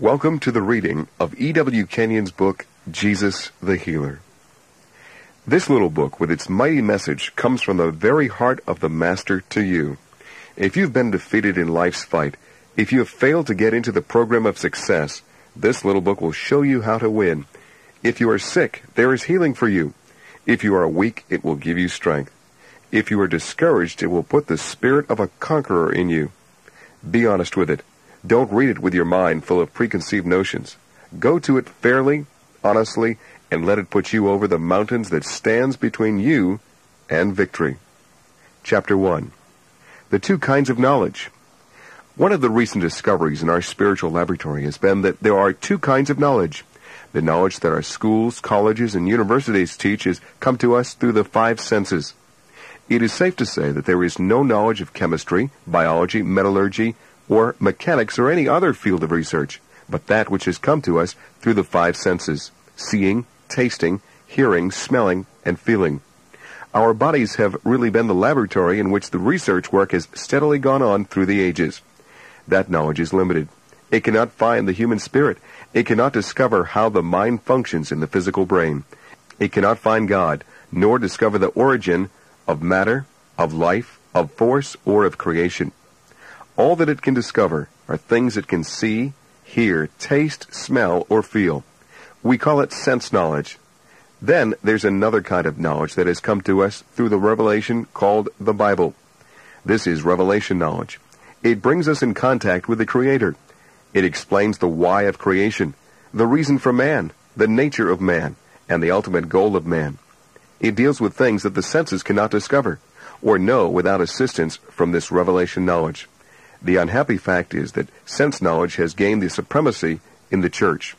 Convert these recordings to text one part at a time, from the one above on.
Welcome to the reading of E.W. Kenyon's book, Jesus the Healer. This little book, with its mighty message, comes from the very heart of the Master to you. If you've been defeated in life's fight, if you have failed to get into the program of success, this little book will show you how to win. If you are sick, there is healing for you. If you are weak, it will give you strength. If you are discouraged, it will put the spirit of a conqueror in you. Be honest with it. Don't read it with your mind full of preconceived notions. Go to it fairly, honestly, and let it put you over the mountains that stands between you and victory. Chapter 1 The Two Kinds of Knowledge One of the recent discoveries in our spiritual laboratory has been that there are two kinds of knowledge. The knowledge that our schools, colleges, and universities teach has come to us through the five senses. It is safe to say that there is no knowledge of chemistry, biology, metallurgy, or mechanics or any other field of research, but that which has come to us through the five senses seeing, tasting, hearing, smelling, and feeling. Our bodies have really been the laboratory in which the research work has steadily gone on through the ages. That knowledge is limited. It cannot find the human spirit. It cannot discover how the mind functions in the physical brain. It cannot find God, nor discover the origin of matter, of life, of force, or of creation. All that it can discover are things it can see, hear, taste, smell, or feel. We call it sense knowledge. Then there's another kind of knowledge that has come to us through the revelation called the Bible. This is revelation knowledge. It brings us in contact with the Creator. It explains the why of creation, the reason for man, the nature of man, and the ultimate goal of man. It deals with things that the senses cannot discover or know without assistance from this revelation knowledge. The unhappy fact is that sense knowledge has gained the supremacy in the church.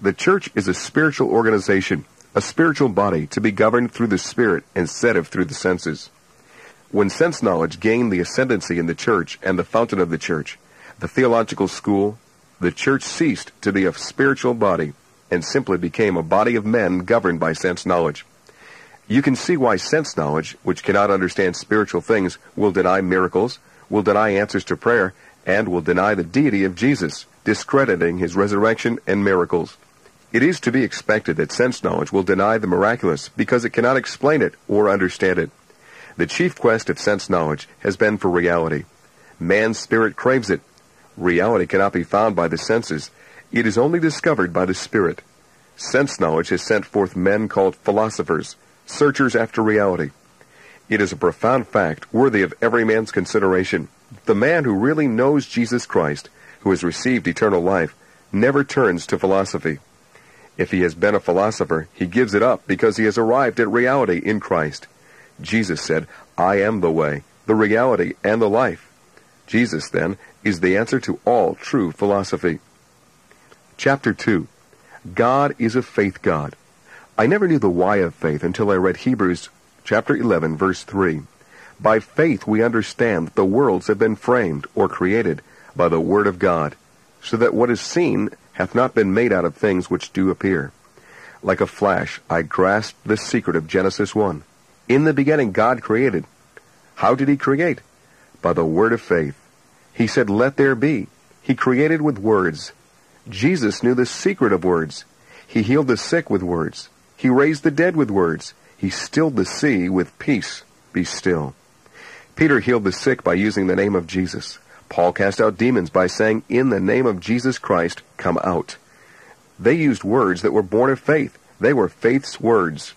The church is a spiritual organization, a spiritual body to be governed through the spirit instead of through the senses. When sense knowledge gained the ascendancy in the church and the fountain of the church, the theological school, the church ceased to be a spiritual body and simply became a body of men governed by sense knowledge. You can see why sense knowledge, which cannot understand spiritual things, will deny miracles, will deny answers to prayer, and will deny the deity of Jesus, discrediting his resurrection and miracles. It is to be expected that sense knowledge will deny the miraculous because it cannot explain it or understand it. The chief quest of sense knowledge has been for reality. Man's spirit craves it. Reality cannot be found by the senses. It is only discovered by the spirit. Sense knowledge has sent forth men called philosophers, searchers after reality. It is a profound fact worthy of every man's consideration. The man who really knows Jesus Christ, who has received eternal life, never turns to philosophy. If he has been a philosopher, he gives it up because he has arrived at reality in Christ. Jesus said, I am the way, the reality, and the life. Jesus, then, is the answer to all true philosophy. Chapter 2 God is a faith God. I never knew the why of faith until I read Hebrews chapter 11, verse 3. By faith we understand that the worlds have been framed or created by the word of God, so that what is seen hath not been made out of things which do appear. Like a flash I grasped the secret of Genesis 1. In the beginning God created. How did he create? By the word of faith. He said, Let there be. He created with words. Jesus knew the secret of words. He healed the sick with words. He raised the dead with words. He stilled the sea with peace, be still. Peter healed the sick by using the name of Jesus. Paul cast out demons by saying, In the name of Jesus Christ, come out. They used words that were born of faith. They were faith's words.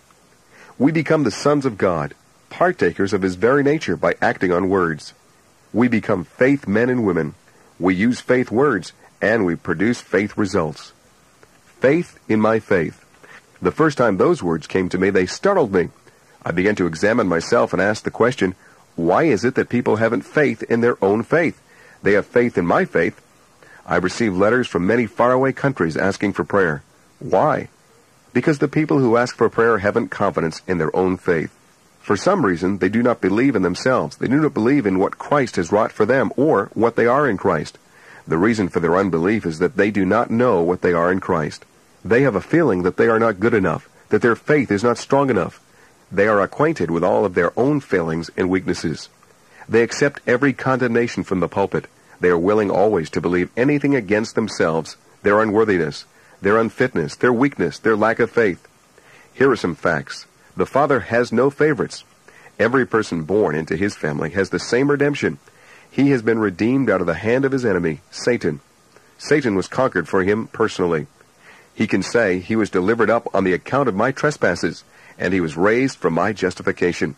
We become the sons of God, partakers of his very nature by acting on words. We become faith men and women. We use faith words, and we produce faith results. Faith in my faith. The first time those words came to me, they startled me. I began to examine myself and ask the question, why is it that people haven't faith in their own faith? They have faith in my faith. I receive letters from many faraway countries asking for prayer. Why? Because the people who ask for prayer haven't confidence in their own faith. For some reason, they do not believe in themselves. They do not believe in what Christ has wrought for them or what they are in Christ. The reason for their unbelief is that they do not know what they are in Christ. They have a feeling that they are not good enough, that their faith is not strong enough. They are acquainted with all of their own failings and weaknesses. They accept every condemnation from the pulpit. They are willing always to believe anything against themselves, their unworthiness, their unfitness, their weakness, their lack of faith. Here are some facts. The Father has no favorites. Every person born into his family has the same redemption. He has been redeemed out of the hand of his enemy, Satan. Satan was conquered for him personally. He can say, He was delivered up on the account of my trespasses, and he was raised for my justification.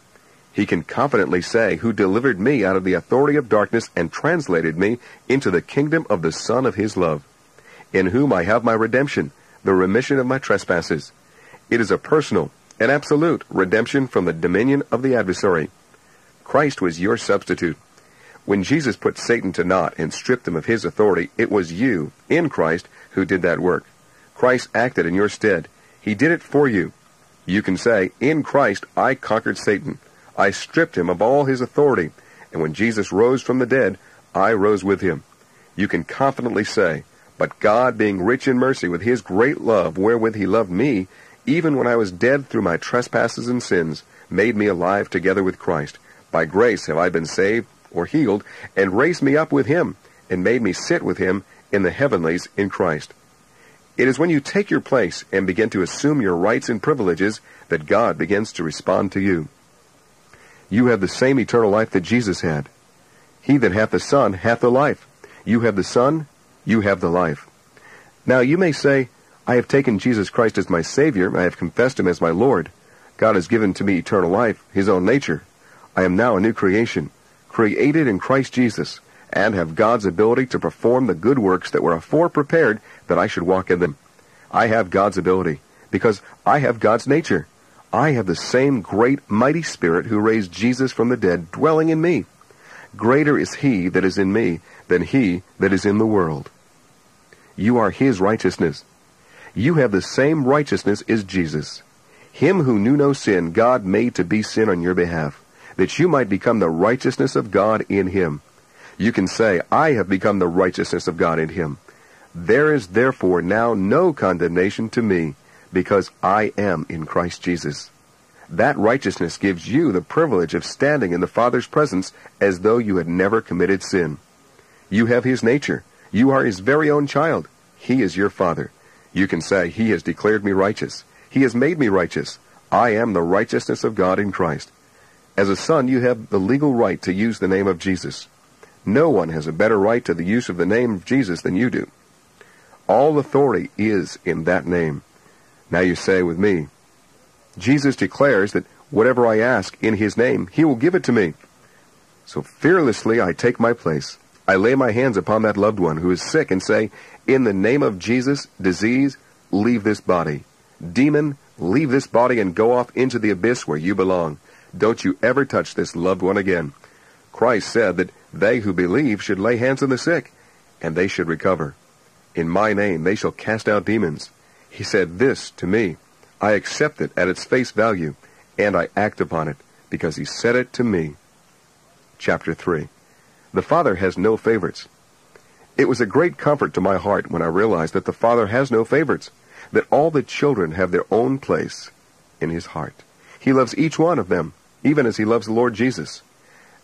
He can confidently say, Who delivered me out of the authority of darkness and translated me into the kingdom of the Son of his love, in whom I have my redemption, the remission of my trespasses. It is a personal, an absolute redemption from the dominion of the adversary. Christ was your substitute. When Jesus put Satan to naught and stripped him of his authority, it was you, in Christ, who did that work. Christ acted in your stead. He did it for you. You can say, In Christ I conquered Satan. I stripped him of all his authority. And when Jesus rose from the dead, I rose with him. You can confidently say, But God, being rich in mercy with his great love wherewith he loved me, even when I was dead through my trespasses and sins, made me alive together with Christ. By grace have I been saved or healed, and raised me up with him, and made me sit with him in the heavenlies in Christ. It is when you take your place and begin to assume your rights and privileges that God begins to respond to you. You have the same eternal life that Jesus had. He that hath the Son hath the life. You have the Son, you have the life. Now you may say, I have taken Jesus Christ as my Savior. I have confessed Him as my Lord. God has given to me eternal life, His own nature. I am now a new creation, created in Christ Jesus, and have God's ability to perform the good works that were afore prepared that I should walk in them. I have God's ability, because I have God's nature. I have the same great, mighty Spirit who raised Jesus from the dead dwelling in me. Greater is He that is in me than he that is in the world. You are His righteousness you have the same righteousness as Jesus. Him who knew no sin, God made to be sin on your behalf, that you might become the righteousness of God in him. You can say, I have become the righteousness of God in him. There is therefore now no condemnation to me, because I am in Christ Jesus. That righteousness gives you the privilege of standing in the Father's presence as though you had never committed sin. You have his nature. You are his very own child. He is your Father. You can say, He has declared me righteous. He has made me righteous. I am the righteousness of God in Christ. As a son, you have the legal right to use the name of Jesus. No one has a better right to the use of the name of Jesus than you do. All authority is in that name. Now you say with me, Jesus declares that whatever I ask in his name, he will give it to me. So fearlessly I take my place. I lay my hands upon that loved one who is sick and say, In the name of Jesus, disease, leave this body. Demon, leave this body and go off into the abyss where you belong. Don't you ever touch this loved one again. Christ said that they who believe should lay hands on the sick, and they should recover. In my name they shall cast out demons. He said this to me. I accept it at its face value, and I act upon it, because he said it to me. Chapter 3 the Father has no favorites. It was a great comfort to my heart when I realized that the Father has no favorites, that all the children have their own place in his heart. He loves each one of them, even as he loves the Lord Jesus.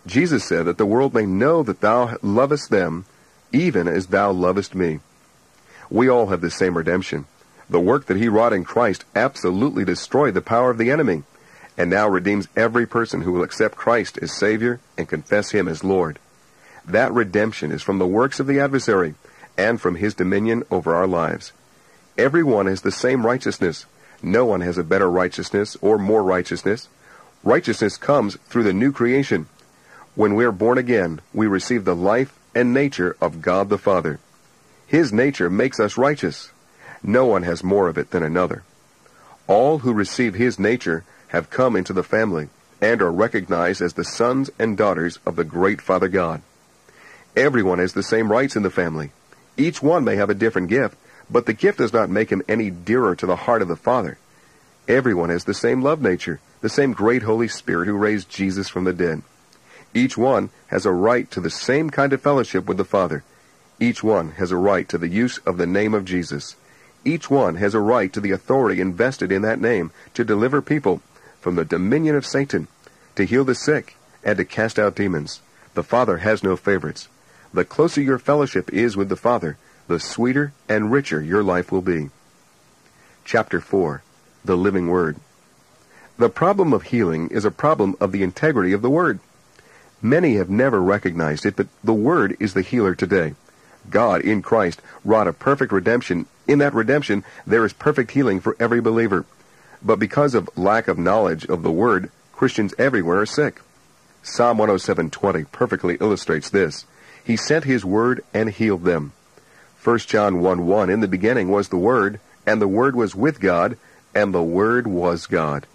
Jesus said that the world may know that thou lovest them, even as thou lovest me. We all have the same redemption. The work that he wrought in Christ absolutely destroyed the power of the enemy, and now redeems every person who will accept Christ as Savior and confess him as Lord. That redemption is from the works of the adversary and from his dominion over our lives. Every one has the same righteousness. No one has a better righteousness or more righteousness. Righteousness comes through the new creation. When we are born again, we receive the life and nature of God the Father. His nature makes us righteous. No one has more of it than another. All who receive his nature have come into the family and are recognized as the sons and daughters of the great Father God. Everyone has the same rights in the family. Each one may have a different gift, but the gift does not make him any dearer to the heart of the Father. Everyone has the same love nature, the same great Holy Spirit who raised Jesus from the dead. Each one has a right to the same kind of fellowship with the Father. Each one has a right to the use of the name of Jesus. Each one has a right to the authority invested in that name to deliver people from the dominion of Satan, to heal the sick, and to cast out demons. The Father has no favorites. the closer your fellowship is with the Father, the sweeter and richer your life will be. Chapter 4 The Living Word The problem of healing is a problem of the integrity of the Word. Many have never recognized it, but the Word is the healer today. God, in Christ, wrought a perfect redemption. In that redemption, there is perfect healing for every believer. But because of lack of knowledge of the Word, Christians everywhere are sick. Psalm 107.20 perfectly illustrates this. He sent His Word and healed them. 1 John 1.1 In the beginning was the Word, and the Word was with God, and the Word was God.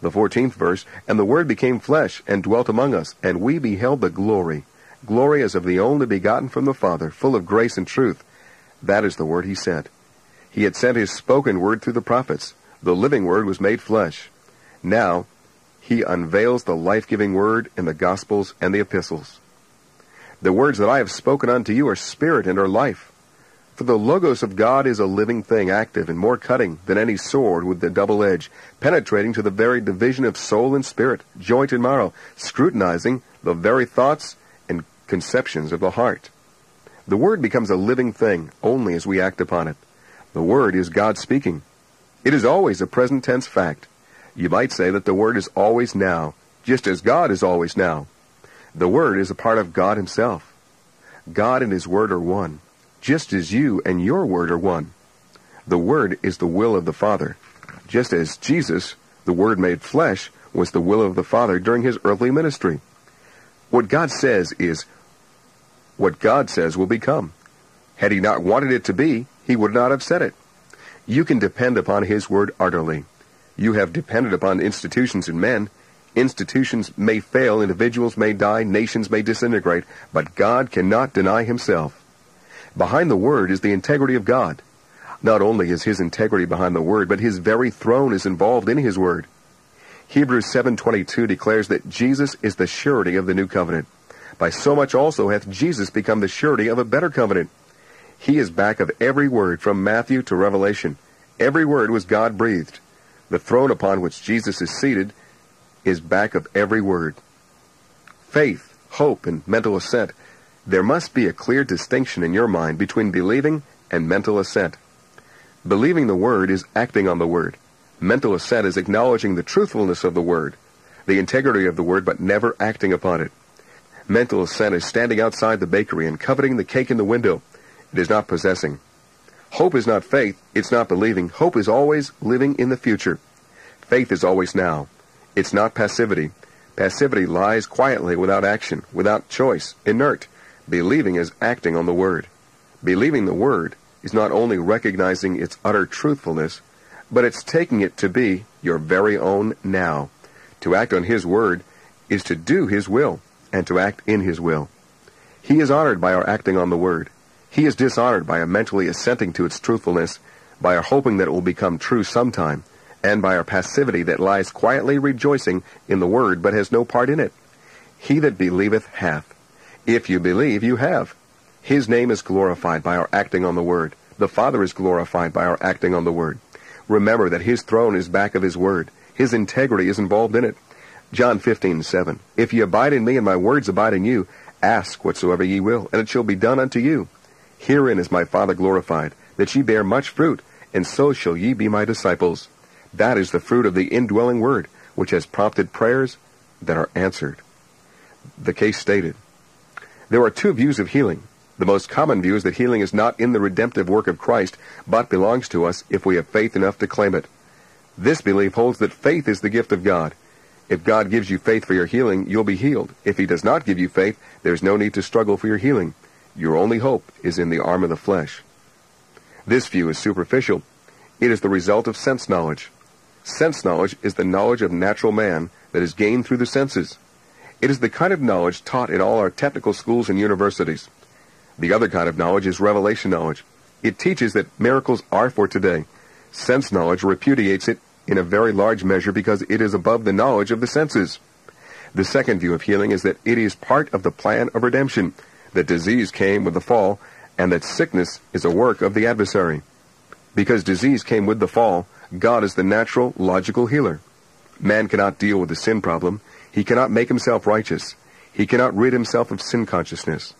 The 14th verse, And the Word became flesh, and dwelt among us, and we beheld the glory. Glory as of the only begotten from the Father, full of grace and truth. That is the Word He sent. He had sent His spoken Word through the prophets. The living Word was made flesh. Now, He unveils the life-giving Word in the Gospels and the Epistles. The words that I have spoken unto you are spirit and are life. For the Logos of God is a living thing, active and more cutting than any sword with the double edge, penetrating to the very division of soul and spirit, joint and marrow, scrutinizing the very thoughts conceptions of the heart. The Word becomes a living thing only as we act upon it. The Word is God speaking. It is always a present tense fact. You might say that the Word is always now, just as God is always now. The Word is a part of God Himself. God and His Word are one just as you and your Word are one. The Word is the will of the Father, just as Jesus, the Word made flesh, was the will of the Father during his earthly ministry. What God says is what God says will become. Had he not wanted it to be, he would not have said it. You can depend upon his word utterly. You have depended upon institutions and men. Institutions may fail, individuals may die, nations may disintegrate, but God cannot deny himself. Behind the Word is the integrity of God. Not only is His integrity behind the Word, but His very throne is involved in His Word. Hebrews 7.22 declares that Jesus is the surety of the new covenant. By so much also hath Jesus become the surety of a better covenant. He is back of every word from Matthew to Revelation. Every word was God breathed. The throne upon which Jesus is seated is back of every word. Faith, hope, and mental assent there must be a clear distinction in your mind between believing and mental assent. Believing the Word is acting on the Word. Mental assent is acknowledging the truthfulness of the Word, the integrity of the Word, but never acting upon it. Mental assent is standing outside the bakery and coveting the cake in the window. It is not possessing. Hope is not faith. It's not believing. Hope is always living in the future. Faith is always now. It's not passivity. Passivity lies quietly without action, without choice, inert. Believing is acting on the Word. Believing the Word is not only recognizing its utter truthfulness, but it's taking it to be your very own now. To act on His Word is to do His will, and to act in His will. He is honored by our acting on the Word. He is dishonored by our mentally assenting to its truthfulness, by our hoping that it will become true sometime, and by our passivity that lies quietly rejoicing in the Word but has no part in it. He that believeth hath. If you believe, you have. His name is glorified by our acting on the Word. The Father is glorified by our acting on the Word. Remember that His throne is back of His Word. His integrity is involved in it. John 15:7. If ye abide in me and my words abide in you, ask whatsoever ye will, and it shall be done unto you. Herein is my Father glorified, that ye bear much fruit, and so shall ye be my disciples. That is the fruit of the indwelling Word, which has prompted prayers that are answered. The case stated. There are two views of healing. The most common view is that healing is not in the redemptive work of Christ, but belongs to us if we have faith enough to claim it. This belief holds that faith is the gift of God. If God gives you faith for your healing, you'll be healed. If He does not give you faith, there's no need to struggle for your healing. Your only hope is in the arm of the flesh. This view is superficial. It is the result of sense knowledge. Sense knowledge is the knowledge of natural man that is gained through the senses. It is the kind of knowledge taught in all our technical schools and universities. The other kind of knowledge is revelation knowledge. It teaches that miracles are for today. Sense knowledge repudiates it in a very large measure because it is above the knowledge of the senses. The second view of healing is that it is part of the plan of redemption, that disease came with the fall, and that sickness is a work of the adversary. Because disease came with the fall, God is the natural, logical healer. Man cannot deal with the sin problem. He cannot make himself righteous. He cannot rid himself of sin consciousness.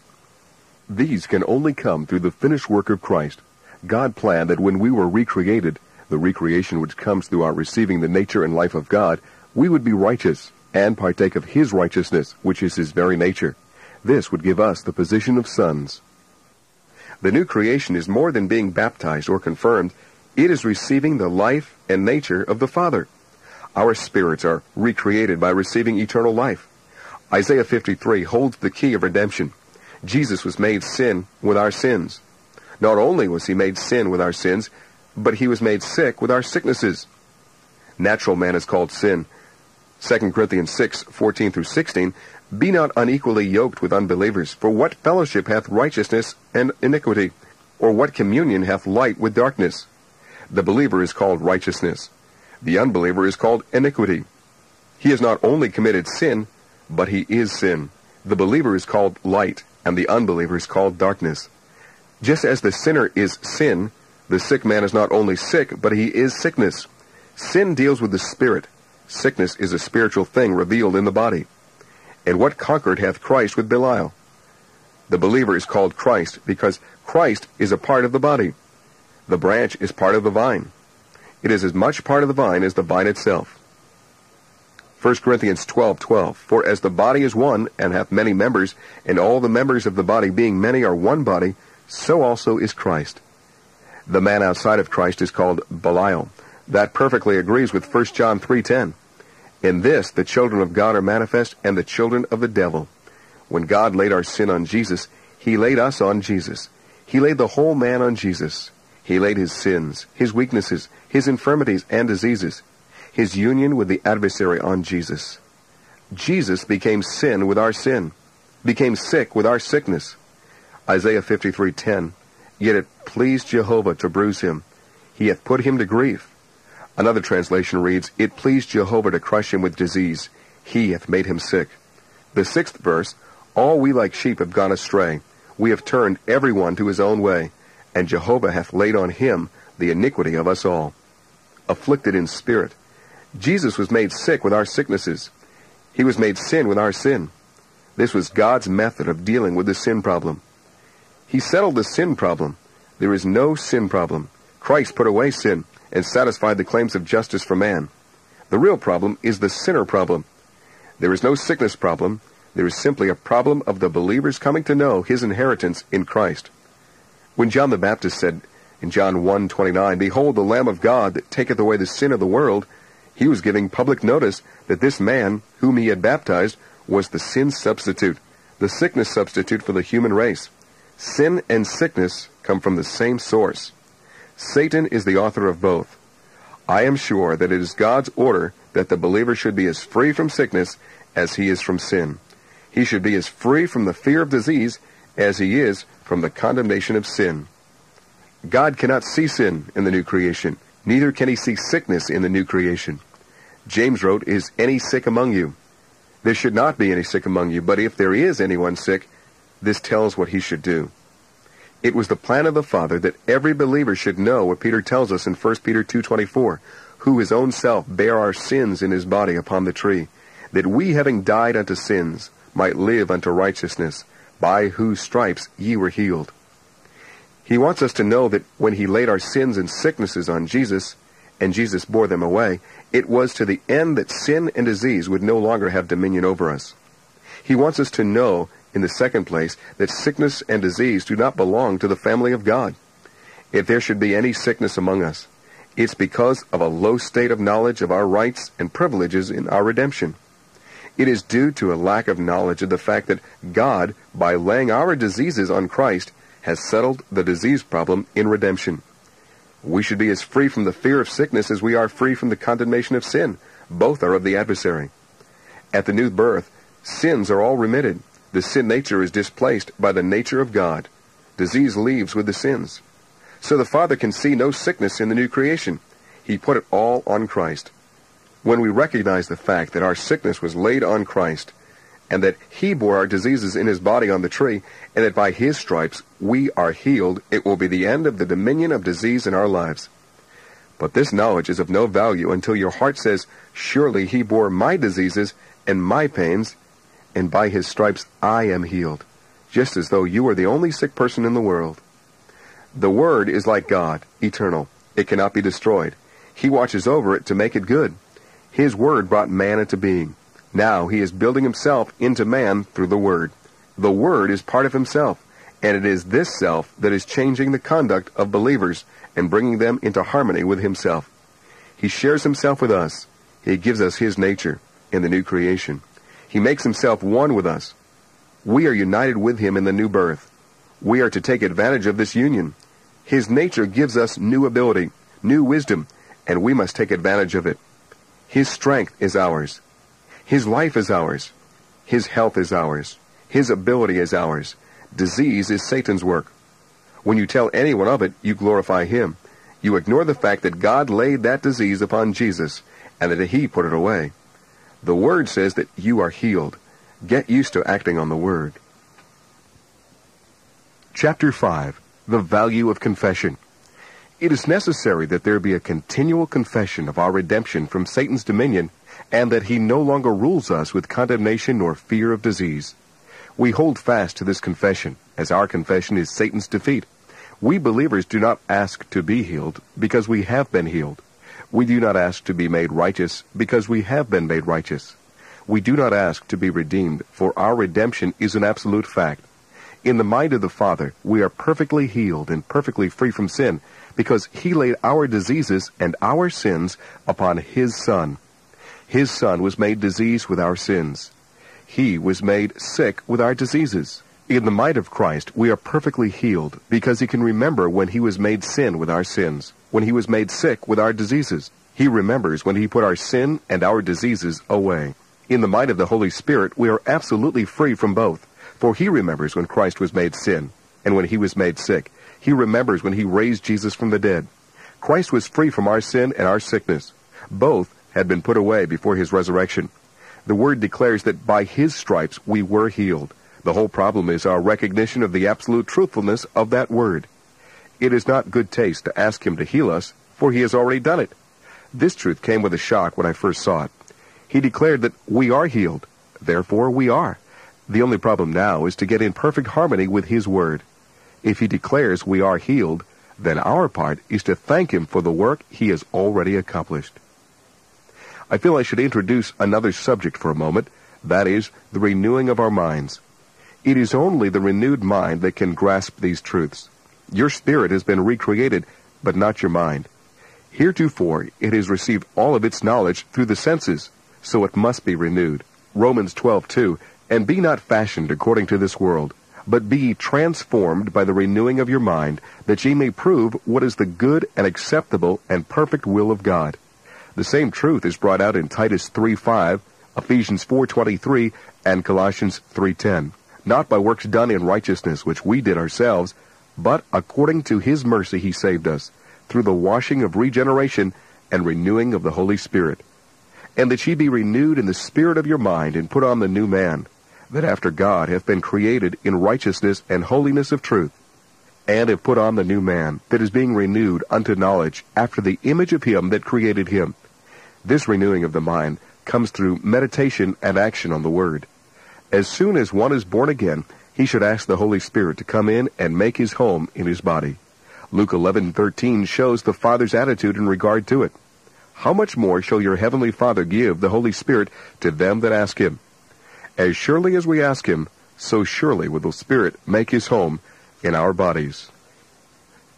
These can only come through the finished work of Christ. God planned that when we were recreated, the recreation which comes through our receiving the nature and life of God, we would be righteous and partake of His righteousness, which is His very nature. This would give us the position of sons. The new creation is more than being baptized or confirmed. It is receiving the life and nature of the Father. Our spirits are recreated by receiving eternal life. Isaiah 53 holds the key of redemption. Jesus was made sin with our sins. Not only was he made sin with our sins, but he was made sick with our sicknesses. Natural man is called sin. 2 Corinthians 6, 14 through 16, Be not unequally yoked with unbelievers, for what fellowship hath righteousness and iniquity? Or what communion hath light with darkness? The believer is called righteousness. The unbeliever is called iniquity. He has not only committed sin, but he is sin. The believer is called light, and the unbeliever is called darkness. Just as the sinner is sin, the sick man is not only sick, but he is sickness. Sin deals with the spirit. Sickness is a spiritual thing revealed in the body. And what conquered hath Christ with Belial? The believer is called Christ because Christ is a part of the body. The branch is part of the vine. It is as much part of the vine as the vine itself. 1 Corinthians 12, 12. For as the body is one, and hath many members, and all the members of the body being many are one body, so also is Christ. The man outside of Christ is called Belial. That perfectly agrees with 1 John 3.10. In this the children of God are manifest, and the children of the devil. When God laid our sin on Jesus, he laid us on Jesus. He laid the whole man on Jesus. He laid his sins, his weaknesses, his infirmities and diseases, his union with the adversary on Jesus. Jesus became sin with our sin, became sick with our sickness. Isaiah 53:10. Yet it pleased Jehovah to bruise him; he hath put him to grief. Another translation reads, It pleased Jehovah to crush him with disease; he hath made him sick. The sixth verse, All we like sheep have gone astray; we have turned every one to his own way, and Jehovah hath laid on him the iniquity of us all. Afflicted in spirit. Jesus was made sick with our sicknesses. He was made sin with our sin. This was God's method of dealing with the sin problem. He settled the sin problem. There is no sin problem. Christ put away sin and satisfied the claims of justice for man. The real problem is the sinner problem. There is no sickness problem. There is simply a problem of the believer's coming to know his inheritance in Christ. When John the Baptist said in John 1:29, "Behold the Lamb of God that taketh away the sin of the world," he was giving public notice that this man, whom he had baptized, was the sin substitute, the sickness substitute for the human race. Sin and sickness come from the same source. Satan is the author of both. I am sure that it is God's order that the believer should be as free from sickness as he is from sin. He should be as free from the fear of disease as he is from the condemnation of sin. God cannot see sin in the new creation, neither can he see sickness in the new creation. James wrote, Is any sick among you? There should not be any sick among you, but if there is anyone sick, this tells what he should do. It was the plan of the Father that every believer should know what Peter tells us in 1 Peter 2.24, who his own self bare our sins in his body upon the tree, that we having died unto sins might live unto righteousness, by whose stripes ye were healed. He wants us to know that when he laid our sins and sicknesses on Jesus, and Jesus bore them away, it was to the end that sin and disease would no longer have dominion over us. He wants us to know in the second place, that sickness and disease do not belong to the family of God. If there should be any sickness among us, it's because of a low state of knowledge of our rights and privileges in our redemption. It is due to a lack of knowledge of the fact that God, by laying our diseases on Christ, has settled the disease problem in redemption. We should be as free from the fear of sickness as we are free from the condemnation of sin. Both are of the adversary. At the new birth, sins are all remitted. The sin nature is displaced by the nature of God. Disease leaves with the sins. So the Father can see no sickness in the new creation. He put it all on Christ. When we recognize the fact that our sickness was laid on Christ, and that He bore our diseases in His body on the tree, and that by His stripes we are healed, it will be the end of the dominion of disease in our lives. But this knowledge is of no value until your heart says, Surely He bore my diseases and my pains, and by his stripes I am healed. just as though you were the only sick person in the world. The Word is like God, eternal. It cannot be destroyed. He watches over it to make it good. His Word brought man into being. Now he is building himself into man through the Word. The Word is part of himself, and it is this self that is changing the conduct of believers and bringing them into harmony with himself. He shares himself with us. He gives us his nature in the new creation. He makes himself one with us. We are united with him in the new birth. We are to take advantage of this union. His nature gives us new ability, new wisdom, and we must take advantage of it. His strength is ours. His life is ours. His health is ours. His ability is ours. Disease is Satan's work. When you tell anyone of it, you glorify him. You ignore the fact that God laid that disease upon Jesus and that he put it away. The Word says that you are healed. Get used to acting on the Word. Chapter 5 the value of confession. It is necessary that there be a continual confession of our redemption from Satan's dominion, and that he no longer rules us with condemnation nor fear of disease. We hold fast to this confession, as our confession is Satan's defeat. We believers do not ask to be healed, because we have been healed. We do not ask to be made righteous, because we have been made righteous. We do not ask to be redeemed, for our redemption is an absolute fact. In the mind of the Father, we are perfectly healed and perfectly free from sin because He laid our diseases and our sins upon His Son. His Son was made disease with our sins. He was made sick with our diseases. In the might of Christ, we are perfectly healed because He can remember when He was made sin with our sins, when He was made sick with our diseases. He remembers when He put our sin and our diseases away. In the might of the Holy Spirit, we are absolutely free from both. For he remembers when Christ was made sin, and when he was made sick. He remembers when he raised Jesus from the dead. Christ was free from our sin and our sickness. Both had been put away before his resurrection. The word declares that by his stripes we were healed. The whole problem is our recognition of the absolute truthfulness of that word. It is not good taste to ask him to heal us, for he has already done it. This truth came with a shock when I first saw it. He declared that we are healed. Therefore we are. The only problem now is to get in perfect harmony with His Word. If He declares we are healed, then our part is to thank Him for the work He has already accomplished. I feel I should introduce another subject for a moment, that is, the renewing of our minds. It is only the renewed mind that can grasp these truths. Your spirit has been recreated, but not your mind. Heretofore, it has received all of its knowledge through the senses, so it must be renewed. Romans 12:2 and be not fashioned according to this world, but be transformed by the renewing of your mind, that ye may prove what is the good and acceptable and perfect will of God. The same truth is brought out in Titus 3:5, Ephesians 4:23, and Colossians 3:10. Not by works done in righteousness which we did ourselves, but according to his mercy he saved us, through the washing of regeneration and renewing of the Holy Spirit. And that ye be renewed in the spirit of your mind, and put on the new man, that after God hath been created in righteousness and holiness of truth, and have put on the new man, that is being renewed unto knowledge after the image of him that created him. This renewing of the mind comes through meditation and action on the Word. As soon as one is born again, he should ask the Holy Spirit to come in and make his home in his body. Luke 11:13 shows the Father's attitude in regard to it. How much more shall your heavenly Father give the Holy Spirit to them that ask him? As surely as we ask him, so surely will the Spirit make his home in our bodies.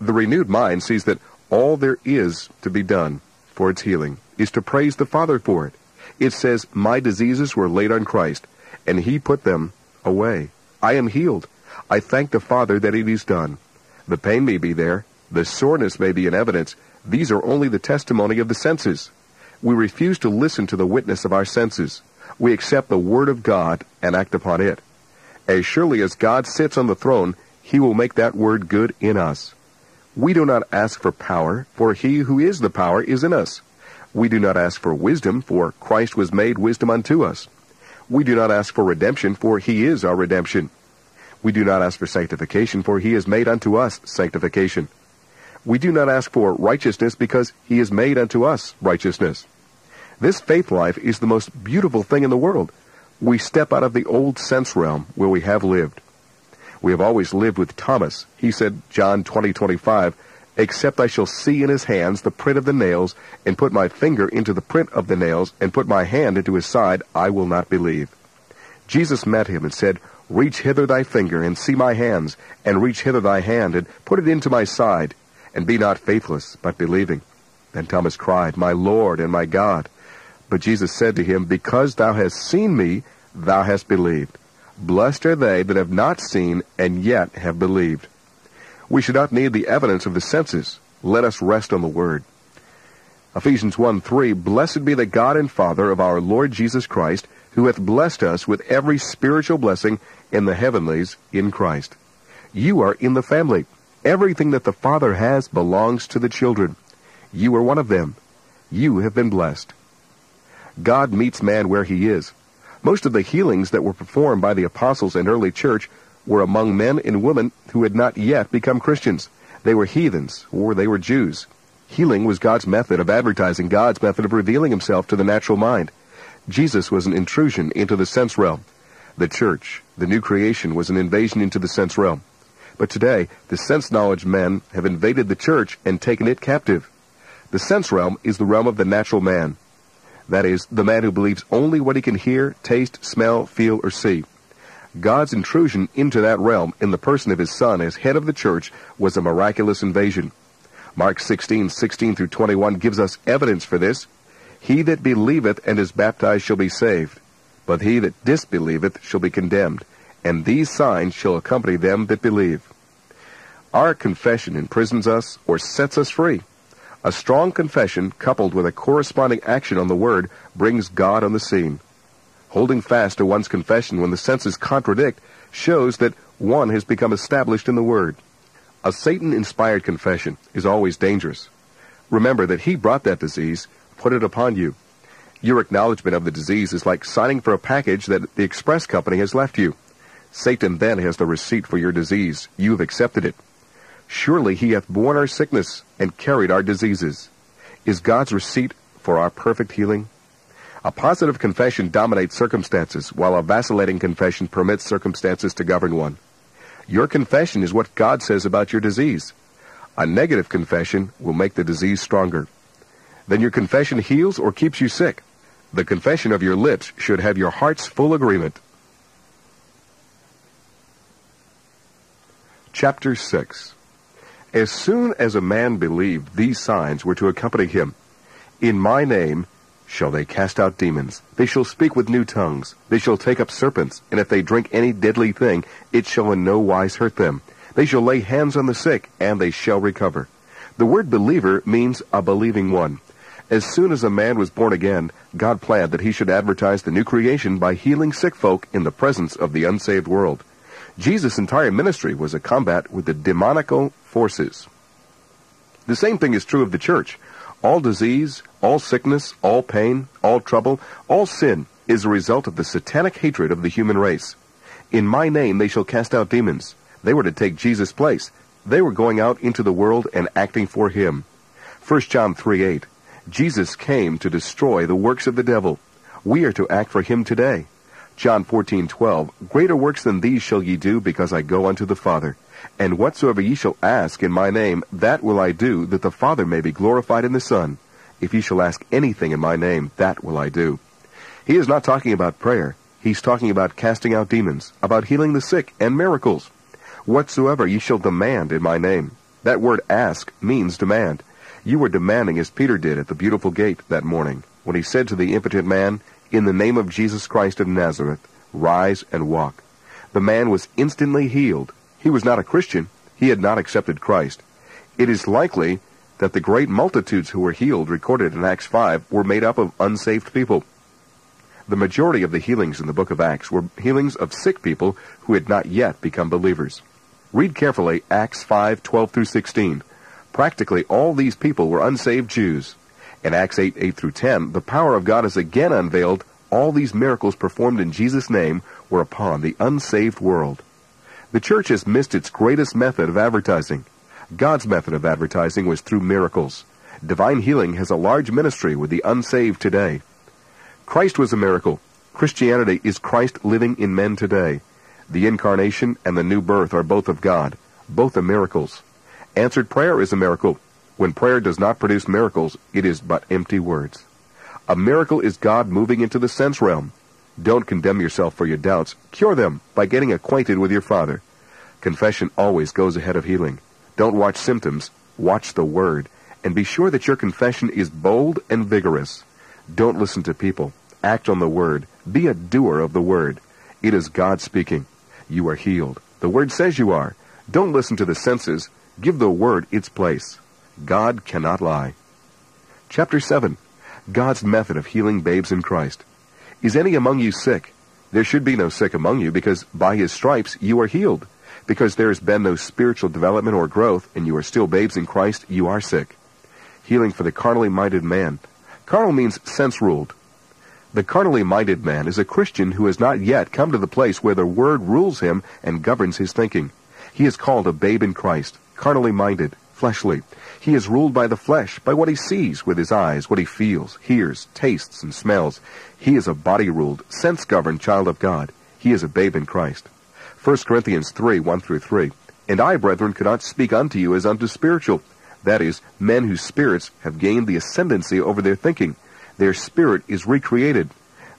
The renewed mind sees that all there is to be done for its healing is to praise the Father for it. It says, My diseases were laid on Christ, and he put them away. I am healed. I thank the Father that it is done. The pain may be there, the soreness may be in evidence. These are only the testimony of the senses. We refuse to listen to the witness of our senses we accept the Word of God and act upon it. As surely as God sits on the throne, he will make that Word good in us. We do not ask for power, for he who is the power is in us. We do not ask for wisdom, for Christ was made wisdom unto us. We do not ask for redemption, for he is our redemption. We do not ask for sanctification, for he is made unto us sanctification. We do not ask for righteousness, because he is made unto us righteousness. This faith life is the most beautiful thing in the world. We step out of the old sense realm where we have lived. We have always lived with Thomas. He said, John 20, 25, except I shall see in his hands the print of the nails, and put my finger into the print of the nails, and put my hand into his side, I will not believe. Jesus met him and said, Reach hither thy finger, and see my hands, and reach hither thy hand, and put it into my side, and be not faithless, but believing. Then Thomas cried, My Lord and my God. But Jesus said to him, Because thou hast seen me, thou hast believed. Blessed are they that have not seen, and yet have believed. We should not need the evidence of the senses. Let us rest on the Word. Ephesians 1 3 Blessed be the God and Father of our Lord Jesus Christ, who hath blessed us with every spiritual blessing in the heavenlies in Christ. You are in the family. Everything that the Father has belongs to the children. You are one of them. You have been blessed. God meets man where he is. Most of the healings that were performed by the apostles and early church were among men and women who had not yet become Christians. They were heathens, or they were Jews. Healing was God's method of advertising, God's method of revealing himself to the natural mind. Jesus was an intrusion into the sense realm. The church, the new creation, was an invasion into the sense realm. But today, the sense knowledge men have invaded the church and taken it captive. The sense realm is the realm of the natural man. That is, the man who believes only what he can hear, taste, smell, feel, or see. God's intrusion into that realm in the person of his Son as head of the church was a miraculous invasion. Mark 16, 16 through 21 gives us evidence for this. He that believeth and is baptized shall be saved, but he that disbelieveth shall be condemned, and these signs shall accompany them that believe. Our confession imprisons us or sets us free. A strong confession coupled with a corresponding action on the word brings God on the scene. Holding fast to one's confession when the senses contradict shows that one has become established in the Word. A Satan-inspired confession is always dangerous. Remember that he brought that disease, put it upon you. Your acknowledgement of the disease is like signing for a package that the express company has left you. Satan then has the receipt for your disease. You have accepted it. Surely he hath borne our sickness and carried our diseases. Is God's receipt for our perfect healing? A positive confession dominates circumstances, while a vacillating confession permits circumstances to govern one. Your confession is what God says about your disease. A negative confession will make the disease stronger. Then your confession heals or keeps you sick. The confession of your lips should have your heart's full agreement. Chapter 6 As soon as a man believed, these signs were to accompany him. In my name shall they cast out demons. They shall speak with new tongues. They shall take up serpents. And if they drink any deadly thing, it shall in no wise hurt them. They shall lay hands on the sick, and they shall recover. The word believer means a believing one. As soon as a man was born again, God planned that he should advertise the new creation by healing sick folk in the presence of the unsaved world. Jesus' entire ministry was a combat with the demonical forces. The same thing is true of the church. All disease, all sickness, all pain, all trouble, all sin is a result of the satanic hatred of the human race. In my name they shall cast out demons. They were to take Jesus' place. They were going out into the world and acting for him. 1 John 3 8. Jesus came to destroy the works of the devil. We are to act for him today. John 14:12 Greater works than these shall ye do because I go unto the Father. And whatsoever ye shall ask in my name, that will I do, that the Father may be glorified in the Son. If ye shall ask anything in my name, that will I do. He is not talking about prayer. He's talking about casting out demons, about healing the sick, and miracles. Whatsoever ye shall demand in my name. That word ask means demand. You were demanding as Peter did at the beautiful gate that morning, when he said to the impotent man, In the name of Jesus Christ of Nazareth, rise and walk. The man was instantly healed, he was not a Christian. He had not accepted Christ. It is likely that the great multitudes who were healed recorded in Acts 5 were made up of unsaved people. The majority of the healings in the book of Acts were healings of sick people who had not yet become believers. Read carefully Acts 5:12 through 16. Practically all these people were unsaved Jews. In Acts 8, 8 through 10, the power of God is again unveiled. All these miracles performed in Jesus' name were upon the unsaved world. The church has missed its greatest method of advertising. God's method of advertising was through miracles. Divine healing has a large ministry with the unsaved today. Christ was a miracle. Christianity is Christ living in men today. The incarnation and the new birth are both of God. Both are miracles. Answered prayer is a miracle. When prayer does not produce miracles, it is but empty words. A miracle is God moving into the sense realm. Don't condemn yourself for your doubts. Cure them by getting acquainted with your Father. Confession always goes ahead of healing. Don't watch symptoms. Watch the Word. And be sure that your confession is bold and vigorous. Don't listen to people. Act on the Word. Be a doer of the Word. It is God speaking. You are healed. The Word says you are. Don't listen to the senses. Give the Word its place. God cannot lie. Chapter 7 God's method of healing babes in Christ. Is any among you sick? There should be no sick among you, because by his stripes you are healed. Because there has been no spiritual development or growth, and you are still babes in Christ, you are sick. Healing for the carnally minded man. Carnal means sense ruled. The carnally minded man is a Christian who has not yet come to the place where the Word rules him and governs his thinking. He is called a babe in Christ, carnally minded, fleshly. He is ruled by the flesh, by what he sees with his eyes, what he feels, hears, tastes, and smells. He is a body-ruled, sense-governed child of God. He is a babe in Christ. 1 Corinthians 3, 1 through 3. And I, brethren, cannot speak unto you as unto spiritual. That is, men whose spirits have gained the ascendancy over their thinking. Their spirit is recreated,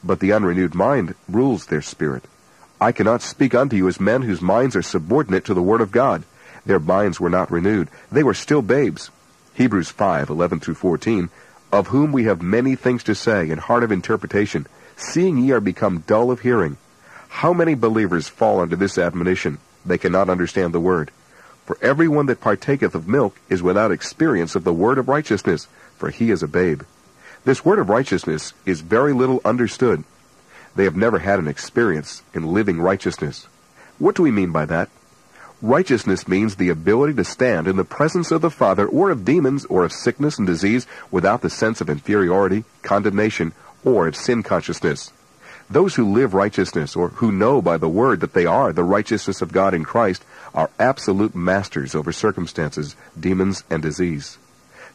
but the unrenewed mind rules their spirit. I cannot speak unto you as men whose minds are subordinate to the Word of God. Their minds were not renewed. They were still babes. Hebrews 5, 11 through 14, of whom we have many things to say and hard of interpretation, seeing ye are become dull of hearing. How many believers fall under this admonition? They cannot understand the word. For every one that partaketh of milk is without experience of the word of righteousness, for he is a babe. This word of righteousness is very little understood. They have never had an experience in living righteousness. What do we mean by that? Righteousness means the ability to stand in the presence of the Father or of demons or of sickness and disease without the sense of inferiority, condemnation, or of sin consciousness. Those who live righteousness or who know by the word that they are the righteousness of God in Christ are absolute masters over circumstances, demons, and disease.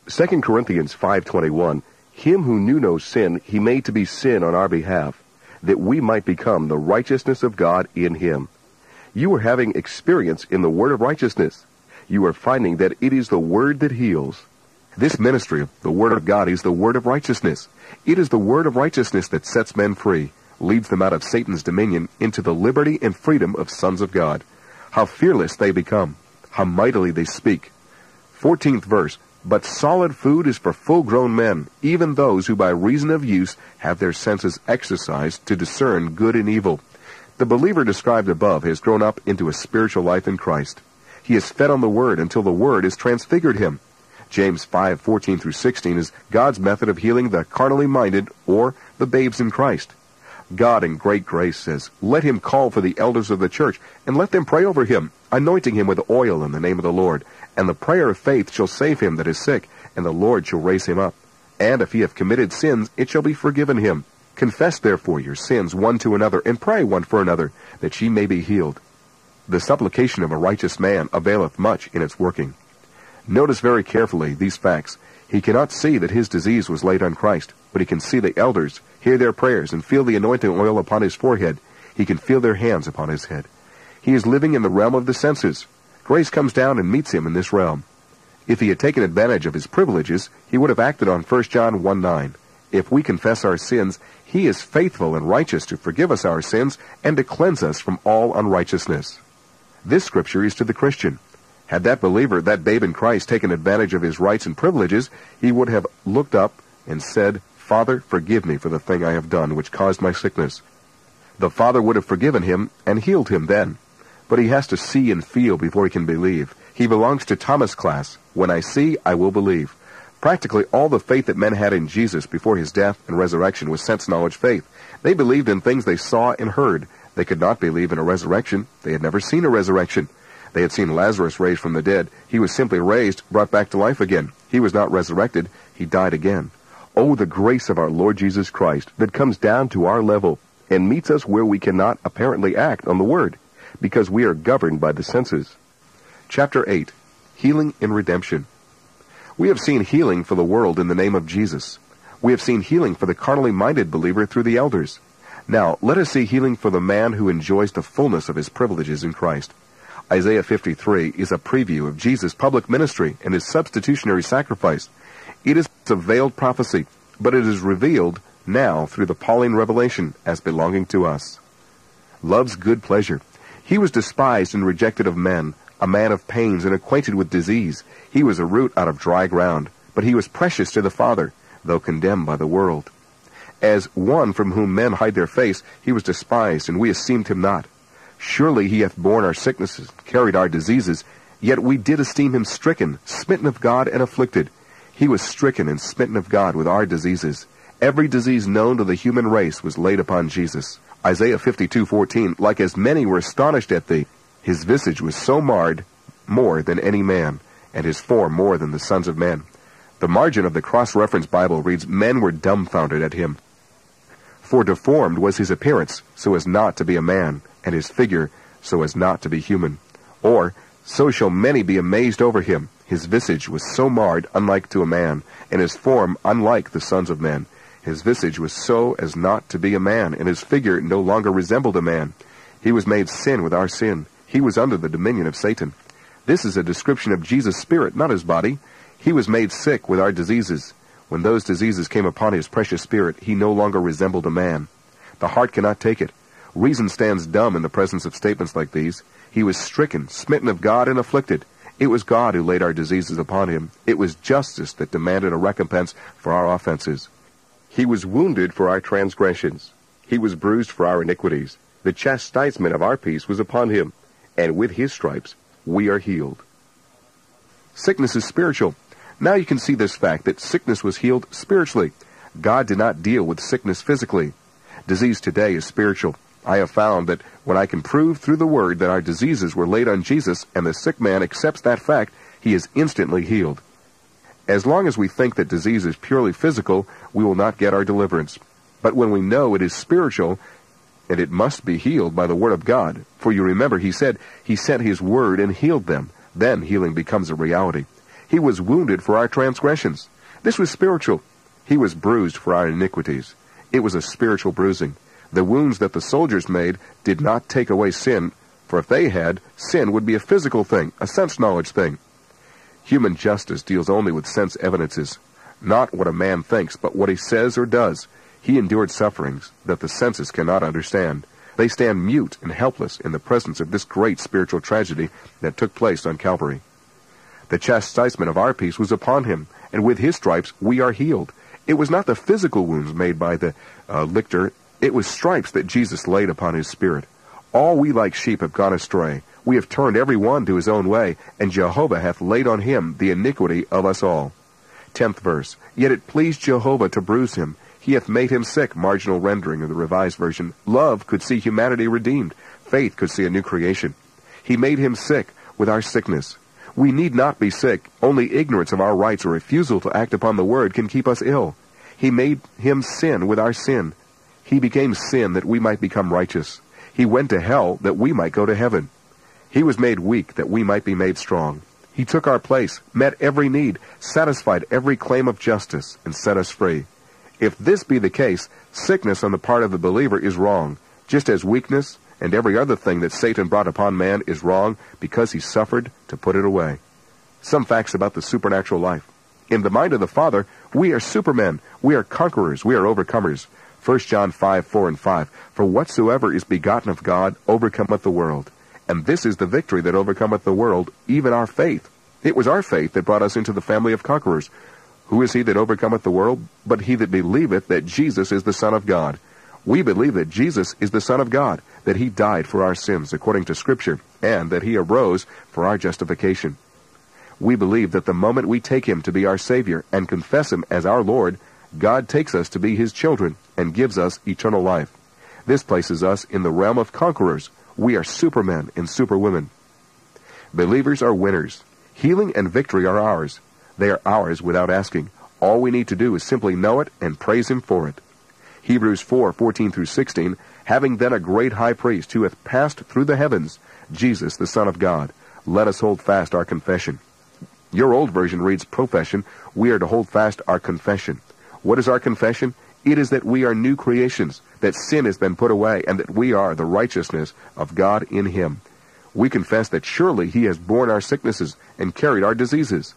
2 Corinthians 5:21 Him who knew no sin he made to be sin on our behalf that we might become the righteousness of God in him. You are having experience in the word of righteousness. You are finding that it is the word that heals. This ministry of the word of God is the word of righteousness. It is the word of righteousness that sets men free, leads them out of Satan's dominion into the liberty and freedom of sons of God. How fearless they become. How mightily they speak. 14th verse. But solid food is for full-grown men, even those who by reason of use have their senses exercised to discern good and evil. The believer described above has grown up into a spiritual life in Christ. He is fed on the Word until the Word has transfigured him. James 5:14 through 16 is God's method of healing the carnally minded or the babes in Christ. God in great grace says, Let him call for the elders of the church, and let them pray over him, anointing him with oil in the name of the Lord. And the prayer of faith shall save him that is sick, and the Lord shall raise him up. And if he have committed sins, it shall be forgiven him. Confess therefore your sins one to another, and pray one for another, that ye may be healed. The supplication of a righteous man availeth much in its working. Notice very carefully these facts. He cannot see that his disease was laid on Christ, but he can see the elders, hear their prayers, and feel the anointing oil upon his forehead. He can feel their hands upon his head. He is living in the realm of the senses. Grace comes down and meets him in this realm. If he had taken advantage of his privileges, he would have acted on 1 John 1 9. If we confess our sins, he is faithful and righteous to forgive us our sins and to cleanse us from all unrighteousness. This scripture is to the Christian. Had that believer, that babe in Christ, taken advantage of his rights and privileges, he would have looked up and said, Father, forgive me for the thing I have done which caused my sickness. The Father would have forgiven him and healed him then. But he has to see and feel before he can believe. He belongs to Thomas' class. When I see, I will believe. Practically all the faith that men had in Jesus before his death and resurrection was sense knowledge faith. They believed in things they saw and heard. They could not believe in a resurrection. They had never seen a resurrection. They had seen Lazarus raised from the dead. He was simply raised, brought back to life again. He was not resurrected. He died again. Oh, the grace of our Lord Jesus Christ that comes down to our level and meets us where we cannot apparently act on the Word, because we are governed by the senses. Chapter 8 Healing and Redemption we have seen healing for the world in the name of Jesus. We have seen healing for the carnally minded believer through the elders. Now, let us see healing for the man who enjoys the fullness of his privileges in Christ. Isaiah 53 is a preview of Jesus' public ministry and his substitutionary sacrifice. It is a veiled prophecy, but it is revealed now through the Pauline revelation as belonging to us. Love's good pleasure. He was despised and rejected of men, a man of pains and acquainted with disease. He was a root out of dry ground, but he was precious to the Father, though condemned by the world. As one from whom men hide their face, he was despised, and we esteemed him not. Surely he hath borne our sicknesses, carried our diseases, yet we did esteem him stricken, smitten of God, and afflicted. He was stricken and smitten of God with our diseases. Every disease known to the human race was laid upon Jesus. Isaiah 52:14, like as many were astonished at thee, his visage was so marred more than any man, and his form more than the sons of men. The margin of the cross-reference Bible reads, Men were dumbfounded at him. For deformed was his appearance, so as not to be a man, and his figure, so as not to be human. Or, so shall many be amazed over him. His visage was so marred, unlike to a man, and his form unlike the sons of men. His visage was so as not to be a man, and his figure no longer resembled a man. He was made sin with our sin. He was under the dominion of Satan. This is a description of Jesus' spirit, not his body. He was made sick with our diseases. When those diseases came upon his precious spirit, he no longer resembled a man. The heart cannot take it. Reason stands dumb in the presence of statements like these. He was stricken, smitten of God, and afflicted. It was God who laid our diseases upon him. It was justice that demanded a recompense for our offenses. He was wounded for our transgressions. He was bruised for our iniquities. The chastisement of our peace was upon him, and with his stripes we are healed. Sickness is spiritual. Now you can see this fact that sickness was healed spiritually. God did not deal with sickness physically. Disease today is spiritual. I have found that when I can prove through the Word that our diseases were laid on Jesus and the sick man accepts that fact, he is instantly healed. As long as we think that disease is purely physical, we will not get our deliverance. But when we know it is spiritual, and it must be healed by the Word of God, for you remember he said he sent his Word and healed them, then healing becomes a reality. He was wounded for our transgressions. This was spiritual. He was bruised for our iniquities. It was a spiritual bruising. The wounds that the soldiers made did not take away sin, for if they had, sin would be a physical thing, a sense knowledge thing. Human justice deals only with sense evidences, not what a man thinks, but what he says or does. He endured sufferings that the senses cannot understand. They stand mute and helpless in the presence of this great spiritual tragedy that took place on Calvary. The chastisement of our peace was upon him, and with his stripes we are healed. It was not the physical wounds made by the uh, lictor, it was stripes that Jesus laid upon his spirit. All we like sheep have gone astray. We have turned every one to his own way, and Jehovah hath laid on him the iniquity of us all. Tenth verse. Yet it pleased Jehovah to bruise him. He hath made him sick. Marginal rendering of the Revised Version. Love could see humanity redeemed. Faith could see a new creation. He made him sick with our sickness. We need not be sick. Only ignorance of our rights or refusal to act upon the word can keep us ill. He made him sin with our sin. He became sin that we might become righteous. He went to hell that we might go to heaven. He was made weak that we might be made strong. He took our place, met every need, satisfied every claim of justice, and set us free. If this be the case, sickness on the part of the believer is wrong, just as weakness, and every other thing that Satan brought upon man is wrong because he suffered to put it away. Some facts about the supernatural life. In the mind of the Father, we are supermen. We are conquerors. We are overcomers. 1 John 5, 4 and 5. For whatsoever is begotten of God overcometh the world. And this is the victory that overcometh the world, even our faith. It was our faith that brought us into the family of conquerors. Who is he that overcometh the world? But he that believeth that Jesus is the Son of God. We believe that Jesus is the Son of God, that he died for our sins according to Scripture, and that he arose for our justification. We believe that the moment we take him to be our Savior and confess him as our Lord, God takes us to be his children and gives us eternal life. This places us in the realm of conquerors. We are supermen and superwomen. Believers are winners. Healing and victory are ours. They are ours without asking. All we need to do is simply know it and praise him for it. Hebrews 4, 14 through 16, having then a great high priest who hath passed through the heavens, Jesus, the Son of God, let us hold fast our confession. Your old version reads profession. We are to hold fast our confession. What is our confession? It is that we are new creations, that sin has been put away, and that we are the righteousness of God in him. We confess that surely he has borne our sicknesses and carried our diseases.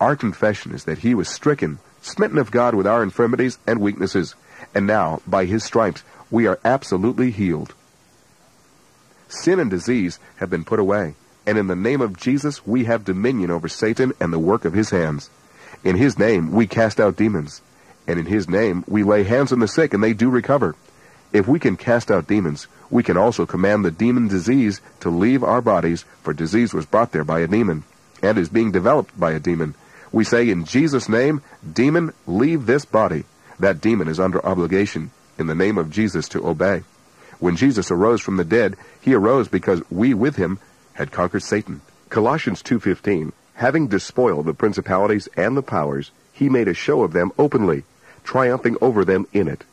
Our confession is that he was stricken, smitten of God with our infirmities and weaknesses, and now, by his stripes, we are absolutely healed. Sin and disease have been put away, and in the name of Jesus we have dominion over Satan and the work of his hands. In his name we cast out demons, and in his name we lay hands on the sick and they do recover. If we can cast out demons, we can also command the demon disease to leave our bodies, for disease was brought there by a demon, and is being developed by a demon. We say, in Jesus' name, demon, leave this body. That demon is under obligation, in the name of Jesus, to obey. When Jesus arose from the dead, he arose because we with him had conquered Satan. Colossians 2.15 Having despoiled the principalities and the powers, he made a show of them openly, triumphing over them in it.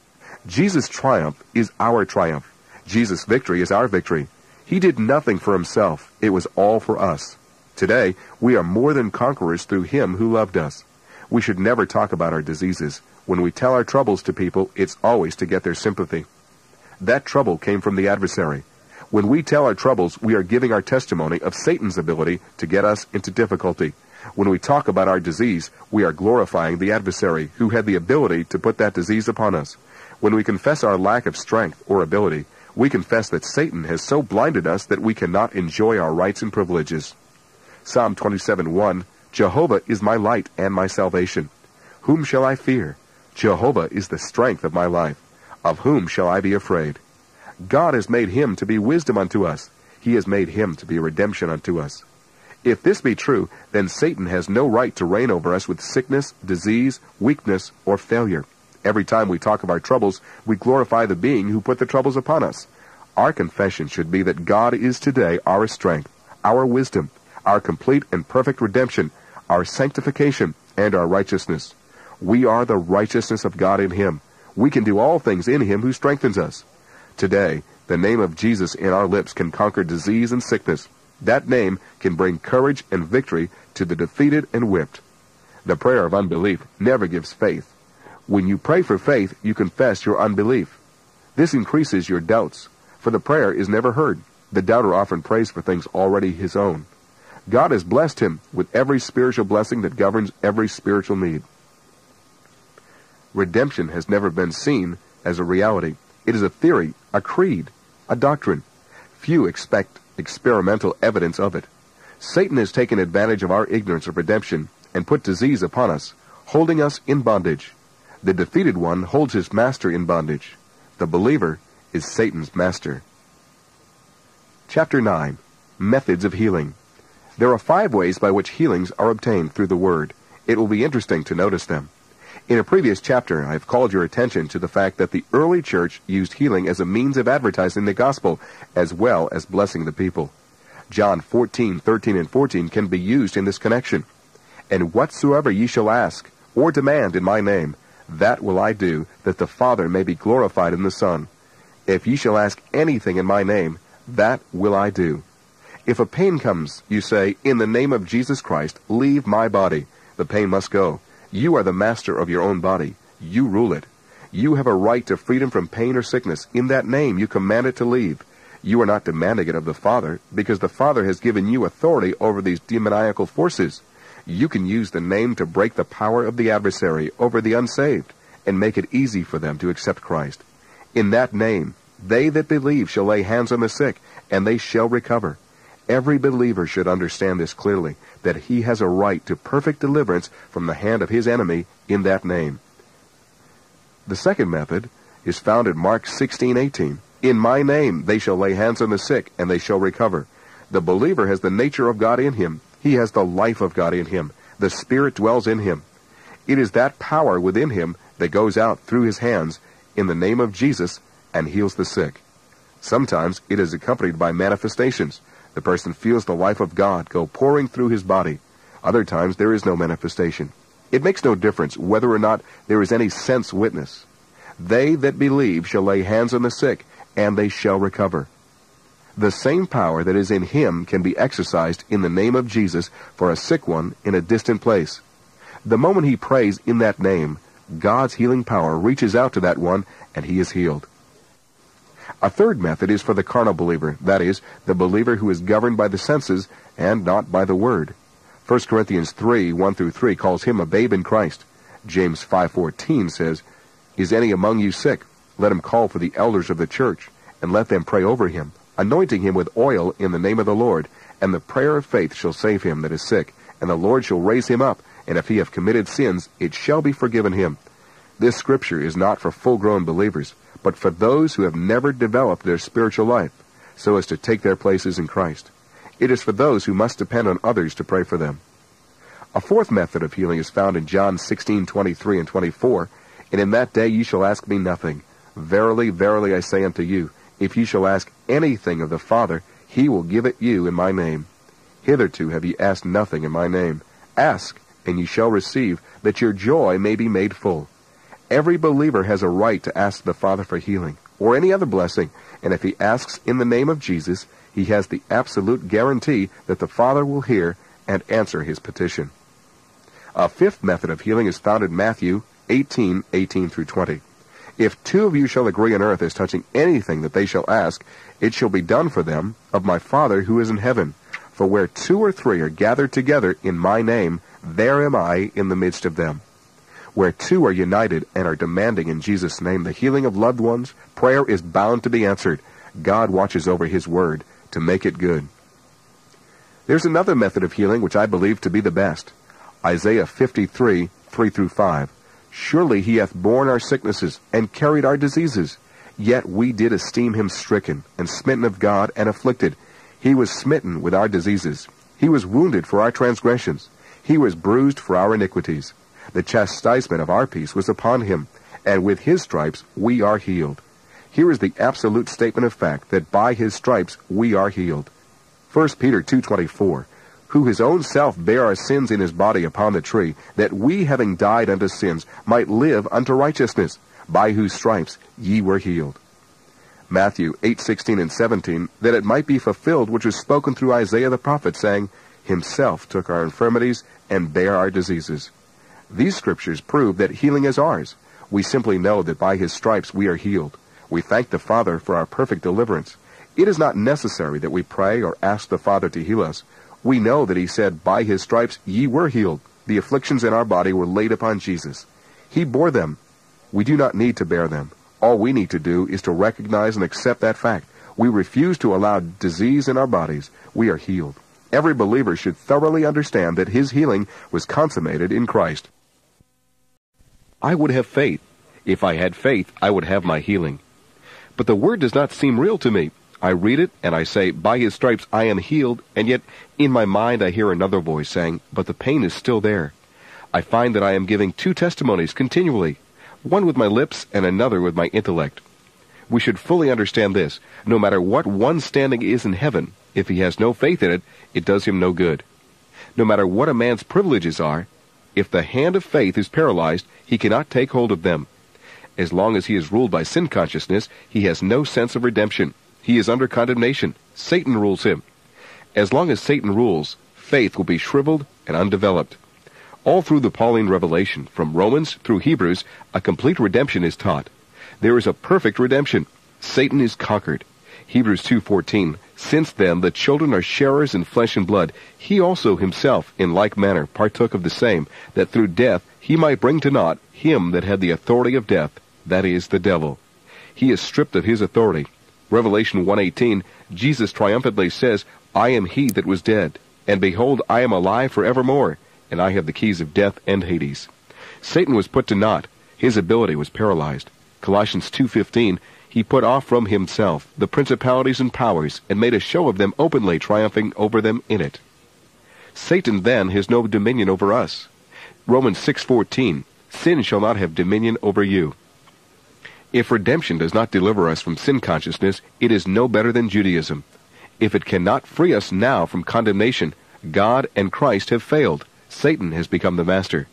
Jesus' triumph is our triumph. Jesus' victory is our victory. He did nothing for himself. It was all for us. Today, we are more than conquerors through him who loved us. We should never talk about our diseases. When we tell our troubles to people, it's always to get their sympathy. That trouble came from the adversary. When we tell our troubles, we are giving our testimony of Satan's ability to get us into difficulty. When we talk about our disease, we are glorifying the adversary who had the ability to put that disease upon us. When we confess our lack of strength or ability, we confess that Satan has so blinded us that we cannot enjoy our rights and privileges. Psalm 27:1 Jehovah is my light and my salvation. Whom shall I fear? Jehovah is the strength of my life. Of whom shall I be afraid? God has made him to be wisdom unto us. He has made him to be redemption unto us. If this be true, then Satan has no right to reign over us with sickness, disease, weakness, or failure. Every time we talk of our troubles, we glorify the being who put the troubles upon us. Our confession should be that God is today our strength, our wisdom, our complete and perfect redemption, our sanctification, and our righteousness. We are the righteousness of God in Him. We can do all things in Him who strengthens us. Today, the name of Jesus in our lips can conquer disease and sickness. That name can bring courage and victory to the defeated and whipped. The prayer of unbelief never gives faith. When you pray for faith, you confess your unbelief. This increases your doubts, for the prayer is never heard. The doubter often prays for things already his own. God has blessed him with every spiritual blessing that governs every spiritual need. Redemption has never been seen as a reality. It is a theory, a creed, a doctrine. Few expect experimental evidence of it. Satan has taken advantage of our ignorance of redemption and put disease upon us, holding us in bondage. The defeated one holds his master in bondage. The believer is Satan's master. Chapter 9 Methods of Healing. There are five ways by which healings are obtained through the Word. It will be interesting to notice them. In a previous chapter, I have called your attention to the fact that the early church used healing as a means of advertising the gospel as well as blessing the people. John 14, 13, and 14 can be used in this connection. And whatsoever ye shall ask or demand in my name, that will I do, that the Father may be glorified in the Son. If ye shall ask anything in my name, that will I do. If a pain comes, you say, In the name of Jesus Christ, leave my body. The pain must go. You are the master of your own body. You rule it. You have a right to freedom from pain or sickness. In that name, you command it to leave. You are not demanding it of the Father, because the Father has given you authority over these demoniacal forces. You can use the name to break the power of the adversary over the unsaved and make it easy for them to accept Christ. In that name, they that believe shall lay hands on the sick, and they shall recover. Every believer should understand this clearly, that he has a right to perfect deliverance from the hand of his enemy in that name. The second method is found in Mark 16:18. In my name they shall lay hands on the sick, and they shall recover. The believer has the nature of God in him, he has the life of God in him. The Spirit dwells in him. It is that power within him that goes out through his hands in the name of Jesus and heals the sick. Sometimes it is accompanied by manifestations. The person feels the life of God go pouring through his body. Other times there is no manifestation. It makes no difference whether or not there is any sense witness. They that believe shall lay hands on the sick, and they shall recover. The same power that is in him can be exercised in the name of Jesus for a sick one in a distant place. The moment he prays in that name, God's healing power reaches out to that one and he is healed. A third method is for the carnal believer, that is, the believer who is governed by the senses and not by the Word. 1 Corinthians 3, 1 through 3 calls him a babe in Christ. James 5.14 says, Is any among you sick? Let him call for the elders of the church, and let them pray over him, anointing him with oil in the name of the Lord. And the prayer of faith shall save him that is sick, and the Lord shall raise him up, and if he have committed sins, it shall be forgiven him. This scripture is not for full-grown believers, but for those who have never developed their spiritual life, so as to take their places in Christ. It is for those who must depend on others to pray for them. A fourth method of healing is found in John 16:23 and 24, and in that day ye shall ask me nothing. Verily, verily, I say unto you, if ye shall ask anything of the Father, he will give it you in my name. Hitherto have ye asked nothing in my name. Ask, and ye shall receive, that your joy may be made full. Every believer has a right to ask the Father for healing or any other blessing, and if he asks in the name of Jesus, he has the absolute guarantee that the Father will hear and answer his petition. A fifth method of healing is found in Matthew 18, 18 through 20. If two of you shall agree on earth as touching anything that they shall ask, it shall be done for them of my Father who is in heaven. For where two or three are gathered together in my name, there am I in the midst of them. Where two are united and are demanding in Jesus' name the healing of loved ones, prayer is bound to be answered. God watches over his word to make it good. There's another method of healing which I believe to be the best. Isaiah 53, 3 through 5. Surely he hath borne our sicknesses and carried our diseases. Yet we did esteem him stricken and smitten of God and afflicted. He was smitten with our diseases. He was wounded for our transgressions. He was bruised for our iniquities. The chastisement of our peace was upon him, and with his stripes we are healed. Here is the absolute statement of fact that by his stripes we are healed. 1 Peter 2.24 Who his own self bare our sins in his body upon the tree, that we, having died unto sins, might live unto righteousness, by whose stripes ye were healed. Matthew 8:16 and 17, that it might be fulfilled which was spoken through Isaiah the prophet, saying, Himself took our infirmities and bare our diseases. These scriptures prove that healing is ours. We simply know that by his stripes we are healed. We thank the Father for our perfect deliverance. It is not necessary that we pray or ask the Father to heal us. We know that he said, By his stripes ye were healed. The afflictions in our body were laid upon Jesus. He bore them. We do not need to bear them. All we need to do is to recognize and accept that fact. We refuse to allow disease in our bodies. We are healed. Every believer should thoroughly understand that his healing was consummated in Christ. I would have faith. If I had faith, I would have my healing. But the word does not seem real to me. I read it and I say, By his stripes I am healed, and yet in my mind I hear another voice saying, But the pain is still there. I find that I am giving two testimonies continually, one with my lips and another with my intellect. We should fully understand this. No matter what one's standing is in heaven, if he has no faith in it, it does him no good. No matter what a man's privileges are, if the hand of faith is paralyzed, he cannot take hold of them. As long as he is ruled by sin consciousness, he has no sense of redemption. He is under condemnation. Satan rules him. As long as Satan rules, faith will be shriveled and undeveloped. All through the Pauline revelation, from Romans through Hebrews, a complete redemption is taught. There is a perfect redemption. Satan is conquered. Hebrews 2:14 Since then the children are sharers in flesh and blood, he also himself in like manner partook of the same, that through death he might bring to naught him that had the authority of death, that is the devil. He is stripped of his authority. Revelation 1:18 Jesus triumphantly says, I am he that was dead, and behold I am alive forevermore, and I have the keys of death and Hades. Satan was put to naught. His ability was paralyzed. Colossians 2:15 he put off from himself the principalities and powers, and made a show of them openly, triumphing over them in it. Satan then has no dominion over us. Romans 6:14 Sin shall not have dominion over you. If redemption does not deliver us from sin consciousness, it is no better than Judaism. If it cannot free us now from condemnation, God and Christ have failed. Satan has become the master.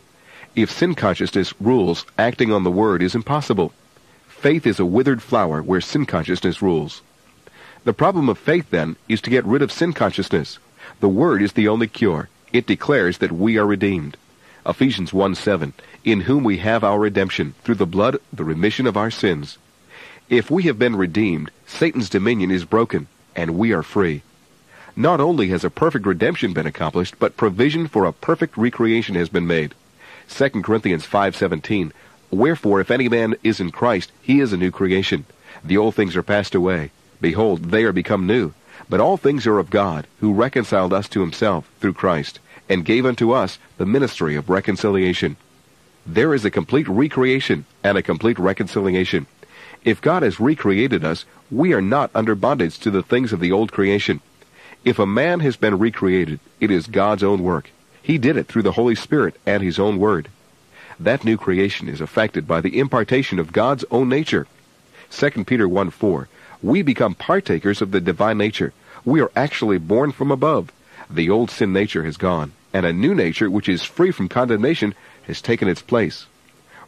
If sin consciousness rules, acting on the word is impossible. Faith is a withered flower where sin consciousness rules. The problem of faith, then, is to get rid of sin consciousness. The Word is the only cure. It declares that we are redeemed. Ephesians 1 7, in whom we have our redemption, through the blood, the remission of our sins. If we have been redeemed, Satan's dominion is broken, and we are free. Not only has a perfect redemption been accomplished, but provision for a perfect recreation has been made. 2 Corinthians 5:17 Wherefore if any man is in Christ, he is a new creation. The old things are passed away; behold, they are become new. But all things are of God, who reconciled us to himself through Christ, and gave unto us the ministry of reconciliation. There is a complete recreation and a complete reconciliation. If God has recreated us, we are not under bondage to the things of the old creation. If a man has been recreated, it is God's own work. He did it through the Holy Spirit and His own Word. That new creation is affected by the impartation of God's own nature. 2 Peter 1 4. We become partakers of the divine nature. We are actually born from above. The old sin nature has gone, and a new nature which is free from condemnation has taken its place.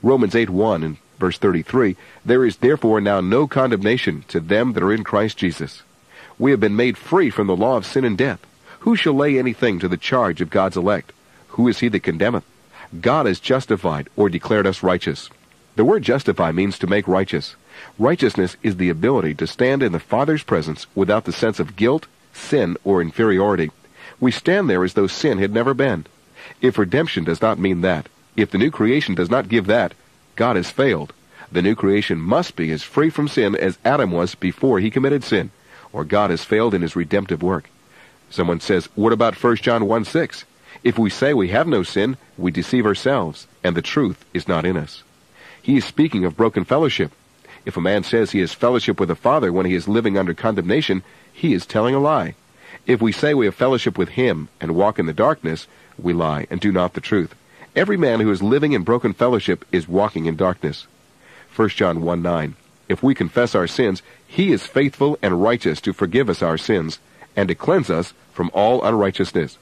Romans 8 1 and verse 33 There is therefore now no condemnation to them that are in Christ Jesus. We have been made free from the law of sin and death. Who shall lay anything to the charge of God's elect? Who is he that condemneth? God has justified or declared us righteous. The word justify means to make righteous. Righteousness is the ability to stand in the Father's presence without the sense of guilt, sin, or inferiority. We stand there as though sin had never been. If redemption does not mean that, if the new creation does not give that, God has failed. The new creation must be as free from sin as Adam was before he committed sin, or God has failed in his redemptive work. Someone says, what about 1 John 1 6? If we say we have no sin, we deceive ourselves, and the truth is not in us. He is speaking of broken fellowship. If a man says he has fellowship with the Father when he is living under condemnation, he is telling a lie. If we say we have fellowship with him and walk in the darkness, we lie and do not the truth. Every man who is living in broken fellowship is walking in darkness. 1 John 1 9. If we confess our sins, he is faithful and righteous to forgive us our sins and to cleanse us from all unrighteousness.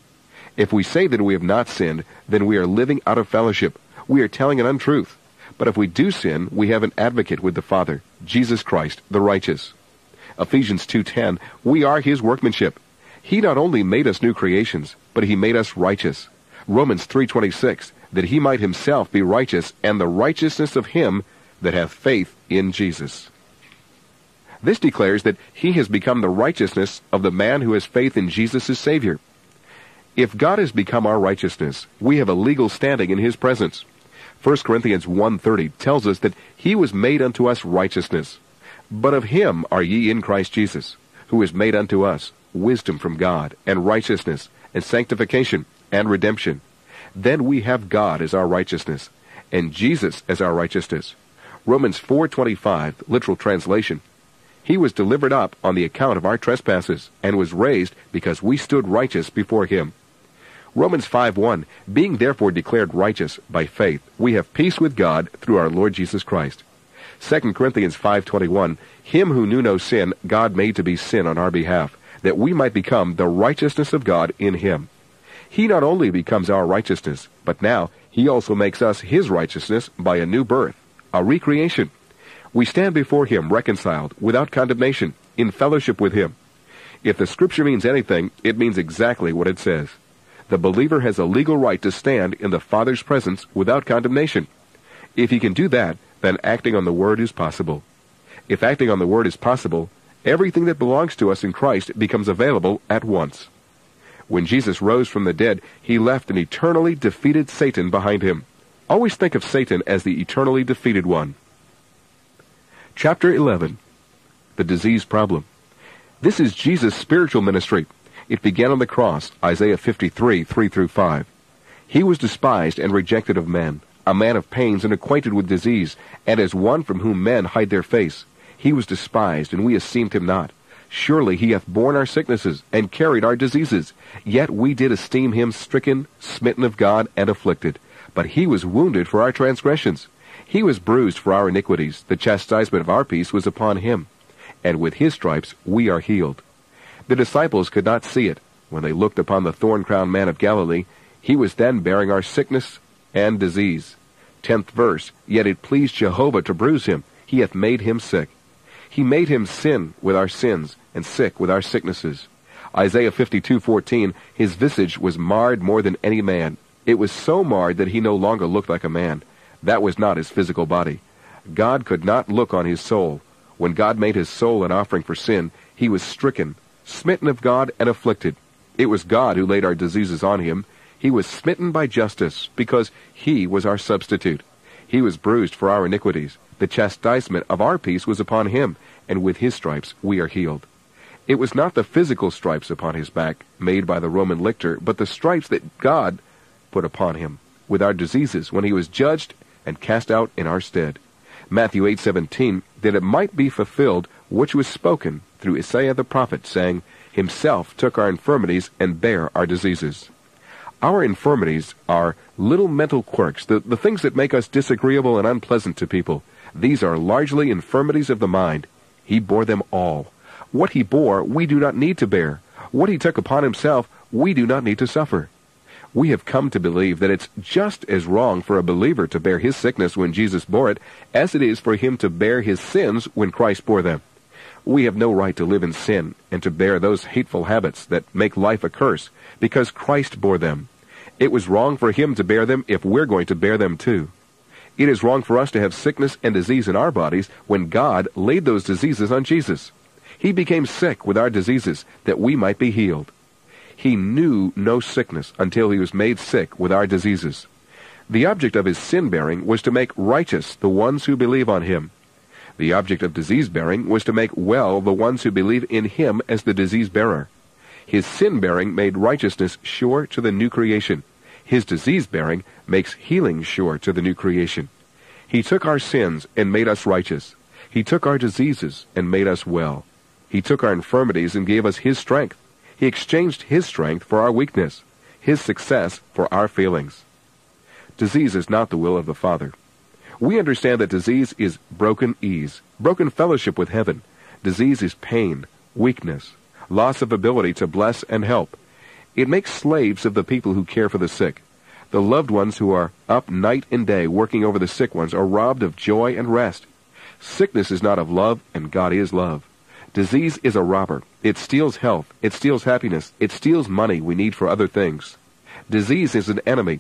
If we say that we have not sinned, then we are living out of fellowship. We are telling an untruth. But if we do sin, we have an advocate with the Father, Jesus Christ, the righteous. Ephesians 2:10, we are his workmanship. He not only made us new creations, but he made us righteous. Romans 3:26, that he might himself be righteous and the righteousness of him that hath faith in Jesus. This declares that he has become the righteousness of the man who has faith in Jesus as Savior. If God has become our righteousness, we have a legal standing in his presence. 1 Corinthians 1.30 tells us that he was made unto us righteousness. But of him are ye in Christ Jesus, who is made unto us wisdom from God, and righteousness, and sanctification, and redemption. Then we have God as our righteousness, and Jesus as our righteousness. Romans 4.25, literal translation, he was delivered up on the account of our trespasses, and was raised because we stood righteous before him. Romans 5:1 Being therefore declared righteous by faith, we have peace with God through our Lord Jesus Christ. 2 Corinthians 5:21 Him who knew no sin God made to be sin on our behalf, that we might become the righteousness of God in him. He not only becomes our righteousness, but now he also makes us his righteousness by a new birth, a recreation. We stand before him reconciled, without condemnation, in fellowship with him. If the scripture means anything, it means exactly what it says. The believer has a legal right to stand in the Father's presence without condemnation. If he can do that, then acting on the Word is possible. If acting on the Word is possible, everything that belongs to us in Christ becomes available at once. When Jesus rose from the dead, he left an eternally defeated Satan behind him. Always think of Satan as the eternally defeated one. Chapter 11 The Disease Problem. This is Jesus' spiritual ministry. It began on the cross, Isaiah 53, 3 through 5. He was despised and rejected of men, a man of pains and acquainted with disease, and as one from whom men hide their face. He was despised, and we esteemed him not. Surely he hath borne our sicknesses, and carried our diseases. Yet we did esteem him stricken, smitten of God, and afflicted. But he was wounded for our transgressions. He was bruised for our iniquities. The chastisement of our peace was upon him. And with his stripes we are healed. The disciples could not see it. When they looked upon the thorn-crowned man of Galilee, he was then bearing our sickness and disease. Tenth verse, Yet it pleased Jehovah to bruise him. He hath made him sick. He made him sin with our sins, and sick with our sicknesses. Isaiah 52:14, His visage was marred more than any man, It was so marred that he no longer looked like a man. That was not his physical body. God could not look on his soul. When God made his soul an offering for sin, he was stricken, smitten of God, and afflicted. It was God who laid our diseases on him. He was smitten by justice, because he was our substitute. He was bruised for our iniquities. The chastisement of our peace was upon him, and with his stripes we are healed. It was not the physical stripes upon his back, made by the Roman lictor, but the stripes that God put upon him, with our diseases, when he was judged and cast out in our stead. Matthew 8:17, that it might be fulfilled which was spoken through Isaiah the prophet, saying, Himself took our infirmities and bare our diseases. Our infirmities are little mental quirks, the, the things that make us disagreeable and unpleasant to people. These are largely infirmities of the mind. He bore them all. What he bore, we do not need to bear. What he took upon himself, we do not need to suffer. We have come to believe that it's just as wrong for a believer to bear his sickness when Jesus bore it as it is for him to bear his sins when Christ bore them. We have no right to live in sin and to bear those hateful habits that make life a curse because Christ bore them. It was wrong for him to bear them if we're going to bear them too. It is wrong for us to have sickness and disease in our bodies when God laid those diseases on Jesus. He became sick with our diseases that we might be healed. He knew no sickness until he was made sick with our diseases. The object of his sin bearing was to make righteous the ones who believe on him. The object of disease bearing was to make well the ones who believe in him as the disease bearer. His sin bearing made righteousness sure to the new creation. His disease bearing makes healing sure to the new creation. He took our sins and made us righteous. He took our diseases and made us well. He took our infirmities and gave us His strength. He exchanged His strength for our weakness, His success for our failings. Disease is not the will of the Father. We understand that disease is broken ease, broken fellowship with heaven. Disease is pain, weakness, loss of ability to bless and help, it makes slaves of the people who care for the sick. The loved ones who are up night and day working over the sick ones are robbed of joy and rest. Sickness is not of love, and God is love. Disease is a robber. It steals health. It steals happiness. It steals money we need for other things. Disease is an enemy.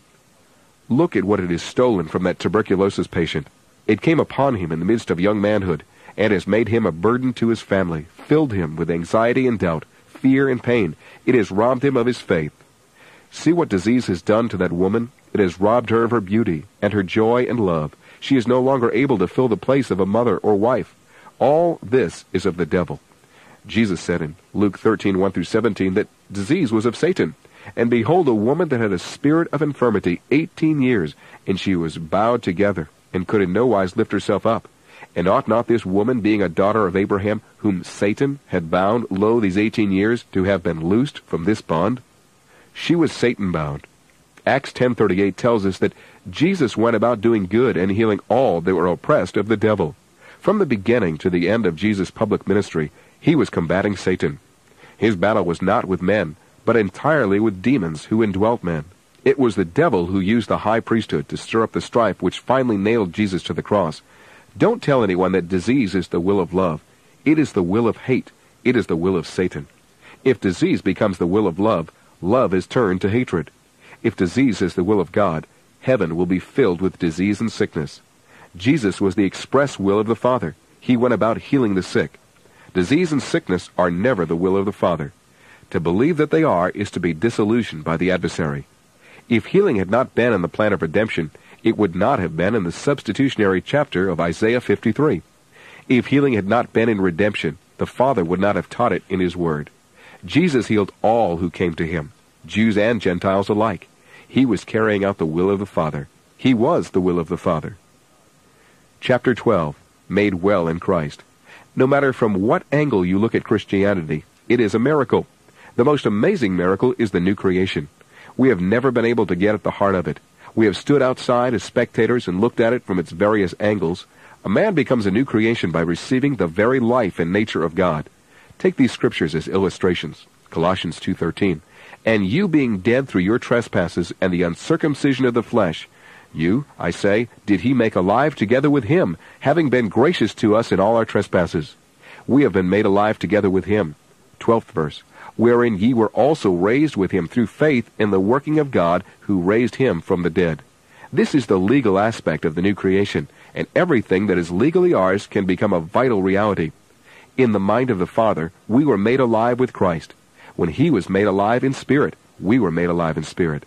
Look at what it has stolen from that tuberculosis patient. It came upon him in the midst of young manhood, and has made him a burden to his family, filled him with anxiety and doubt, fear and pain. It has robbed him of his faith. See what disease has done to that woman? It has robbed her of her beauty and her joy and love. She is no longer able to fill the place of a mother or wife. All this is of the devil. Jesus said in Luke 13, 1 through 17, that disease was of Satan. And behold, a woman that had a spirit of infirmity eighteen years, and she was bowed together, and could in no wise lift herself up. And ought not this woman, being a daughter of Abraham, whom Satan had bound, lo, these eighteen years, to have been loosed from this bond? She was Satan bound. Acts 10.38 tells us that Jesus went about doing good and healing all that were oppressed of the devil. From the beginning to the end of Jesus' public ministry, he was combating Satan. His battle was not with men, but entirely with demons who indwelt men. It was the devil who used the high priesthood to stir up the strife which finally nailed Jesus to the cross. Don't tell anyone that disease is the will of love. It is the will of hate. It is the will of Satan. If disease becomes the will of love, love is turned to hatred. If disease is the will of God, heaven will be filled with disease and sickness. Jesus was the express will of the Father. He went about healing the sick. Disease and sickness are never the will of the Father. To believe that they are is to be disillusioned by the adversary. If healing had not been in the plan of redemption, it would not have been in the substitutionary chapter of Isaiah 53. If healing had not been in redemption, the Father would not have taught it in His Word. Jesus healed all who came to Him, Jews and Gentiles alike. He was carrying out the will of the Father. He was the will of the Father. Chapter 12 Made Well in Christ. No matter from what angle you look at Christianity, it is a miracle. The most amazing miracle is the new creation. We have never been able to get at the heart of it. We have stood outside as spectators and looked at it from its various angles. A man becomes a new creation by receiving the very life and nature of God. Take these scriptures as illustrations. Colossians 2:13. And you being dead through your trespasses and the uncircumcision of the flesh, you, I say, did he make alive together with him, having been gracious to us in all our trespasses. We have been made alive together with him. Twelfth verse. Wherein ye were also raised with him through faith in the working of God who raised him from the dead. This is the legal aspect of the new creation, and everything that is legally ours can become a vital reality. In the mind of the Father, we were made alive with Christ. When he was made alive in spirit, we were made alive in spirit.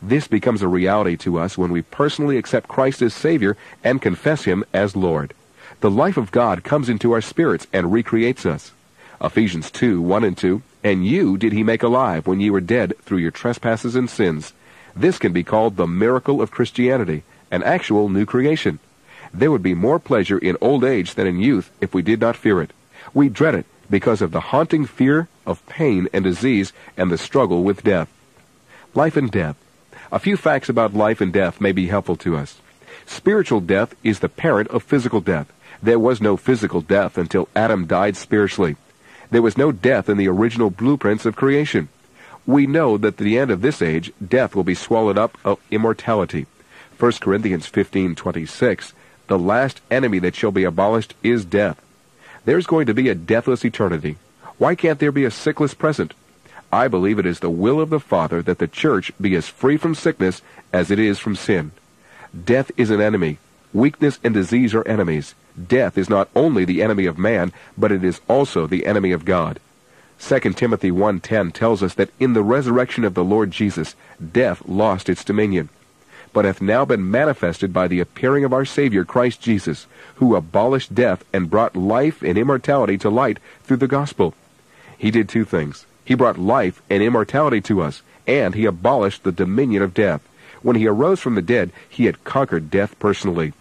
This becomes a reality to us when we personally accept Christ as Savior and confess Him as Lord. The life of God comes into our spirits and recreates us. Ephesians 2, 1 and 2, And you did He make alive when ye were dead through your trespasses and sins. This can be called the miracle of Christianity, an actual new creation. There would be more pleasure in old age than in youth if we did not fear it. We dread it because of the haunting fear of pain and disease and the struggle with death. Life and death. A few facts about life and death may be helpful to us. Spiritual death is the parent of physical death. There was no physical death until Adam died spiritually. There was no death in the original blueprints of creation. We know that at the end of this age, death will be swallowed up of immortality. 1 Corinthians 15:26, the last enemy that shall be abolished is death. There's going to be a deathless eternity. Why can't there be a sickless present? I believe it is the will of the Father that the church be as free from sickness as it is from sin. Death is an enemy. Weakness and disease are enemies. Death is not only the enemy of man, but it is also the enemy of God. 2 Timothy 1.10 tells us that in the resurrection of the Lord Jesus, death lost its dominion, but hath now been manifested by the appearing of our Savior Christ Jesus, who abolished death and brought life and immortality to light through the gospel. He did two things. He brought life and immortality to us, and he abolished the dominion of death. When he arose from the dead, he had conquered death personally.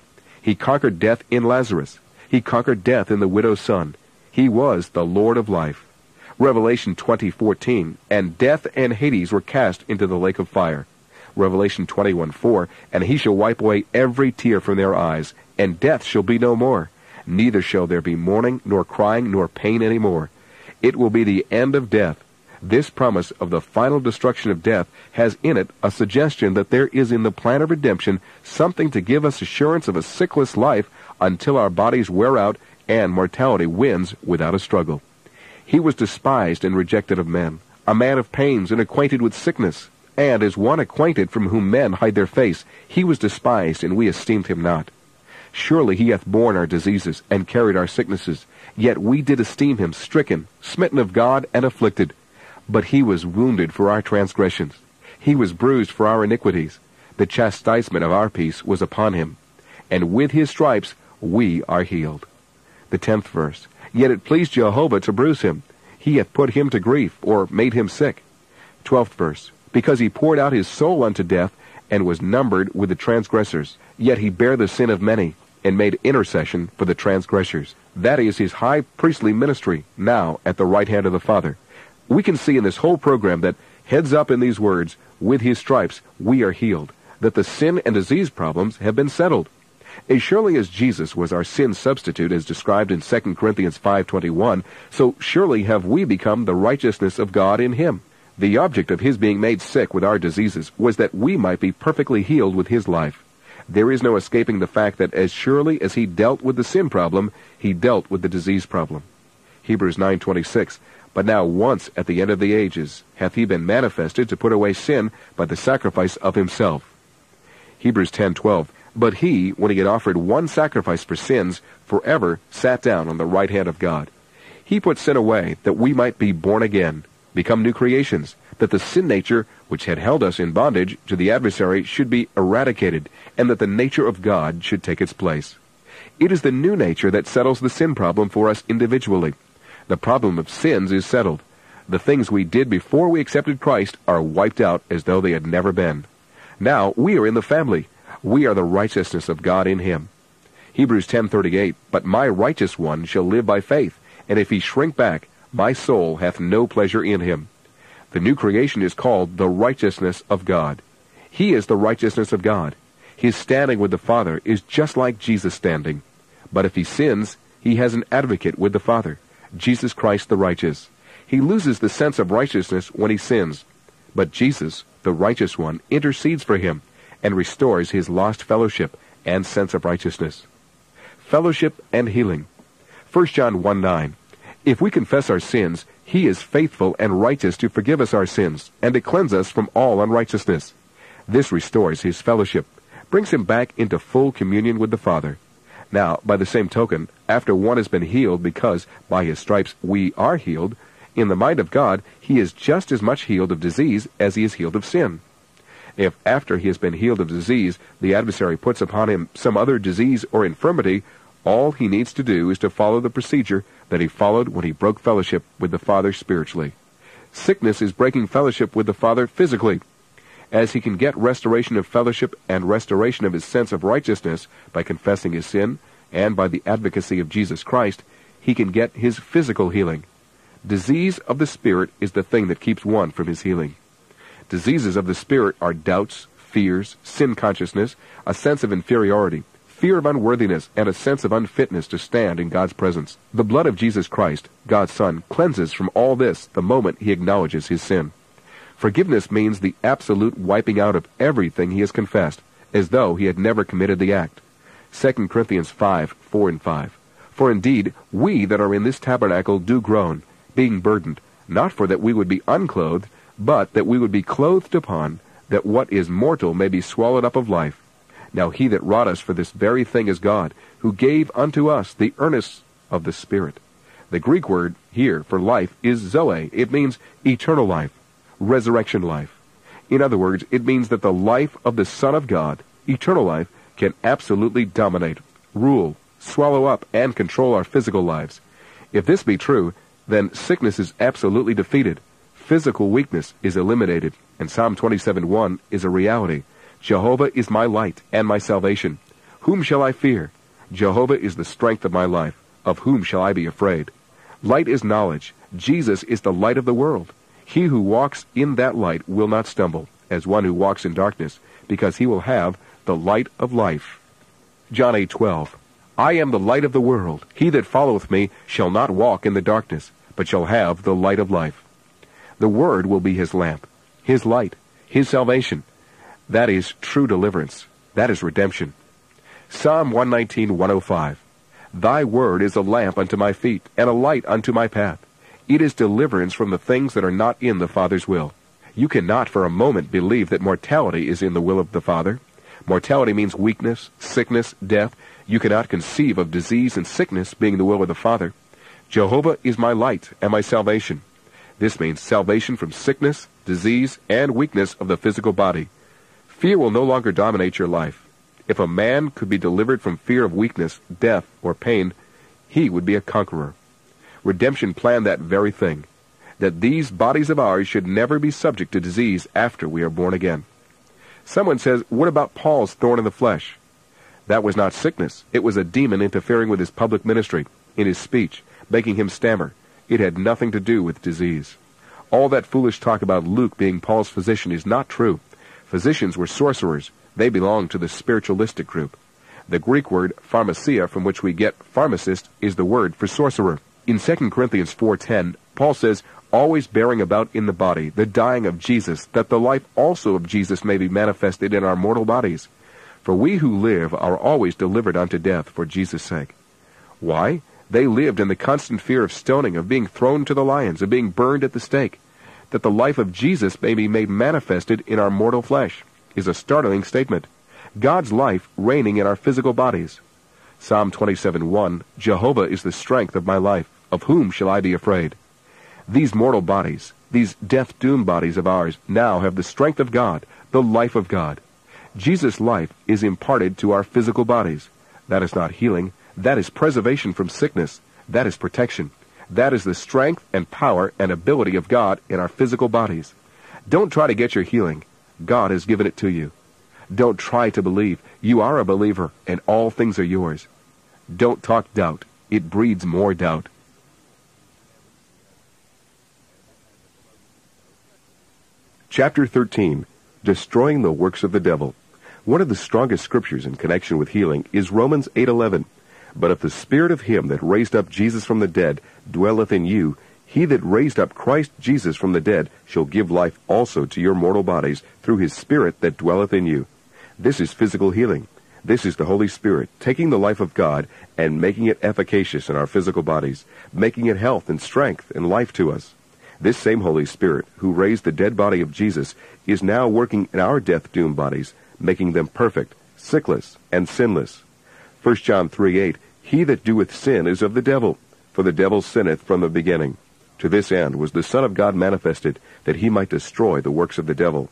He conquered death in Lazarus. He conquered death in the widow's son. He was the Lord of life. Revelation 20:14, and death and Hades were cast into the lake of fire. Revelation 21:4, and he shall wipe away every tear from their eyes, and death shall be no more. Neither shall there be mourning, nor crying, nor pain any more. It will be the end of death. This promise of the final destruction of death has in it a suggestion that there is in the plan of redemption something to give us assurance of a sickless life until our bodies wear out and mortality wins without a struggle. He was despised and rejected of men, a man of pains and acquainted with sickness. And as one acquainted from whom men hide their face, he was despised, and we esteemed him not. Surely he hath borne our diseases, and carried our sicknesses. Yet we did esteem him stricken, smitten of God, and afflicted. But he was wounded for our transgressions. He was bruised for our iniquities. The chastisement of our peace was upon him. And with his stripes we are healed. The tenth verse. Yet it pleased Jehovah to bruise him. He hath put him to grief, or made him sick. Twelfth verse. Because he poured out his soul unto death, and was numbered with the transgressors. Yet he bare the sin of many, and made intercession for the transgressors. That is his high priestly ministry, now at the right hand of the Father. We can see in this whole program that, heads up in these words, with his stripes we are healed, that the sin and disease problems have been settled. As surely as Jesus was our sin substitute as described in 2 Corinthians 5.21, so surely have we become the righteousness of God in him. The object of his being made sick with our diseases was that we might be perfectly healed with his life. There is no escaping the fact that as surely as he dealt with the sin problem, he dealt with the disease problem. Hebrews 9:26 But now once at the end of the ages hath he been manifested to put away sin by the sacrifice of himself. Hebrews 10:12 But he, when he had offered one sacrifice for sins, forever sat down on the right hand of God. He put sin away that we might be born again, become new creations, that the sin nature which had held us in bondage to the adversary should be eradicated, and that the nature of God should take its place. It is the new nature that settles the sin problem for us individually. The problem of sins is settled. The things we did before we accepted Christ are wiped out as though they had never been. Now we are in the family. We are the righteousness of God in him. Hebrews 10:38 But my righteous one shall live by faith, and if he shrink back, my soul hath no pleasure in him. The new creation is called the righteousness of God. He is the righteousness of God. His standing with the Father is just like Jesus' standing. But if he sins, he has an advocate with the Father. Jesus Christ the righteous. He loses the sense of righteousness when he sins, but Jesus, the righteous one, intercedes for him and restores his lost fellowship and sense of righteousness. Fellowship and healing. 1 John 1 9. If we confess our sins, he is faithful and righteous to forgive us our sins and to cleanse us from all unrighteousness. This restores his fellowship, brings him back into full communion with the Father. Now, by the same token, after one has been healed because by his stripes we are healed, in the mind of God, he is just as much healed of disease as he is healed of sin. If after he has been healed of disease, the adversary puts upon him some other disease or infirmity, all he needs to do is to follow the procedure that he followed when he broke fellowship with the Father spiritually. Sickness is breaking fellowship with the Father physically. As he can get restoration of fellowship and restoration of his sense of righteousness by confessing his sin and by the advocacy of Jesus Christ, he can get his physical healing. Disease of the Spirit is the thing that keeps one from his healing. Diseases of the spirit are doubts, fears, sin consciousness, a sense of inferiority, fear of unworthiness, and a sense of unfitness to stand in God's presence. The blood of Jesus Christ, God's Son, cleanses from all this the moment he acknowledges his sin. Forgiveness means the absolute wiping out of everything he has confessed, as though he had never committed the act. 2 Corinthians 5, 4 and 5. For indeed, we that are in this tabernacle do groan, being burdened, not for that we would be unclothed, but that we would be clothed upon, that what is mortal may be swallowed up of life. Now he that wrought us for this very thing is God, who gave unto us the earnest of the Spirit. The Greek word here for life is zoe. It means eternal life, resurrection life. In other words, it means that the life of the Son of God, eternal life, can absolutely dominate, rule, swallow up, and control our physical lives. If this be true, then sickness is absolutely defeated, physical weakness is eliminated, and Psalm 27:1 is a reality. Jehovah is my light and my salvation. Whom shall I fear? Jehovah is the strength of my life. Of whom shall I be afraid? Light is knowledge. Jesus is the light of the world. He who walks in that light will not stumble, as one who walks in darkness, because he will have the light of life. John 8:12 I am the light of the world. He that followeth me shall not walk in the darkness, but shall have the light of life. The Word will be his lamp, his light, his salvation. That is true deliverance. That is redemption. Psalm 119, 105. Thy word is a lamp unto my feet, and a light unto my path. It is deliverance from the things that are not in the Father's will. You cannot for a moment believe that mortality is in the will of the Father. Mortality means weakness, sickness, death. You cannot conceive of disease and sickness being the will of the Father. Jehovah is my light and my salvation. This means salvation from sickness, disease, and weakness of the physical body. Fear will no longer dominate your life. If a man could be delivered from fear of weakness, death, or pain, he would be a conqueror. Redemption planned that very thing, that these bodies of ours should never be subject to disease after we are born again. Someone says, what about Paul's thorn in the flesh? That was not sickness. It was a demon interfering with his public ministry, in his speech, making him stammer, it had nothing to do with disease. All that foolish talk about Luke being Paul's physician is not true. Physicians were sorcerers. They belonged to the spiritualistic group. The Greek word pharmacia, from which we get pharmacist, is the word for sorcerer. In 2 Corinthians 4.10, Paul says, always bearing about in the body the dying of Jesus, that the life also of Jesus may be manifested in our mortal bodies. For we who live are always delivered unto death for Jesus' sake. Why? They lived in the constant fear of stoning, of being thrown to the lions, of being burned at the stake. That the life of Jesus may be made manifested in our mortal flesh is a startling statement. God's life reigning in our physical bodies. Psalm 27:1 Jehovah is the strength of my life. Of whom shall I be afraid? These mortal bodies, these death-doomed bodies of ours, now have the strength of God, the life of God. Jesus' life is imparted to our physical bodies. That is not healing, that is preservation from sickness. That is protection. That is the strength and power and ability of God in our physical bodies. Don't try to get your healing. God has given it to you. Don't try to believe. You are a believer, and all things are yours. Don't talk doubt. It breeds more doubt. Chapter 13 Destroying the Works of the Devil. One of the strongest scriptures in connection with healing is Romans 8:11. But if the Spirit of him that raised up Jesus from the dead dwelleth in you, he that raised up Christ Jesus from the dead shall give life also to your mortal bodies through his Spirit that dwelleth in you. This is physical healing. This is the Holy Spirit taking the life of God and making it efficacious in our physical bodies, making it health and strength and life to us. This same Holy Spirit, who raised the dead body of Jesus, is now working in our death-doomed bodies, making them perfect, sickless, and sinless. 1 John 3 8, He that doeth sin is of the devil, for the devil sinneth from the beginning. To this end was the Son of God manifested, that he might destroy the works of the devil.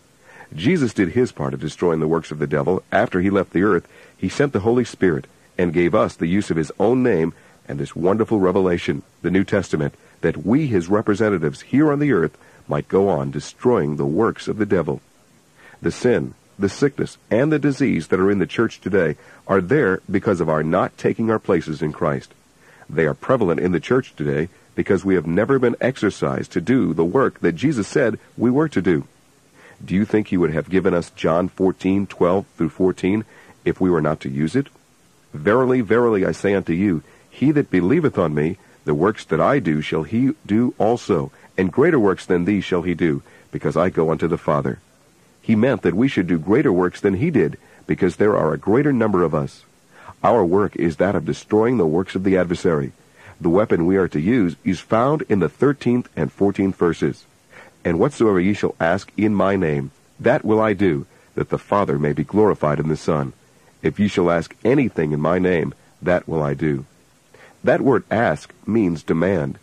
Jesus did his part of destroying the works of the devil. After he left the earth, he sent the Holy Spirit and gave us the use of his own name and this wonderful revelation, the New Testament, that we, his representatives here on the earth, might go on destroying the works of the devil. The sin, the sickness, and the disease that are in the church today are there because of our not taking our places in Christ. They are prevalent in the church today because we have never been exercised to do the work that Jesus said we were to do. Do you think he would have given us John 14, 12 through 14 if we were not to use it? Verily, verily, I say unto you, he that believeth on me, the works that I do shall he do also, and greater works than these shall he do, because I go unto the Father. He meant that we should do greater works than he did, because there are a greater number of us. Our work is that of destroying the works of the adversary, the weapon we are to use is found in the 13th and 14th verses. And whatsoever ye shall ask in my name, that will I do, that the Father may be glorified in the Son. If ye shall ask anything in my name, that will I do. That word ask means demand.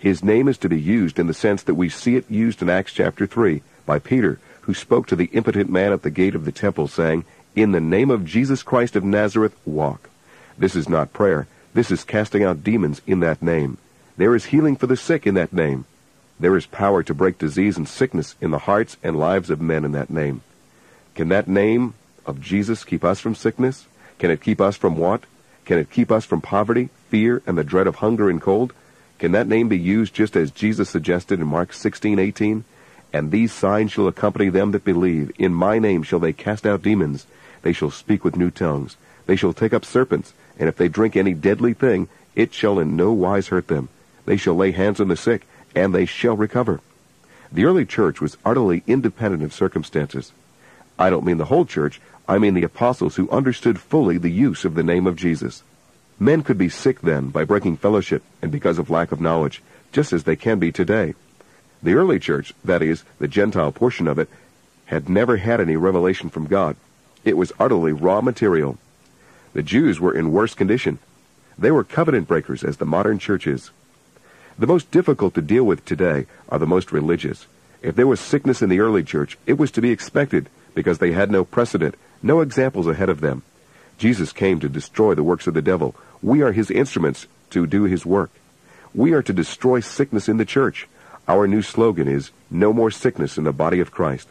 His name is to be used in the sense that we see it used in Acts chapter 3 by Peter, who spoke to the impotent man at the gate of the temple, saying, In the name of Jesus Christ of Nazareth, walk. This is not prayer. This is casting out demons in that name. There is healing for the sick in that name. There is power to break disease and sickness in the hearts and lives of men in that name. Can that name of Jesus keep us from sickness? Can it keep us from want? Can it keep us from poverty, fear, and the dread of hunger and cold? Can that name be used just as Jesus suggested in Mark 16:18? And these signs shall accompany them that believe. In my name shall they cast out demons. They shall speak with new tongues. They shall take up serpents and if they drink any deadly thing, it shall in no wise hurt them. They shall lay hands on the sick, and they shall recover. The early church was utterly independent of circumstances. I don't mean the whole church, I mean the apostles who understood fully the use of the name of Jesus. Men could be sick then by breaking fellowship and because of lack of knowledge, just as they can be today. The early church, that is, the Gentile portion of it, had never had any revelation from God. It was utterly raw material. The Jews were in worse condition. They were covenant breakers as the modern church is. The most difficult to deal with today are the most religious. If there was sickness in the early church, it was to be expected because they had no precedent, no examples ahead of them. Jesus came to destroy the works of the devil. We are his instruments to do his work. We are to destroy sickness in the church. Our new slogan is, No more sickness in the body of Christ.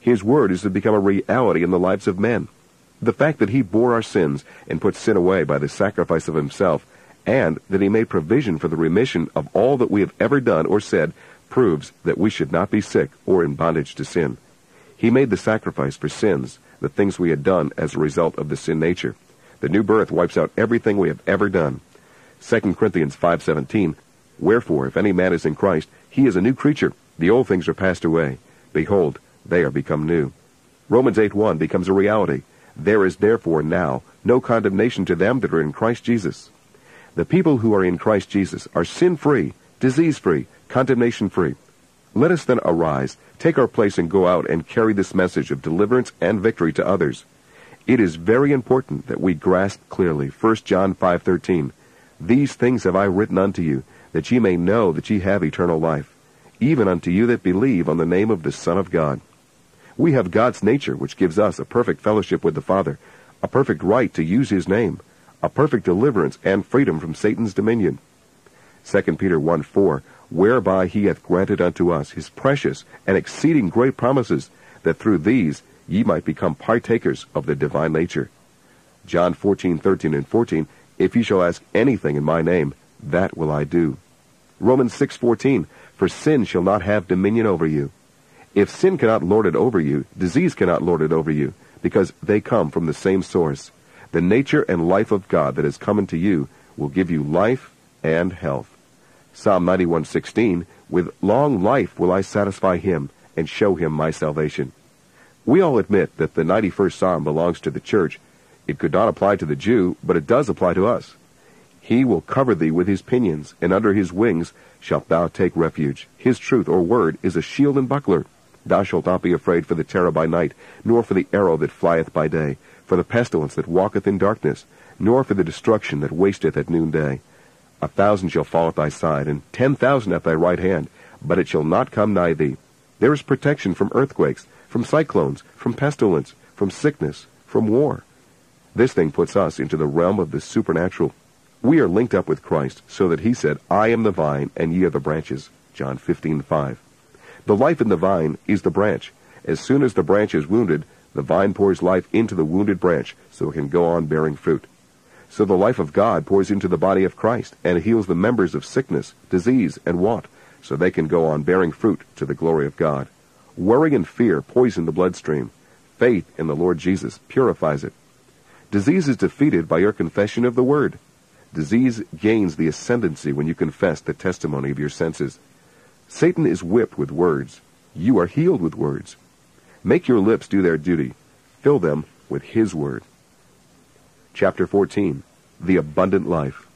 His word is to become a reality in the lives of men. The fact that he bore our sins and put sin away by the sacrifice of himself, and that he made provision for the remission of all that we have ever done or said, proves that we should not be sick or in bondage to sin. He made the sacrifice for sins, the things we had done as a result of the sin nature. The new birth wipes out everything we have ever done. 2 Corinthians 5:17 Wherefore if any man is in Christ he is a new creature the old things are passed away behold they are become new Romans 8:1 becomes a reality there is therefore now no condemnation to them that are in Christ Jesus. The people who are in Christ Jesus are sin-free, disease-free, condemnation-free. Let us then arise, take our place, and go out and carry this message of deliverance and victory to others. It is very important that we grasp clearly 1 John 5:13. These things have I written unto you, that ye may know that ye have eternal life, even unto you that believe on the name of the Son of God. We have God's nature, which gives us a perfect fellowship with the Father, a perfect right to use His name, a perfect deliverance and freedom from Satan's dominion. 2 Peter 1 4, whereby He hath granted unto us His precious and exceeding great promises, that through these ye might become partakers of the divine nature. John 14:13 and 14, if ye shall ask anything in my name, that will I do. Romans 6:14, for sin shall not have dominion over you. If sin cannot lord it over you, disease cannot lord it over you, because they come from the same source. The nature and life of God that has come into you will give you life and health. Psalm 91:16, with long life will I satisfy him and show him my salvation. We all admit that the 91st Psalm belongs to the church. It could not apply to the Jew, but it does apply to us. He will cover thee with his pinions, and under his wings shalt thou take refuge. His truth or word is a shield and buckler. Thou shalt not be afraid for the terror by night, nor for the arrow that flieth by day, for the pestilence that walketh in darkness, nor for the destruction that wasteth at noonday. A thousand shall fall at thy side, and ten thousand at thy right hand, but it shall not come nigh thee. There is protection from earthquakes, from cyclones, from pestilence, from sickness, from war. This thing puts us into the realm of the supernatural. We are linked up with Christ, so that he said, I am the vine, and ye are the branches. John 15:5. The life in the vine is the branch. As soon as the branch is wounded, the vine pours life into the wounded branch so it can go on bearing fruit. So the life of God pours into the body of Christ and heals the members of sickness, disease, and want so they can go on bearing fruit to the glory of God. Worry and fear poison the bloodstream. Faith in the Lord Jesus purifies it. Disease is defeated by your confession of the Word. Disease gains the ascendancy when you confess the testimony of your senses. Satan is whipped with words. You are healed with words. Make your lips do their duty. Fill them with His Word. Chapter 14 The Abundant Life.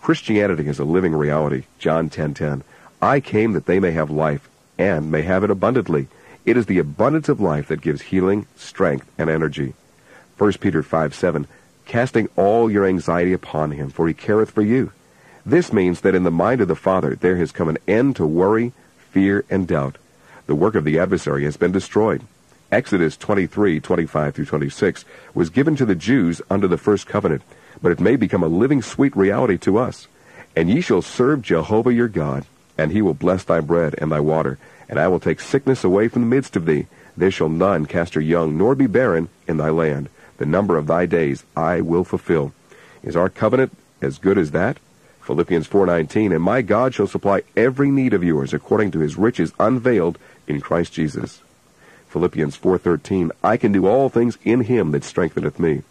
Christianity is a living reality. John 10:10. I came that they may have life and may have it abundantly. It is the abundance of life that gives healing, strength, and energy. 1 Peter 5:7. Casting all your anxiety upon him, for he careth for you. This means that in the mind of the Father there has come an end to worry, fear, and doubt. The work of the adversary has been destroyed. Exodus 23, 25 through 26 was given to the Jews under the first covenant, but it may become a living sweet reality to us. And ye shall serve Jehovah your God, and he will bless thy bread and thy water, and I will take sickness away from the midst of thee. There shall none cast her young, nor be barren in thy land. The number of thy days I will fulfill. Is our covenant as good as that? Philippians 4:19, and my God shall supply every need of yours according to his riches unveiled in Christ Jesus. Philippians 4:13, I can do all things in him that strengtheneth me.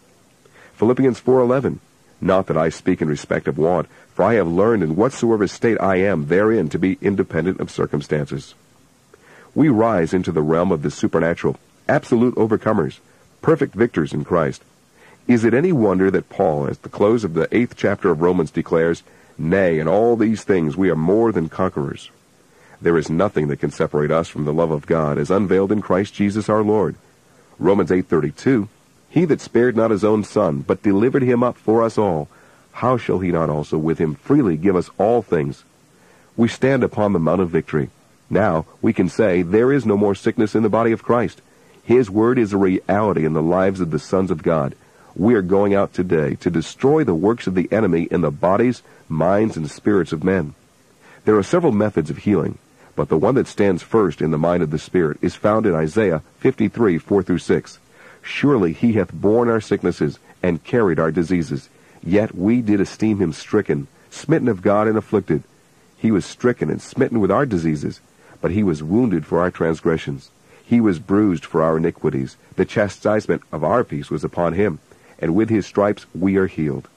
Philippians 4:11, not that I speak in respect of want, for I have learned in whatsoever state I am therein to be independent of circumstances. We rise into the realm of the supernatural, absolute overcomers, perfect victors in Christ. Is it any wonder that Paul, at the close of the eighth chapter of Romans, declares, Nay, in all these things we are more than conquerors. There is nothing that can separate us from the love of God as unveiled in Christ Jesus our Lord. Romans 8:32 He that spared not his own son, but delivered him up for us all, how shall he not also with him freely give us all things? We stand upon the mount of victory. Now we can say there is no more sickness in the body of Christ. His word is a reality in the lives of the sons of God. We are going out today to destroy the works of the enemy in the bodies, minds, and spirits of men. There are several methods of healing. But the one that stands first in the mind of the Spirit is found in Isaiah 53, 4 through 6. Surely he hath borne our sicknesses and carried our diseases. Yet we did esteem him stricken, smitten of God, and afflicted. He was stricken and smitten with our diseases, but he was wounded for our transgressions. He was bruised for our iniquities. The chastisement of our peace was upon him, and with his stripes we are healed.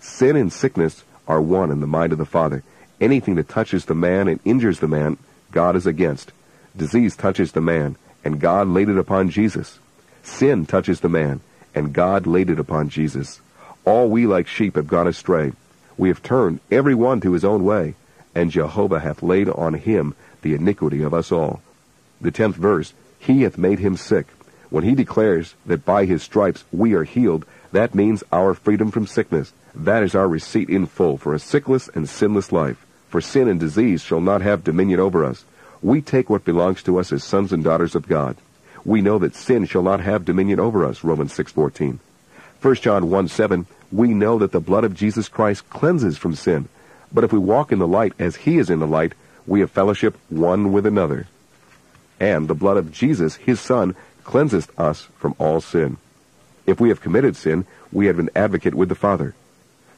Sin and sickness are one in the mind of the Father. Anything that touches the man and injures the man God is against. Disease touches the man, and God laid it upon Jesus. Sin touches the man, and God laid it upon Jesus. All we like sheep have gone astray. We have turned every one to his own way, and Jehovah hath laid on him the iniquity of us all. The tenth verse, He hath made him sick. When he declares that by his stripes we are healed, that means our freedom from sickness. That is our receipt in full for a sickless and sinless life for sin and disease shall not have dominion over us. We take what belongs to us as sons and daughters of God. We know that sin shall not have dominion over us, Romans 6:14. 1 John 1:7, we know that the blood of Jesus Christ cleanses from sin. But if we walk in the light as he is in the light, we have fellowship one with another. And the blood of Jesus, his son, cleanseth us from all sin. If we have committed sin, we have an advocate with the Father,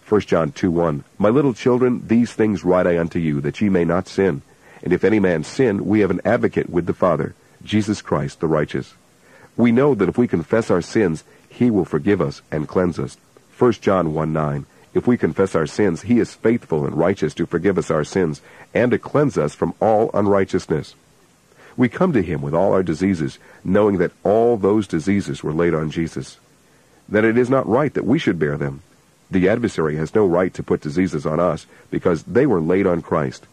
1 John 2 1. My little children, these things write I unto you, that ye may not sin. And if any man sin, we have an advocate with the Father, Jesus Christ the righteous. We know that if we confess our sins, he will forgive us and cleanse us. 1 John 1 9. If we confess our sins, he is faithful and righteous to forgive us our sins and to cleanse us from all unrighteousness. We come to him with all our diseases, knowing that all those diseases were laid on Jesus. that it is not right that we should bear them. The adversary has no right to put diseases on us because they were laid on Christ.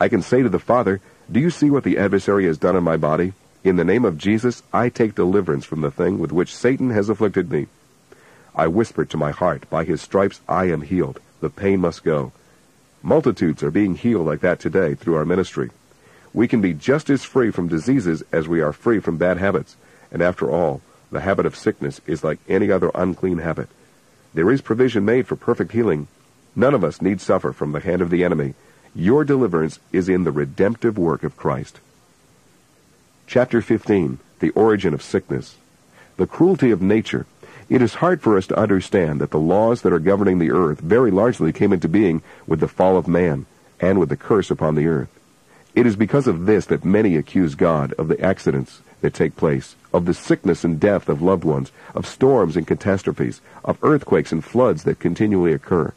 I can say to the Father, Do you see what the adversary has done in my body? In the name of Jesus, I take deliverance from the thing with which Satan has afflicted me. I whispered to my heart, By his stripes I am healed. The pain must go. Multitudes are being healed like that today through our ministry. We can be just as free from diseases as we are free from bad habits. And after all, the habit of sickness is like any other unclean habit. There is provision made for perfect healing. None of us need suffer from the hand of the enemy. Your deliverance is in the redemptive work of Christ. Chapter 15 The Origin of Sickness. The cruelty of nature. It is hard for us to understand that the laws that are governing the earth very largely came into being with the fall of man and with the curse upon the earth. It is because of this that many accuse God of the accidents that take place, of the sickness and death of loved ones, of storms and catastrophes, of earthquakes and floods that continually occur.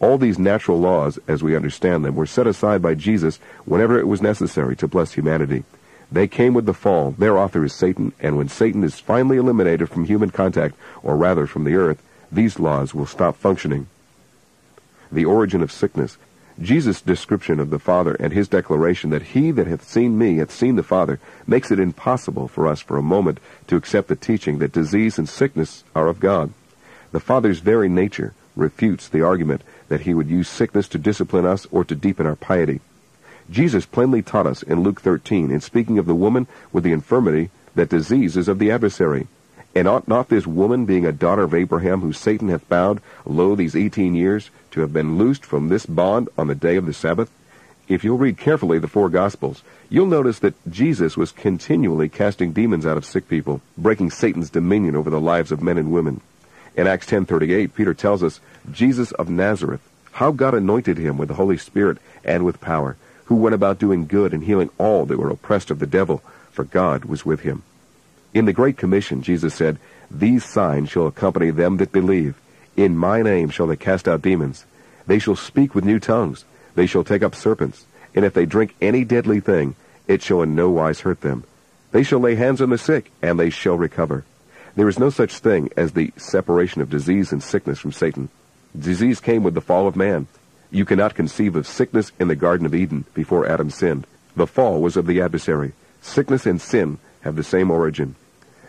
All these natural laws, as we understand them, were set aside by Jesus whenever it was necessary to bless humanity. They came with the fall. Their author is Satan, and when Satan is finally eliminated from human contact, or rather from the earth, these laws will stop functioning. The origin of sickness. Jesus' description of the Father and his declaration that he that hath seen me hath seen the Father makes it impossible for us for a moment to accept the teaching that disease and sickness are of God. The Father's very nature refutes the argument that he would use sickness to discipline us or to deepen our piety. Jesus plainly taught us in Luke 13, in speaking of the woman with the infirmity, that disease is of the adversary, and ought not this woman, being a daughter of Abraham, whom Satan hath bound, lo, these eighteen years, to have been loosed from this bond on the day of the Sabbath? If you'll read carefully the four Gospels, you'll notice that Jesus was continually casting demons out of sick people, breaking Satan's dominion over the lives of men and women. In Acts 10:38, Peter tells us, Jesus of Nazareth, how God anointed him with the Holy Spirit and with power, who went about doing good and healing all that were oppressed of the devil, for God was with him. In the Great Commission, Jesus said, These signs shall accompany them that believe. In my name shall they cast out demons. They shall speak with new tongues. They shall take up serpents. And if they drink any deadly thing, it shall in no wise hurt them. They shall lay hands on the sick, and they shall recover. There is no such thing as the separation of disease and sickness from Satan. Disease came with the fall of man. You cannot conceive of sickness in the Garden of Eden before Adam sinned. The fall was of the adversary. Sickness and sin have the same origin.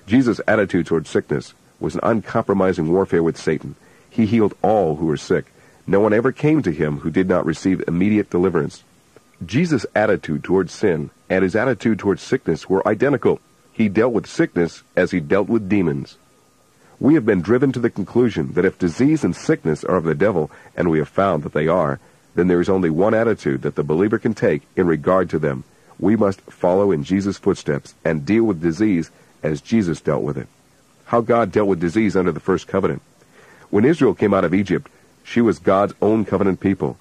Jesus' attitude toward sickness was an uncompromising warfare with Satan. He healed all who were sick. No one ever came to him who did not receive immediate deliverance. Jesus' attitude toward sin and his attitude toward sickness were identical. He dealt with sickness as he dealt with demons. We have been driven to the conclusion that if disease and sickness are of the devil, and we have found that they are, then there is only one attitude that the believer can take in regard to them. We must follow in Jesus' footsteps and deal with disease as Jesus dealt with it. How God dealt with disease under the first covenant. When Israel came out of Egypt, she was God's own covenant people.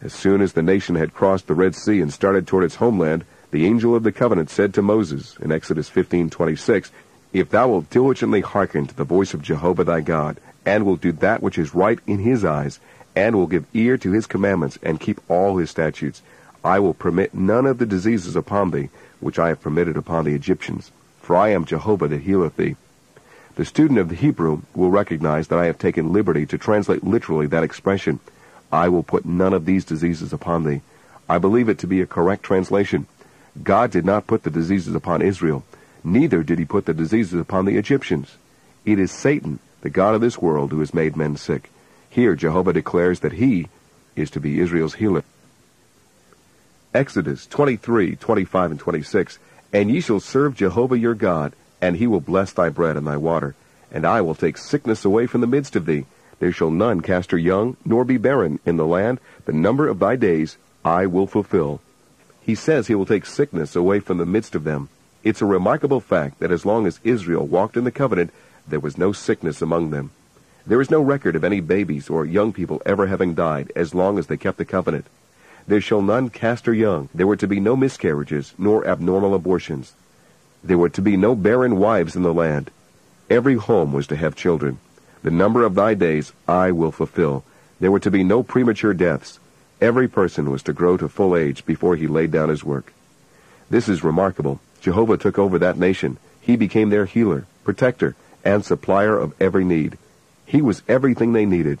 As soon as the nation had crossed the Red Sea and started toward its homeland, the angel of the covenant said to Moses in Exodus 15:26, "If thou wilt diligently hearken to the voice of Jehovah thy God, and will do that which is right in his eyes, and will give ear to his commandments and keep all his statutes, I will permit none of the diseases upon thee which I have permitted upon the Egyptians, for I am Jehovah that healeth thee. The student of the Hebrew will recognize that I have taken liberty to translate literally that expression, I will put none of these diseases upon thee. I believe it to be a correct translation. God did not put the diseases upon Israel, neither did he put the diseases upon the Egyptians. It is Satan, the God of this world, who has made men sick. Here Jehovah declares that he is to be Israel's healer. Exodus 23, 25, and 26 and ye shall serve Jehovah your God, and he will bless thy bread and thy water. And I will take sickness away from the midst of thee. There shall none cast her young, nor be barren in the land. The number of thy days I will fulfill. He says he will take sickness away from the midst of them. It's a remarkable fact that as long as Israel walked in the covenant, there was no sickness among them. There is no record of any babies or young people ever having died as long as they kept the covenant. There shall none cast her young. There were to be no miscarriages, nor abnormal abortions. There were to be no barren wives in the land. Every home was to have children. The number of thy days I will fulfill. There were to be no premature deaths. Every person was to grow to full age before he laid down his work. This is remarkable. Jehovah took over that nation. He became their healer, protector, and supplier of every need. He was everything they needed.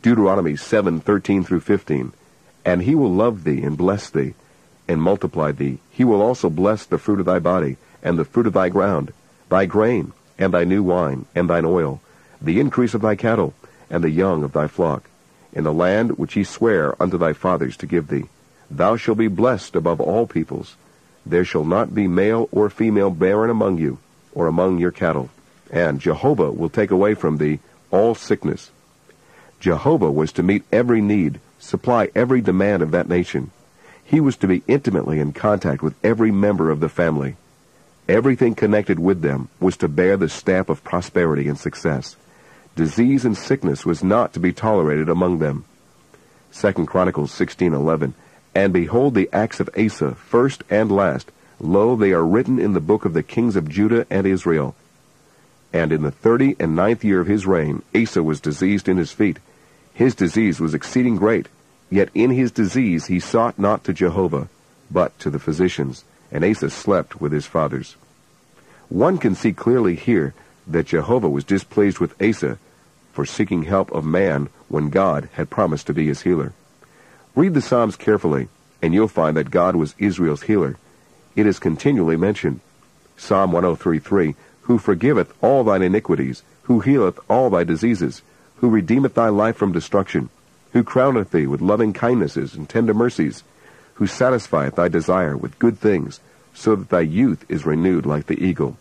Deuteronomy 7:13 through 15. And he will love thee and bless thee and multiply thee. He will also bless the fruit of thy body and the fruit of thy ground, thy grain and thy new wine and thine oil, the increase of thy cattle and the young of thy flock, in the land which he sware unto thy fathers to give thee. Thou shalt be blessed above all peoples. There shall not be male or female barren among you, or among your cattle. And Jehovah will take away from thee all sickness. Jehovah was to meet every need, supply every demand of that nation. He was to be intimately in contact with every member of the family. Everything connected with them was to bear the stamp of prosperity and success. Disease and sickness was not to be tolerated among them. 2 Chronicles 16:11 And behold the acts of Asa, first and last, lo they are written in the book of the kings of Judah and Israel. And in the thirty and ninth year of his reign, Asa was diseased in his feet. His disease was exceeding great, yet in his disease he sought not to Jehovah, but to the physicians, and Asa slept with his fathers. One can see clearly here that Jehovah was displeased with Asa for seeking help of man when God had promised to be his healer. Read the Psalms carefully, and you'll find that God was Israel's healer. It is continually mentioned. Psalm 103:3, Who forgiveth all thine iniquities, who healeth all thy diseases, who redeemeth thy life from destruction, who crowneth thee with loving kindnesses and tender mercies, who satisfieth thy desire with good things, so that thy youth is renewed like the eagle.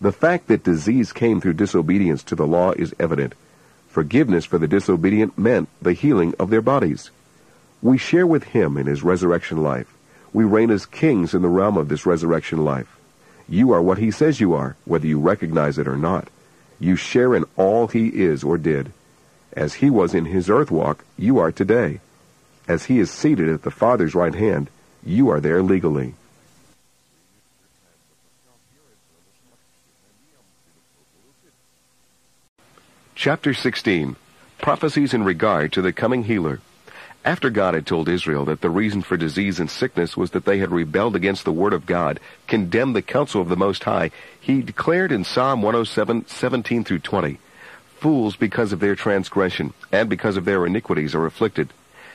The fact that disease came through disobedience to the law is evident. Forgiveness for the disobedient meant the healing of their bodies. We share with him in his resurrection life. We reign as kings in the realm of this resurrection life. You are what he says you are, whether you recognize it or not. You share in all he is or did. As he was in his earth walk, you are today. As he is seated at the Father's right hand, you are there legally. Chapter 16 Prophecies in regard to the coming healer. After God had told Israel that the reason for disease and sickness was that they had rebelled against the word of God, condemned the counsel of the Most High, he declared in Psalm 107, 17 through 20, Fools because of their transgression and because of their iniquities are afflicted.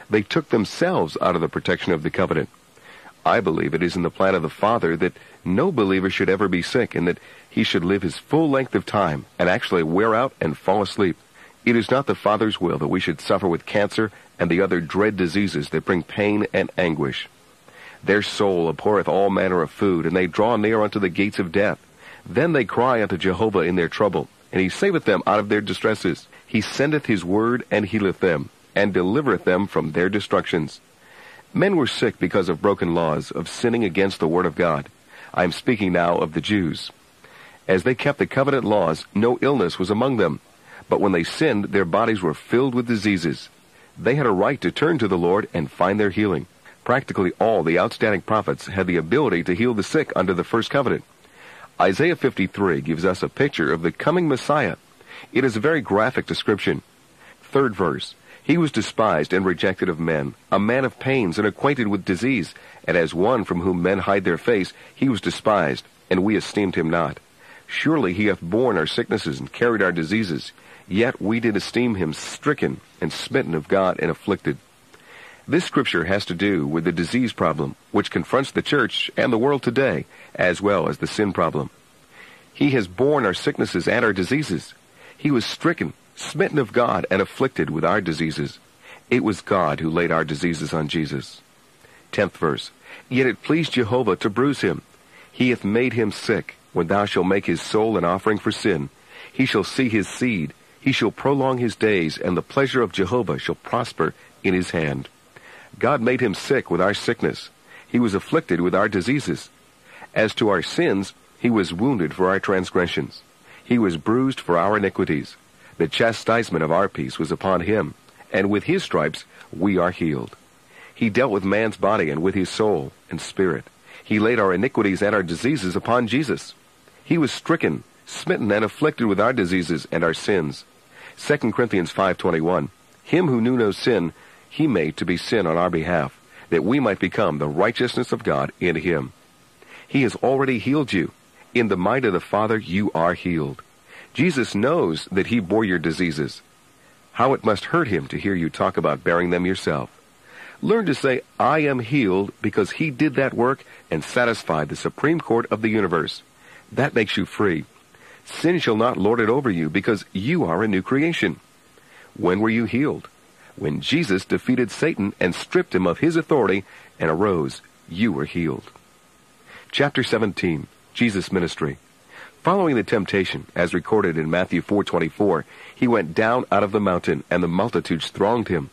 They took themselves out of the protection of the covenant. I believe it is in the plan of the Father that no believer should ever be sick and that he should live his full length of time and actually wear out and fall asleep. It is not the Father's will that we should suffer with cancer and the other dread diseases that bring pain and anguish. Their soul abhorreth all manner of food, and they draw near unto the gates of death. Then they cry unto Jehovah in their trouble, and he saveth them out of their distresses. He sendeth his word, and healeth them, and delivereth them from their destructions. Men were sick because of broken laws, of sinning against the word of God. I am speaking now of the Jews. As they kept the covenant laws, no illness was among them. But when they sinned, their bodies were filled with diseases. They had a right to turn to the Lord and find their healing. Practically all the outstanding prophets had the ability to heal the sick under the first covenant. Isaiah 53 gives us a picture of the coming Messiah. It is a very graphic description. Third verse. He was despised and rejected of men, a man of pains and acquainted with disease, and as one from whom men hide their face, he was despised, and we esteemed him not. Surely he hath borne our sicknesses and carried our diseases. Yet we did esteem him stricken and smitten of God and afflicted. This scripture has to do with the disease problem, which confronts the church and the world today, as well as the sin problem. He has borne our sicknesses and our diseases. He was stricken, smitten of God, and afflicted with our diseases. It was God who laid our diseases on Jesus. Tenth verse. Yet it pleased Jehovah to bruise him. He hath made him sick. When thou shalt make his soul an offering for sin, he shall see his seed, he shall prolong his days, and the pleasure of Jehovah shall prosper in his hand. God made him sick with our sickness. He was afflicted with our diseases. As to our sins, he was wounded for our transgressions. He was bruised for our iniquities. The chastisement of our peace was upon him, and with his stripes we are healed. He dealt with man's body and with his soul and spirit. He laid our iniquities and our diseases upon Jesus. He was stricken, smitten, and afflicted with our diseases and our sins. 2 Corinthians 5.21 Him who knew no sin, he made to be sin on our behalf, that we might become the righteousness of God in him. He has already healed you. In the might of the Father you are healed. Jesus knows that he bore your diseases. How it must hurt him to hear you talk about bearing them yourself. Learn to say, I am healed because he did that work and satisfied the Supreme Court of the universe. That makes you free. Sin shall not lord it over you because you are a new creation. When were you healed? When Jesus defeated Satan and stripped him of his authority and arose, you were healed. Chapter 17, Jesus' Ministry. Following the temptation, as recorded in Matthew 4:24, he went down out of the mountain, and the multitudes thronged him.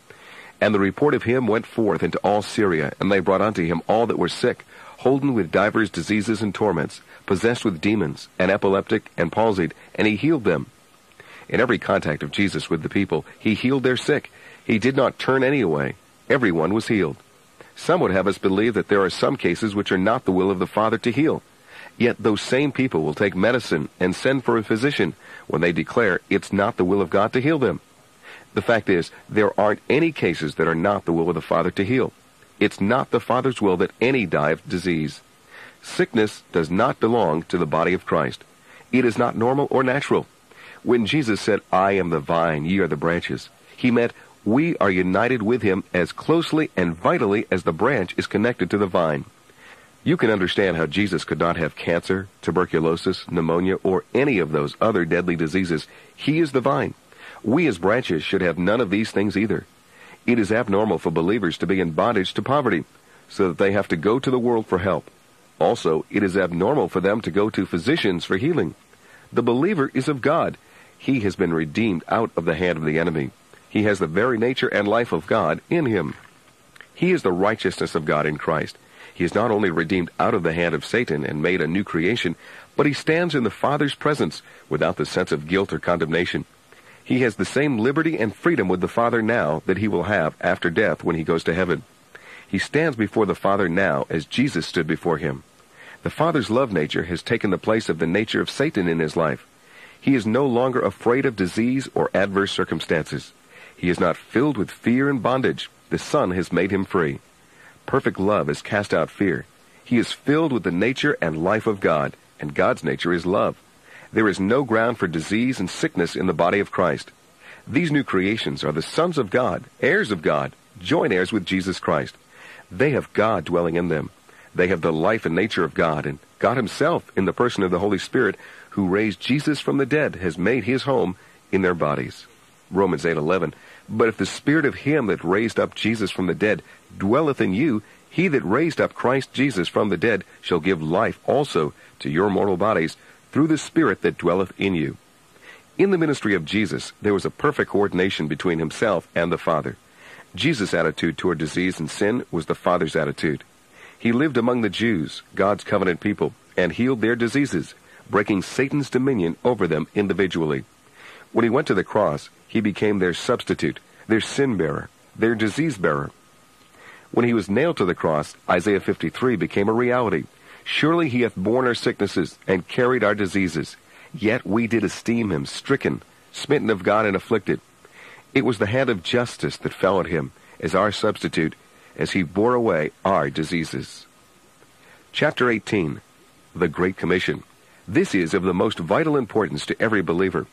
And the report of him went forth into all Syria, and they brought unto him all that were sick, holden with divers diseases and torments, possessed with demons, and epileptic, and palsied, and he healed them. In every contact of Jesus with the people, he healed their sick. He did not turn any away. Everyone was healed. Some would have us believe that there are some cases which are not the will of the Father to heal. Yet those same people will take medicine and send for a physician when they declare it's not the will of God to heal them. The fact is, there aren't any cases that are not the will of the Father to heal. It's not the Father's will that any die of disease. Sickness does not belong to the body of Christ. It is not normal or natural. When Jesus said, I am the vine, ye are the branches, he meant we are united with him as closely and vitally as the branch is connected to the vine. You can understand how Jesus could not have cancer, tuberculosis, pneumonia, or any of those other deadly diseases. He is the vine. We as branches should have none of these things either. It is abnormal for believers to be in bondage to poverty, so that they have to go to the world for help. Also, it is abnormal for them to go to physicians for healing. The believer is of God. He has been redeemed out of the hand of the enemy. He has the very nature and life of God in him. He is the righteousness of God in Christ. He is not only redeemed out of the hand of Satan and made a new creation, but he stands in the Father's presence without the sense of guilt or condemnation. He has the same liberty and freedom with the Father now that he will have after death when he goes to heaven. He stands before the Father now as Jesus stood before him. The Father's love nature has taken the place of the nature of Satan in his life. He is no longer afraid of disease or adverse circumstances. He is not filled with fear and bondage. The Son has made him free. Perfect love has cast out fear. He is filled with the nature and life of God, and God's nature is love. There is no ground for disease and sickness in the body of Christ. These new creations are the sons of God, heirs of God, joint heirs with Jesus Christ. They have God dwelling in them. They have the life and nature of God, and God himself, in the person of the Holy Spirit, who raised Jesus from the dead, has made his home in their bodies. Romans 8:11 But if the spirit of him that raised up Jesus from the dead dwelleth in you, he that raised up Christ Jesus from the dead shall give life also to your mortal bodies through the Spirit that dwelleth in you. In the ministry of Jesus, there was a perfect coordination between himself and the Father. Jesus' attitude toward disease and sin was the Father's attitude. He lived among the Jews, God's covenant people, and healed their diseases, breaking Satan's dominion over them individually. When he went to the cross, he became their substitute, their sin bearer, their disease bearer. When he was nailed to the cross, Isaiah 53 became a reality. Surely he hath borne our sicknesses and carried our diseases. Yet we did esteem him stricken, smitten of God, and afflicted. It was the hand of justice that fell on him as our substitute, as he bore away our diseases. Chapter 18 The Great Commission. This is of the most vital importance to every believer.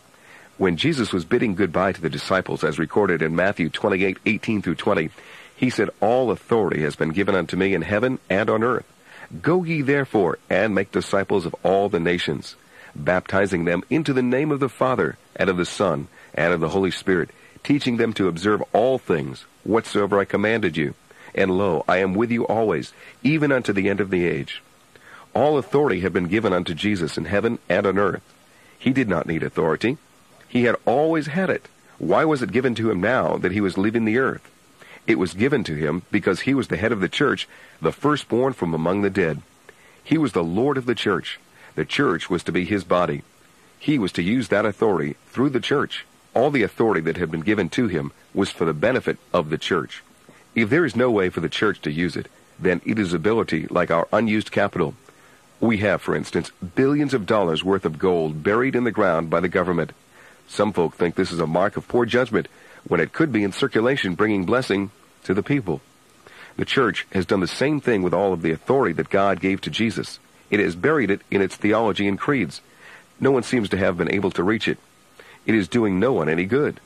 When Jesus was bidding goodbye to the disciples, as recorded in Matthew 28, 18 through 20, he said, All authority has been given unto me in heaven and on earth. Go ye therefore and make disciples of all the nations, baptizing them into the name of the Father and of the Son and of the Holy Spirit, teaching them to observe all things whatsoever I commanded you. And lo, I am with you always, even unto the end of the age. All authority had been given unto Jesus in heaven and on earth. He did not need authority. He had always had it. Why was it given to him now that he was leaving the earth? It was given to him because he was the head of the church, the firstborn from among the dead. He was the Lord of the church. The church was to be his body. He was to use that authority through the church. All the authority that had been given to him was for the benefit of the church. If there is no way for the church to use it, then it is ability like our unused capital. We have, for instance, billions of dollars worth of gold buried in the ground by the government. Some folk think this is a mark of poor judgment when it could be in circulation bringing blessing to the people. The church has done the same thing with all of the authority that God gave to Jesus. It has buried it in its theology and creeds. No one seems to have been able to reach it. It is doing no one any good.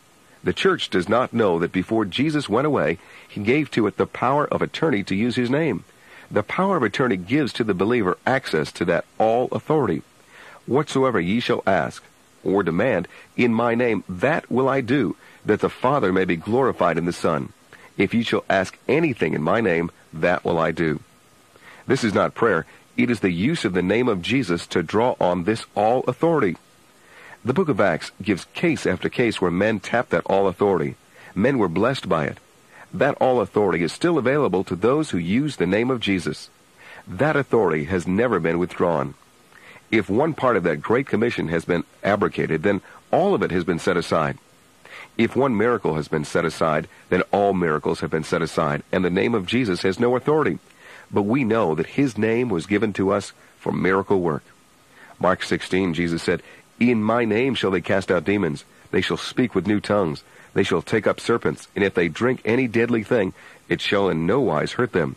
The church does not know that before Jesus went away, he gave to it the power of attorney to use his name. The power of attorney gives to the believer access to that all authority. Whatsoever ye shall ask or demand in my name, that will I do, that the Father may be glorified in the Son. If ye shall ask anything in my name, that will I do. This is not prayer. It is the use of the name of Jesus to draw on this all authority. The book of Acts gives case after case where men tapped that all authority. Men were blessed by it. That all authority is still available to those who use the name of Jesus. That authority has never been withdrawn. If one part of that great commission has been abrogated, then all of it has been set aside. If one miracle has been set aside, then all miracles have been set aside, and the name of Jesus has no authority. But we know that his name was given to us for miracle work. Mark 16, Jesus said, In my name shall they cast out demons. They shall speak with new tongues. They shall take up serpents. And if they drink any deadly thing, it shall in no wise hurt them.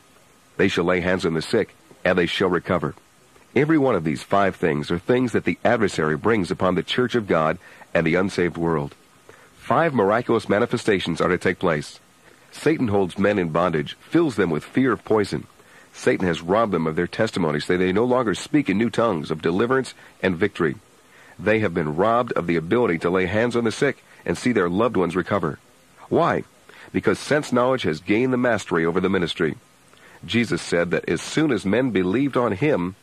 They shall lay hands on the sick, and they shall recover. Every one of these five things are things that the adversary brings upon the church of God and the unsaved world. Five miraculous manifestations are to take place. Satan holds men in bondage, fills them with fear of poison. Satan has robbed them of their testimony so they no longer speak in new tongues of deliverance and victory. They have been robbed of the ability to lay hands on the sick and see their loved ones recover. Why? Because sense knowledge has gained the mastery over the ministry. Jesus said that as soon as men believed on him,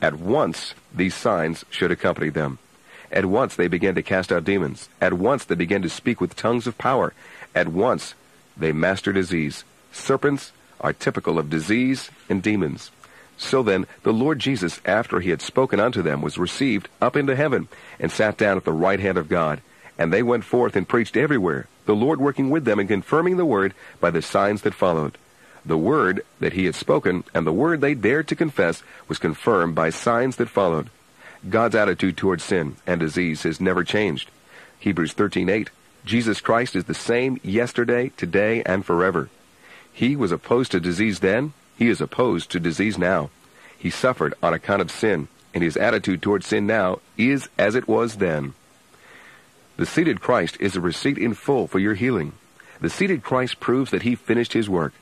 at once these signs should accompany them. At once they began to cast out demons. At once they began to speak with tongues of power. At once they master disease. Serpents are typical of disease and demons. So then, the Lord Jesus, after he had spoken unto them, was received up into heaven, and sat down at the right hand of God. And they went forth and preached everywhere, the Lord working with them and confirming the word by the signs that followed. The word that he had spoken and the word they dared to confess was confirmed by signs that followed. God's attitude toward sin and disease has never changed. Hebrews 13:8 Jesus Christ is the same yesterday, today, and forever. He was opposed to disease then, he is opposed to disease now. He suffered on account of sin, and his attitude toward sin now is as it was then. The seated Christ is a receipt in full for your healing. The seated Christ proves that he finished his work.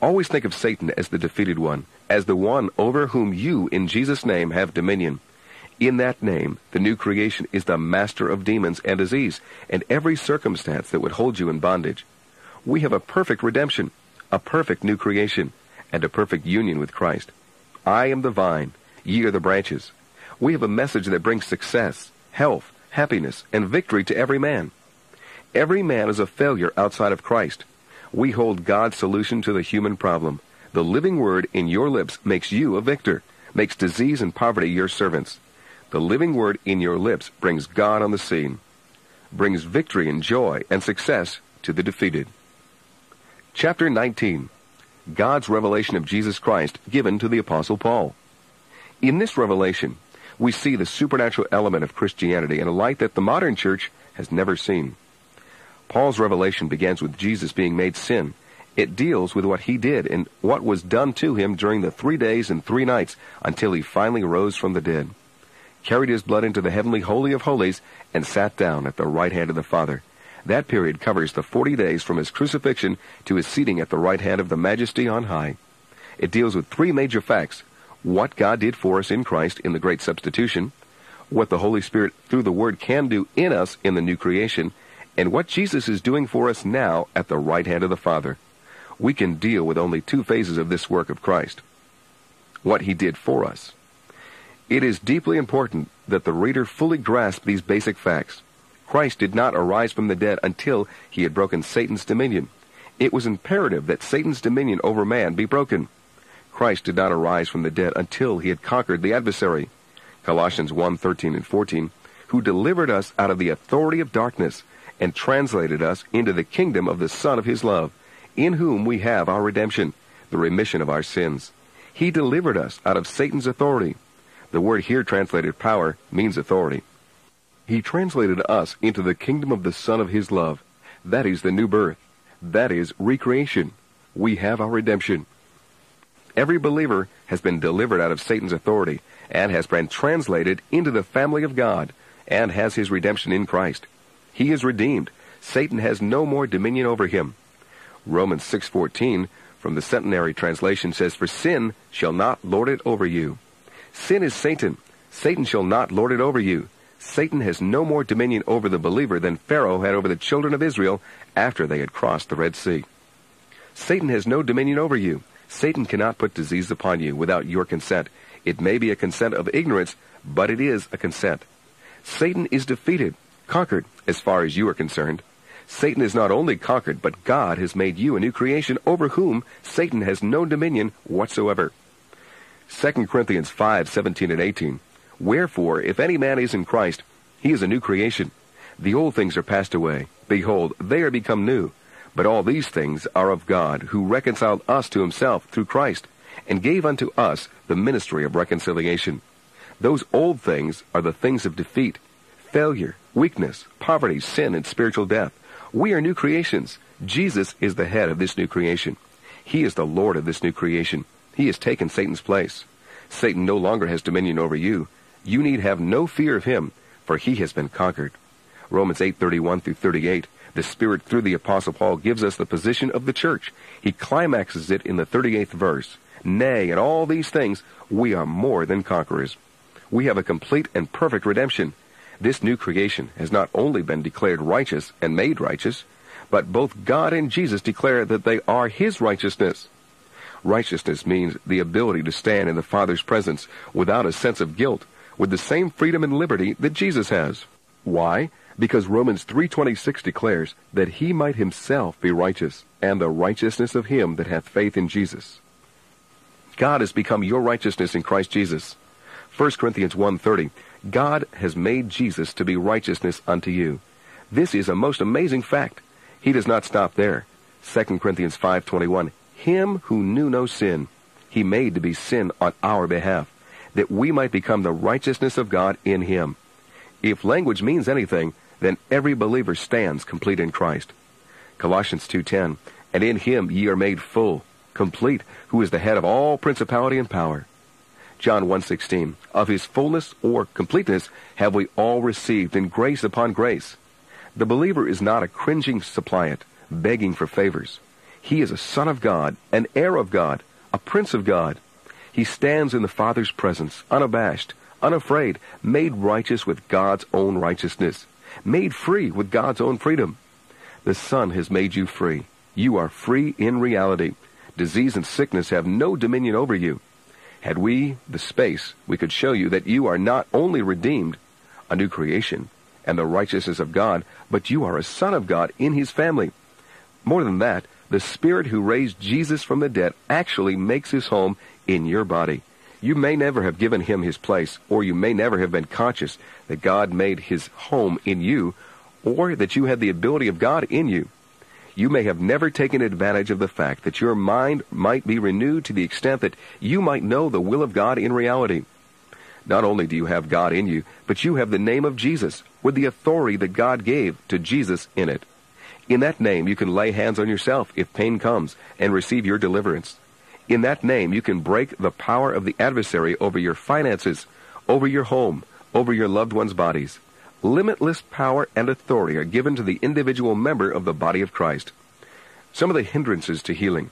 Always think of Satan as the defeated one, as the one over whom you, in Jesus' name, have dominion. In that name, the new creation is the master of demons and disease, and every circumstance that would hold you in bondage. We have a perfect redemption, a perfect new creation, and a perfect union with Christ. I am the vine, ye are the branches. We have a message that brings success, health, happiness, and victory to every man. Every man is a failure outside of Christ. We hold God's solution to the human problem. The living word in your lips makes you a victor, makes disease and poverty your servants. The living word in your lips brings God on the scene, brings victory and joy and success to the defeated. Chapter 19 God's revelation of Jesus Christ given to the Apostle Paul. In this revelation, we see the supernatural element of Christianity in a light that the modern church has never seen. Paul's revelation begins with Jesus being made sin. It deals with what he did and what was done to him during the three days and three nights until he finally rose from the dead, carried his blood into the heavenly holy of holies, and sat down at the right hand of the Father. That period covers the forty days from his crucifixion to his seating at the right hand of the Majesty on high. It deals with three major facts. What God did for us in Christ in the great substitution, what the Holy Spirit through the Word can do in us in the new creation, and what Jesus is doing for us now at the right hand of the Father. We can deal with only two phases of this work of Christ. What he did for us. It is deeply important that the reader fully grasp these basic facts. Christ did not arise from the dead until he had broken Satan's dominion. It was imperative that Satan's dominion over man be broken. Christ did not arise from the dead until he had conquered the adversary. Colossians 1:13 and 14, who delivered us out of the authority of darkness and translated us into the kingdom of the Son of his love, in whom we have our redemption, the remission of our sins. He delivered us out of Satan's authority. The word here translated power means authority. He translated us into the kingdom of the Son of his love. That is the new birth. That is recreation. We have our redemption. every believer has been delivered out of Satan's authority and has been translated into the family of God and has his redemption in Christ. He is redeemed. Satan has no more dominion over him. Romans 6:14 from the Centenary translation says, "For sin shall not lord it over you." Sin is Satan. Satan shall not lord it over you. Satan has no more dominion over the believer than Pharaoh had over the children of Israel after they had crossed the Red Sea. Satan has no dominion over you. Satan cannot put disease upon you without your consent. It may be a consent of ignorance, but it is a consent. Satan is defeated, conquered, as far as you are concerned. Satan is not only conquered, but God has made you a new creation over whom Satan has no dominion whatsoever. 2 Corinthians 5, 17 and 18. Wherefore, if any man is in Christ, he is a new creation. The old things are passed away. Behold, they are become new. But all these things are of God, who reconciled us to himself through Christ, and gave unto us the ministry of reconciliation. Those old things are the things of defeat, failure, weakness, poverty, sin, and spiritual death. We are new creations. Jesus is the head of this new creation. He is the Lord of this new creation. He has taken Satan's place. Satan no longer has dominion over you. You need have no fear of him, for he has been conquered. Romans 8:31 through 38. The Spirit through the Apostle Paul gives us the position of the church. He climaxes it in the 38th verse. Nay, in all these things we are more than conquerors. We have a complete and perfect redemption. This new creation has not only been declared righteous and made righteous, but both God and Jesus declare that they are His righteousness. Righteousness means the ability to stand in the Father's presence without a sense of guilt, with the same freedom and liberty that Jesus has. Why? Because Romans 3.26 declares that he might himself be righteous, and the righteousness of him that hath faith in Jesus. God has become your righteousness in Christ Jesus. 1 Corinthians 1.30 God has made Jesus to be righteousness unto you. This is a most amazing fact. He does not stop there. 2 Corinthians 5:21 Him who knew no sin he made to be sin on our behalf that we might become the righteousness of God in him. If language means anything, then every believer stands complete in Christ. Colossians 2:10 And in him ye are made full, complete, who is the head of all principality and power. John 1:16 Of his fullness or completeness have we all received in grace upon grace. The believer is not a cringing suppliant, begging for favors. He is a son of God, an heir of God, a prince of God. He stands in the Father's presence, unabashed, unafraid, made righteous with God's own righteousness, made free with God's own freedom. The Son has made you free. You are free in reality. Disease and sickness have no dominion over you. Had we the space, we could show you that you are not only redeemed, a new creation, and the righteousness of God, but you are a son of God in his family. More than that, the Spirit who raised Jesus from the dead actually makes his home in your body. You may never have given him his place, or you may never have been conscious that God made his home in you, or that you had the ability of God in you you may have never taken advantage of the fact that your mind might be renewed to the extent that you might know the will of God in reality. Not only do you have God in you, but you have the name of Jesus with the authority that God gave to Jesus in it. In that name, you can lay hands on yourself if pain comes and receive your deliverance. In that name, you can break the power of the adversary over your finances, over your home, over your loved ones' bodies limitless power and authority are given to the individual member of the body of Christ. Some of the hindrances to healing.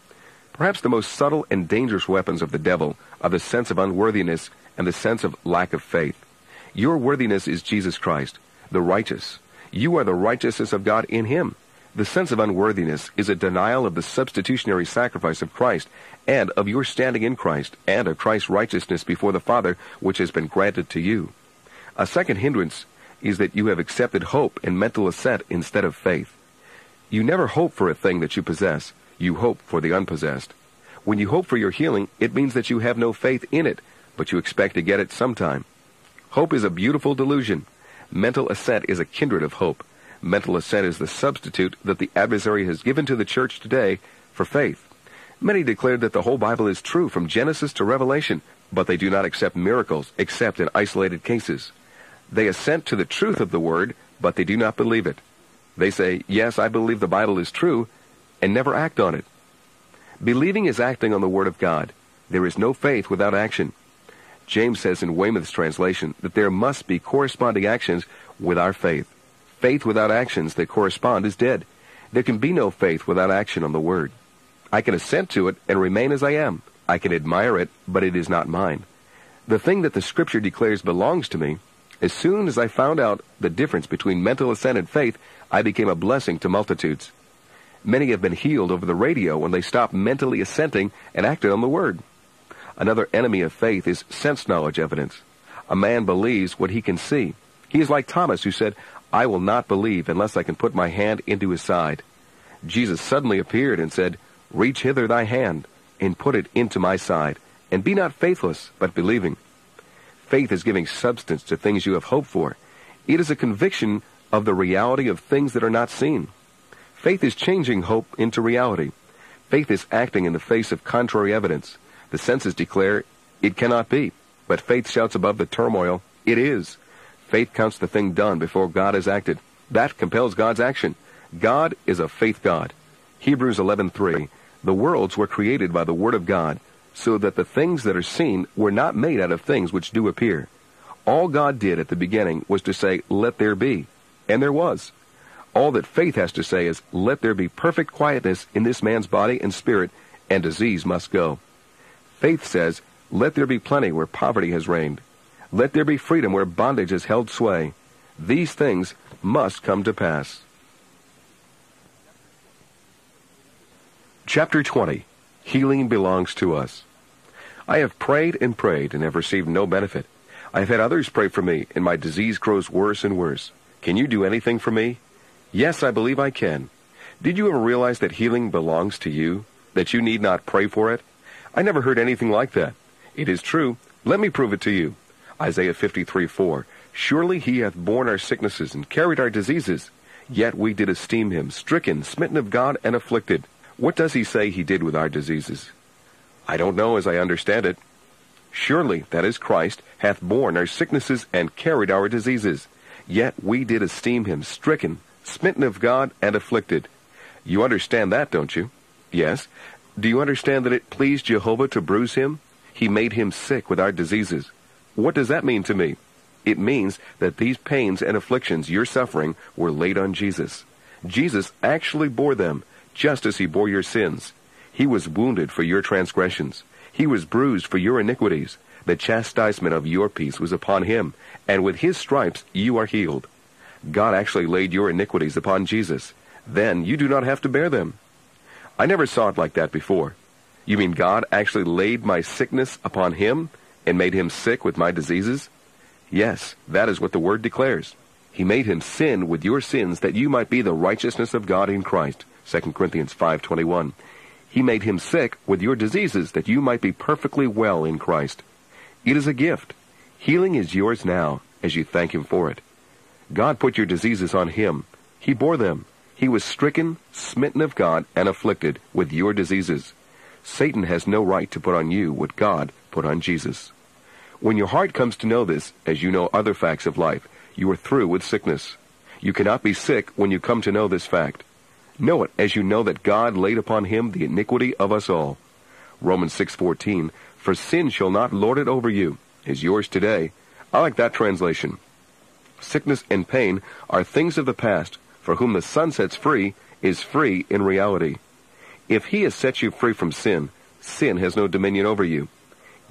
Perhaps the most subtle and dangerous weapons of the devil are the sense of unworthiness and the sense of lack of faith. Your worthiness is Jesus Christ, the righteous. You are the righteousness of God in him. The sense of unworthiness is a denial of the substitutionary sacrifice of Christ and of your standing in Christ and of Christ's righteousness before the Father which has been granted to you. A second hindrance is that you have accepted hope and mental assent instead of faith. You never hope for a thing that you possess. You hope for the unpossessed. When you hope for your healing, it means that you have no faith in it, but you expect to get it sometime. Hope is a beautiful delusion. Mental assent is a kindred of hope. Mental assent is the substitute that the adversary has given to the church today for faith. Many declare that the whole Bible is true from Genesis to Revelation, but they do not accept miracles except in isolated cases. They assent to the truth of the word, but they do not believe it. They say, Yes, I believe the Bible is true, and never act on it. Believing is acting on the Word of God. There is no faith without action. James says in Weymouth's translation that there must be corresponding actions with our faith. Faith without actions that correspond is dead. There can be no faith without action on the Word. I can assent to it and remain as I am. I can admire it, but it is not mine. The thing that the Scripture declares belongs to me, as soon as I found out the difference between mental assent and faith, I became a blessing to multitudes. Many have been healed over the radio when they stopped mentally assenting and acted on the Word. Another enemy of faith is sense knowledge evidence. A man believes what he can see. He is like Thomas who said, I will not believe unless I can put my hand into his side. Jesus suddenly appeared and said, Reach hither thy hand, and put it into my side, and be not faithless, but believing. Faith is giving substance to things you have hoped for. It is a conviction of the reality of things that are not seen. Faith is changing hope into reality. Faith is acting in the face of contrary evidence. The senses declare, it cannot be. But faith shouts above the turmoil, it is. Faith counts the thing done before God has acted. That compels God's action. God is a faith God. Hebrews 11:3 The worlds were created by the word of God, so that the things that are seen were not made out of things which do appear. All God did at the beginning was to say, "Let there be," and there was. All that faith has to say is, "Let there be perfect quietness in this man's body and spirit, and disease must go." Faith says, Let there be plenty where poverty has reigned. Let there be freedom where bondage has held sway. These things must come to pass. Chapter 20 Healing Belongs to Us. I have prayed and prayed and have received no benefit. I have had others pray for me, and my disease grows worse and worse. Can you do anything for me? Yes, I believe I can. Did you ever realize that healing belongs to you? That you need not pray for it? I never heard anything like that. It is true. Let me prove it to you. Isaiah 53 4. Surely he hath borne our sicknesses and carried our diseases. Yet we did esteem him, stricken, smitten of God, and afflicted. What does he say he did with our diseases? I don't know as I understand it. Surely, that is Christ, hath borne our sicknesses and carried our diseases. Yet we did esteem him, stricken, smitten of God, and afflicted. You understand that, don't you? Yes. Do you understand that it pleased Jehovah to bruise him? He made him sick with our diseases. What does that mean to me? It means that these pains and afflictions you're suffering were laid on Jesus. Jesus actually bore them, just as he bore your sins. He was wounded for your transgressions. He was bruised for your iniquities. The chastisement of your peace was upon him, and with his stripes you are healed. God actually laid your iniquities upon Jesus. Then you do not have to bear them. I never saw it like that before. You mean God actually laid my sickness upon him and made him sick with my diseases? Yes, that is what the word declares. He made him sin with your sins that you might be the righteousness of God in Christ. 2 Corinthians 5:21. He made him sick with your diseases that you might be perfectly well in Christ. It is a gift. Healing is yours now as you thank him for it. God put your diseases on him. He bore them. He was stricken, smitten of God, and afflicted with your diseases. Satan has no right to put on you what God put on Jesus. When your heart comes to know this, as you know other facts of life, you are through with sickness. You cannot be sick when you come to know this fact. Know it as you know that God laid upon him the iniquity of us all. Romans 6:14 For sin shall not lord it over you, is yours today. I like that translation. Sickness and pain are things of the past for whom the Son sets free is free in reality. If he has set you free from sin, sin has no dominion over you.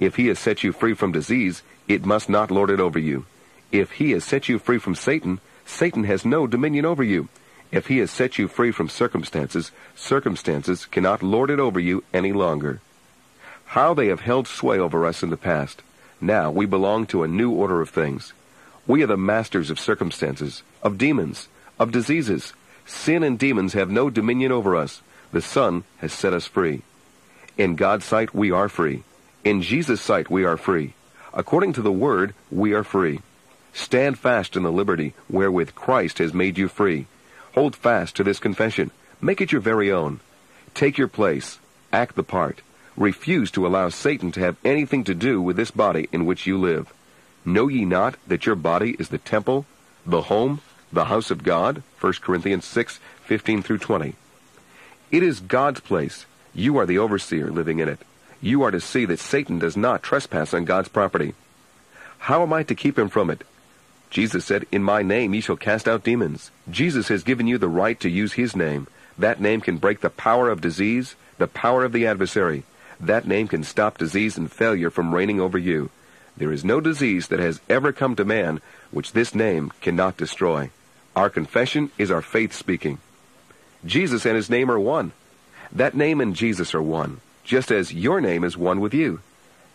If he has set you free from disease, it must not lord it over you. If he has set you free from Satan, Satan has no dominion over you. If he has set you free from circumstances, circumstances cannot lord it over you any longer. How they have held sway over us in the past. Now we belong to a new order of things. We are the masters of circumstances, of demons, of diseases. Sin and demons have no dominion over us. The Son has set us free. In God's sight, we are free. In Jesus' sight, we are free. According to the Word, we are free. Stand fast in the liberty wherewith Christ has made you free. Hold fast to this confession. Make it your very own. Take your place. Act the part. Refuse to allow Satan to have anything to do with this body in which you live. Know ye not that your body is the temple, the home, the house of God, 1 Corinthians 6, 15 through 20. It is God's place. You are the overseer living in it. You are to see that Satan does not trespass on God's property. How am I to keep him from it? Jesus said, In my name ye shall cast out demons. Jesus has given you the right to use his name. That name can break the power of disease, the power of the adversary. That name can stop disease and failure from reigning over you. There is no disease that has ever come to man which this name cannot destroy. Our confession is our faith speaking. Jesus and his name are one. That name and Jesus are one, just as your name is one with you.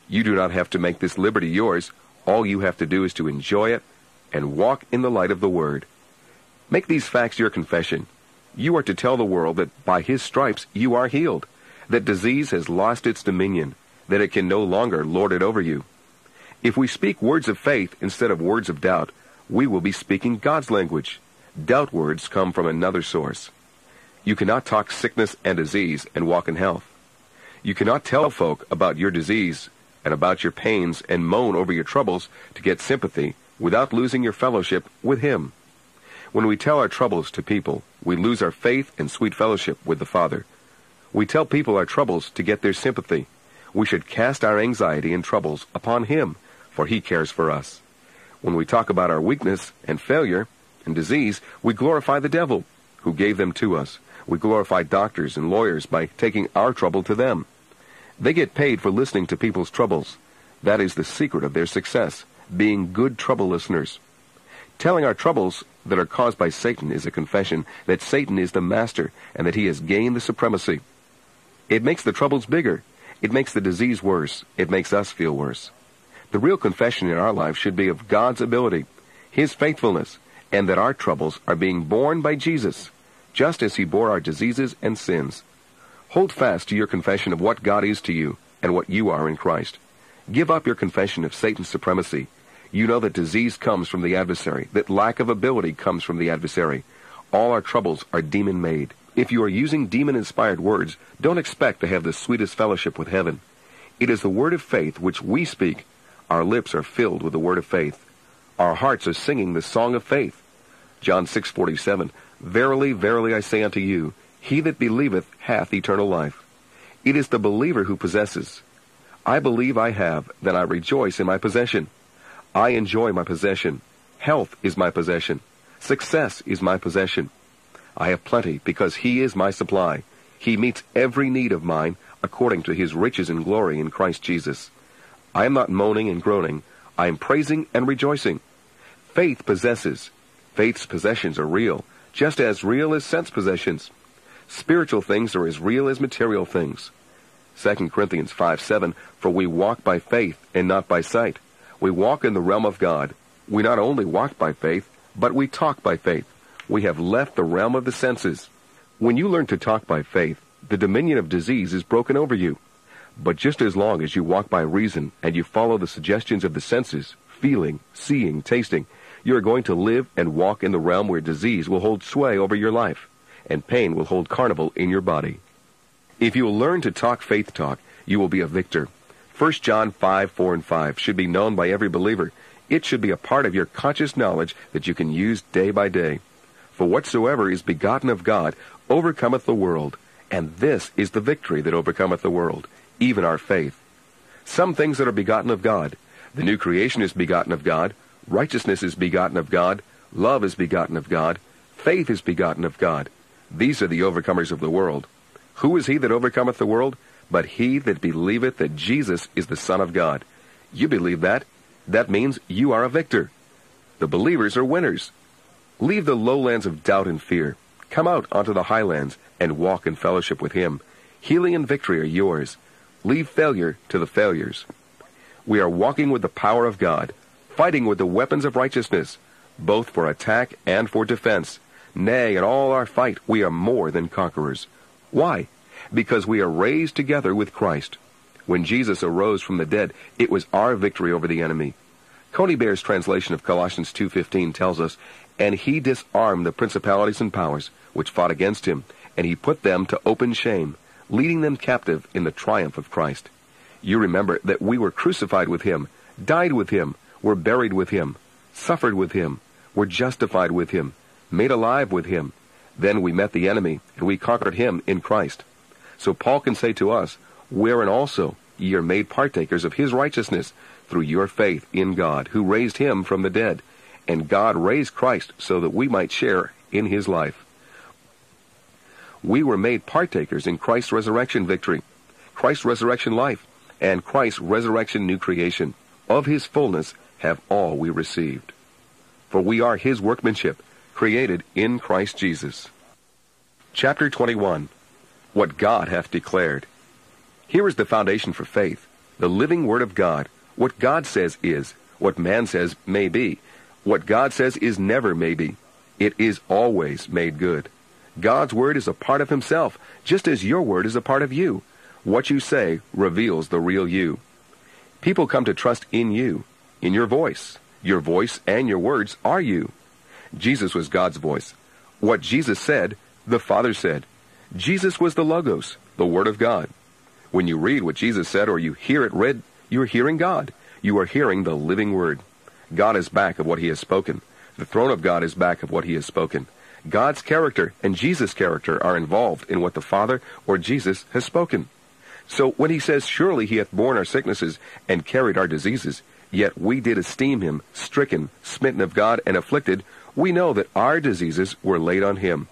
You do not have to make this liberty yours. All you have to do is to enjoy it and walk in the light of the Word. Make these facts your confession. You are to tell the world that by His stripes you are healed, that disease has lost its dominion, that it can no longer lord it over you. If we speak words of faith instead of words of doubt, we will be speaking God's language. Doubt words come from another source. You cannot talk sickness and disease and walk in health. You cannot tell folk about your disease and about your pains and moan over your troubles to get sympathy without losing your fellowship with Him. When we tell our troubles to people, we lose our faith and sweet fellowship with the Father. We tell people our troubles to get their sympathy. We should cast our anxiety and troubles upon Him, for He cares for us. When we talk about our weakness and failure and disease, we glorify the devil, who gave them to us. We glorify doctors and lawyers by taking our trouble to them. They get paid for listening to people's troubles. That is the secret of their success, being good trouble listeners. Telling our troubles that are caused by Satan is a confession that Satan is the master and that he has gained the supremacy. It makes the troubles bigger. It makes the disease worse. It makes us feel worse. The real confession in our life should be of God's ability, His faithfulness, and that our troubles are being borne by Jesus, just as He bore our diseases and sins. Hold fast to your confession of what God is to you and what you are in Christ. Give up your confession of Satan's supremacy. You know that disease comes from the adversary, that lack of ability comes from the adversary. All our troubles are demon made. If you are using demon inspired words, don't expect to have the sweetest fellowship with heaven. It is the word of faith which we speak. Our lips are filled with the word of faith. Our hearts are singing the song of faith. John 6:47 Verily, verily I say unto you, he that believeth hath eternal life. It is the believer who possesses. I believe I have, then I rejoice in my possession. I enjoy my possession. Health is my possession. Success is my possession. I have plenty because he is my supply. He meets every need of mine according to his riches and glory in Christ Jesus. I am not moaning and groaning. I am praising and rejoicing. Faith possesses. Faith's possessions are real, just as real as sense possessions. Spiritual things are as real as material things. 2 Corinthians 5 7 For we walk by faith and not by sight. We walk in the realm of God. We not only walk by faith, but we talk by faith. We have left the realm of the senses. When you learn to talk by faith, the dominion of disease is broken over you. But just as long as you walk by reason and you follow the suggestions of the senses, feeling, seeing, tasting, you are going to live and walk in the realm where disease will hold sway over your life, and pain will hold carnival in your body. If you will learn to talk faith talk, you will be a victor. 1 John 5, 4, and 5 should be known by every believer. It should be a part of your conscious knowledge that you can use day by day. For whatsoever is begotten of God overcometh the world, and this is the victory that overcometh the world, even our faith. Some things that are begotten of God. The new creation is begotten of God. Righteousness is begotten of God. Love is begotten of God. Faith is begotten of God. These are the overcomers of the world. Who is he that overcometh the world? But he that believeth that Jesus is the Son of God. You believe that? That means you are a victor. The believers are winners. Leave the lowlands of doubt and fear. Come out onto the highlands and walk in fellowship with him. Healing and victory are yours. Leave failure to the failures. We are walking with the power of God, fighting with the weapons of righteousness, both for attack and for defense. Nay, in all our fight we are more than conquerors. Why? Because we are raised together with Christ. When Jesus arose from the dead, it was our victory over the enemy. Conybeare's translation of Colossians 2.15 tells us, And he disarmed the principalities and powers which fought against him, and he put them to open shame, leading them captive in the triumph of Christ. You remember that we were crucified with him, died with him, were buried with him, suffered with him, were justified with him, made alive with him. Then we met the enemy, and we conquered him in Christ. So Paul can say to us, Wherein also ye are made partakers of his righteousness through your faith in God, who raised him from the dead. And God raised Christ so that we might share in his life. We were made partakers in Christ's resurrection victory, Christ's resurrection life, and Christ's resurrection new creation. Of his fullness have all we received. For we are his workmanship, created in Christ Jesus. Chapter 21 What God hath declared. Here is the foundation for faith, the living Word of God. What God says is, what man says may be. What God says is never may be. It is always made good. God's Word is a part of Himself, just as your Word is a part of you. What you say reveals the real you. People come to trust in you, in your voice. Your voice and your words are you. Jesus was God's voice. What Jesus said, the Father said. Jesus was the Logos, the Word of God. When you read what Jesus said or you hear it read, you are hearing God. You are hearing the living Word. God is back of what He has spoken. The throne of God is back of what He has spoken. God's character and Jesus' character are involved in what the Father or Jesus has spoken. So when He says, Surely He hath borne our sicknesses and carried our diseases, yet we did esteem Him stricken, smitten of God, and afflicted, we know that our diseases were laid on him.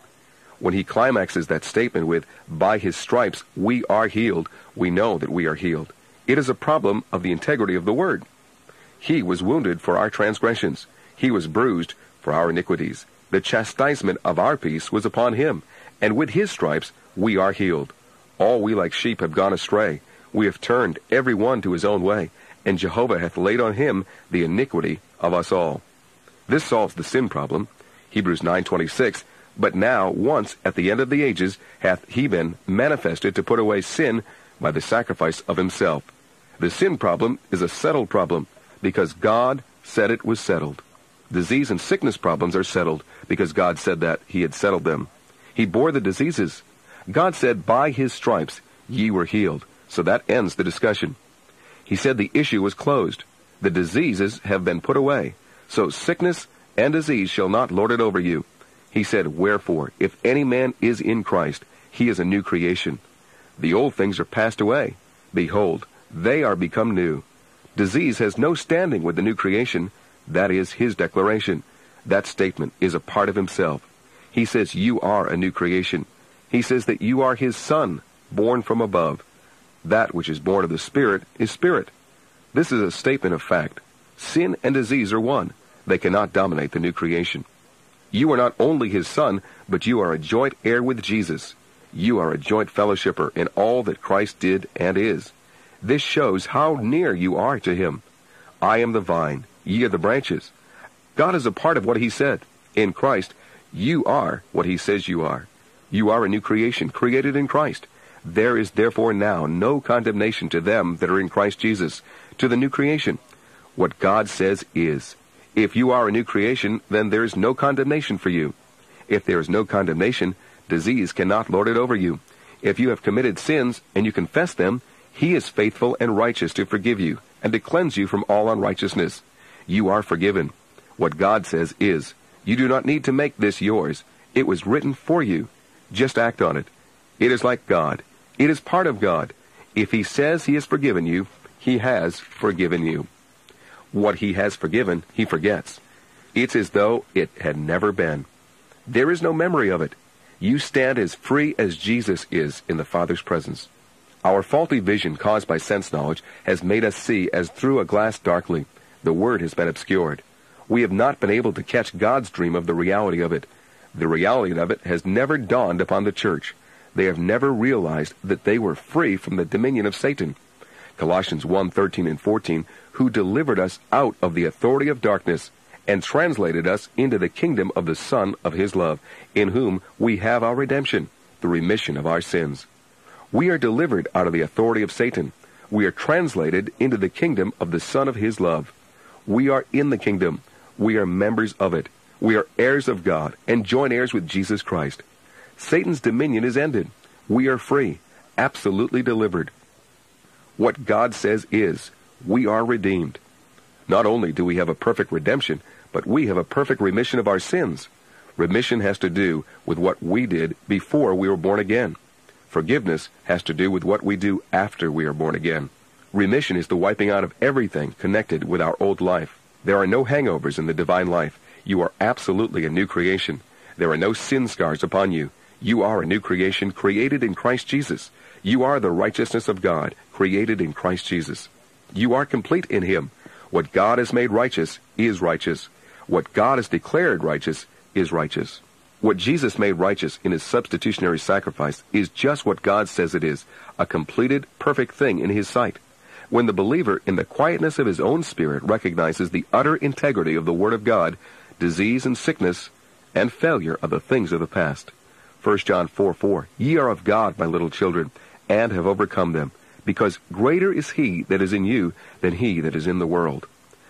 When he climaxes that statement with, by his stripes we are healed, we know that we are healed. It is a problem of the integrity of the word. He was wounded for our transgressions. He was bruised for our iniquities. The chastisement of our peace was upon him, and with his stripes we are healed. All we like sheep have gone astray. We have turned every one to his own way, and Jehovah hath laid on him the iniquity of us all. This solves the sin problem. Hebrews 9:26. But now, once at the end of the ages, hath he been manifested to put away sin by the sacrifice of himself. The sin problem is a settled problem because God said it was settled. Disease and sickness problems are settled because God said that he had settled them. He bore the diseases. God said, By his stripes ye were healed. So that ends the discussion. He said the issue was closed. The diseases have been put away. So sickness and disease shall not lord it over you. He said, Wherefore, if any man is in Christ, he is a new creation. The old things are passed away. Behold, they are become new. Disease has no standing with the new creation. That is his declaration. That statement is a part of himself. He says you are a new creation. He says that you are his son, born from above. That which is born of the Spirit is spirit. This is a statement of fact. Sin and disease are one. They cannot dominate the new creation. You are not only his son, but you are a joint heir with Jesus. You are a joint fellowshipper in all that Christ did and is. This shows how near you are to him. I am the vine, ye are the branches. God is a part of what he said. In Christ, you are what he says you are. You are a new creation, created in Christ. There is therefore now no condemnation to them that are in Christ Jesus, to the new creation. What God says is. If you are a new creation, then there is no condemnation for you. If there is no condemnation, disease cannot lord it over you. If you have committed sins and you confess them, he is faithful and righteous to forgive you and to cleanse you from all unrighteousness. You are forgiven. What God says is, you do not need to make this yours. It was written for you. Just act on it. It is like God. It is part of God. If he says he has forgiven you, he has forgiven you. What he has forgiven, he forgets. It's as though it had never been. There is no memory of it. You stand as free as Jesus is in the Father's presence. Our faulty vision caused by sense knowledge has made us see as through a glass darkly. The Word has been obscured. We have not been able to catch God's dream of the reality of it. The reality of it has never dawned upon the church. They have never realized that they were free from the dominion of Satan. Colossians 1:13 and 14 who delivered us out of the authority of darkness and translated us into the kingdom of the Son of his love, in whom we have our redemption, the remission of our sins. We are delivered out of the authority of Satan. We are translated into the kingdom of the Son of his love. We are in the kingdom. We are members of it. We are heirs of God and joint heirs with Jesus Christ. Satan's dominion is ended. We are free, absolutely delivered. What God says is, we are redeemed. Not only do we have a perfect redemption, but we have a perfect remission of our sins. Remission has to do with what we did before we were born again. Forgiveness has to do with what we do after we are born again. Remission is the wiping out of everything connected with our old life. There are no hangovers in the divine life. You are absolutely a new creation. There are no sin scars upon you. You are a new creation created in Christ Jesus. You are the righteousness of God created in Christ Jesus. You are complete in Him. What God has made righteous is righteous. What God has declared righteous is righteous. What Jesus made righteous in his substitutionary sacrifice is just what God says it is, a completed, perfect thing in his sight. When the believer, in the quietness of his own spirit, recognizes the utter integrity of the Word of God, disease and sickness and failure are the things of the past. 1 John 4 4 Ye are of God, my little children, and have overcome them, because greater is he that is in you than he that is in the world.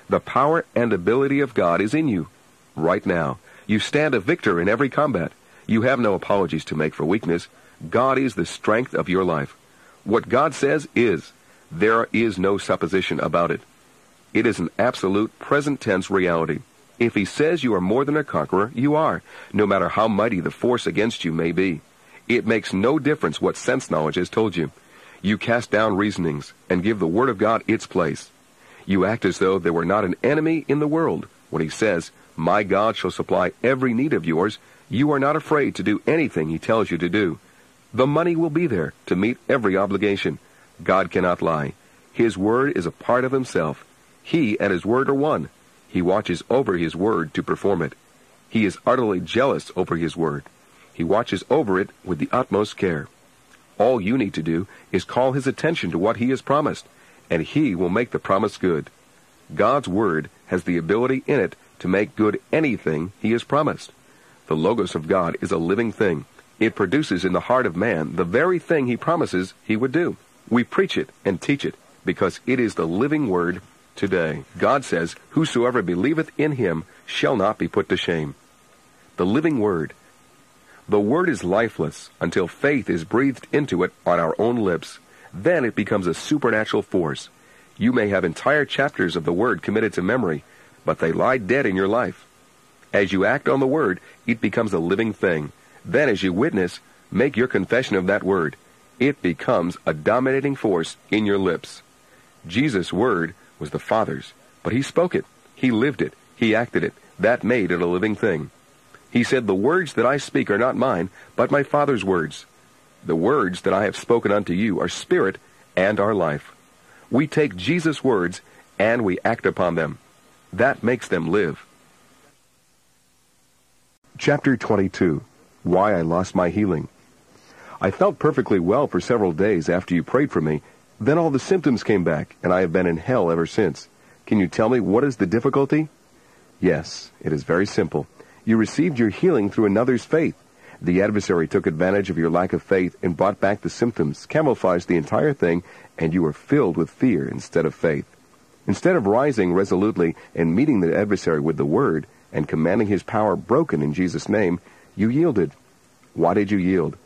The power and ability of God is in you right now. You stand a victor in every combat. You have no apologies to make for weakness. God is the strength of your life. What God says is. There is no supposition about it. It is an absolute present tense reality. If he says you are more than a conqueror, you are, no matter how mighty the force against you may be. It makes no difference what sense knowledge has told you. You cast down reasonings and give the Word of God its place. You act as though there were not an enemy in the world. When he says, My God shall supply every need of yours, you are not afraid to do anything he tells you to do. The money will be there to meet every obligation. God cannot lie. His word is a part of himself. He and his word are one. He watches over his word to perform it. He is utterly jealous over his word. He watches over it with the utmost care. All you need to do is call his attention to what he has promised, and he will make the promise good. God's word has the ability in it to make good anything he has promised. The Logos of God is a living thing. It produces in the heart of man the very thing he promises he would do. We preach it and teach it because it is the living word today. God says, Whosoever believeth in him shall not be put to shame. The living word. The word is lifeless until faith is breathed into it on our own lips. Then it becomes a supernatural force. You may have entire chapters of the word committed to memory, but they lie dead in your life. As you act on the word, it becomes a living thing. Then as you witness, make your confession of that word it becomes a dominating force in your lips. Jesus' word was the Father's, but he spoke it, he lived it, he acted it. That made it a living thing. He said, The words that I speak are not mine, but my Father's words. The words that I have spoken unto you are spirit and are life. We take Jesus' words and we act upon them. That makes them live. Chapter 22 Why I Lost My Healing I felt perfectly well for several days after you prayed for me. Then all the symptoms came back, and I have been in hell ever since. Can you tell me what is the difficulty? Yes, it is very simple. You received your healing through another's faith. The adversary took advantage of your lack of faith and brought back the symptoms, camouflaged the entire thing, and you were filled with fear instead of faith. Instead of rising resolutely and meeting the adversary with the word and commanding his power broken in Jesus' name, you yielded. Why did you yield?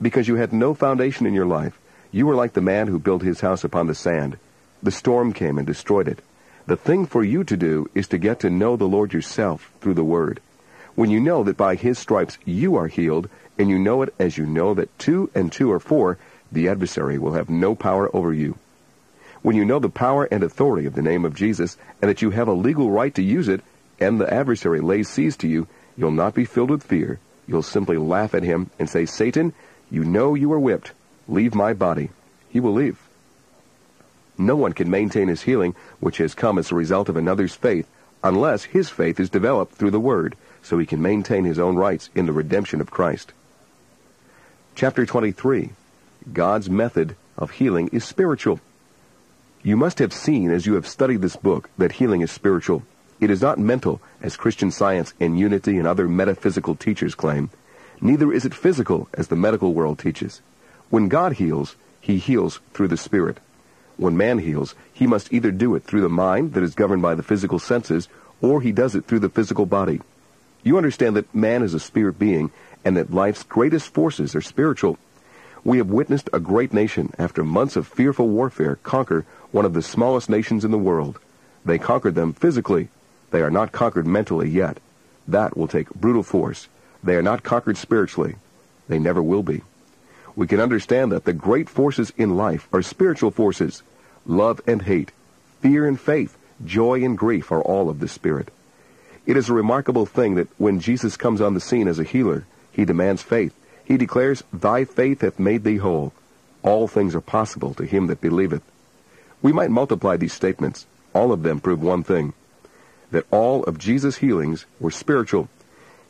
because you had no foundation in your life. You were like the man who built his house upon the sand. The storm came and destroyed it. The thing for you to do is to get to know the Lord yourself through the Word. When you know that by His stripes you are healed, and you know it as you know that two and two are four, the adversary will have no power over you. When you know the power and authority of the name of Jesus, and that you have a legal right to use it, and the adversary lays siege to you, you'll not be filled with fear. You'll simply laugh at him and say, Satan, you know you are whipped. Leave my body. He will leave. No one can maintain his healing, which has come as a result of another's faith, unless his faith is developed through the Word, so he can maintain his own rights in the redemption of Christ. Chapter 23 God's method of healing is spiritual. You must have seen as you have studied this book that healing is spiritual. It is not mental, as Christian science and unity and other metaphysical teachers claim. Neither is it physical, as the medical world teaches. When God heals, he heals through the Spirit. When man heals, he must either do it through the mind that is governed by the physical senses, or he does it through the physical body. You understand that man is a spirit being, and that life's greatest forces are spiritual. We have witnessed a great nation, after months of fearful warfare, conquer one of the smallest nations in the world. They conquered them physically. They are not conquered mentally yet. That will take brutal force. They are not conquered spiritually. They never will be. We can understand that the great forces in life are spiritual forces. love and hate, fear and faith, joy and grief are all of the Spirit. It is a remarkable thing that when Jesus comes on the scene as a healer, he demands faith. He declares, Thy faith hath made thee whole. All things are possible to him that believeth. We might multiply these statements. All of them prove one thing, that all of Jesus' healings were spiritual.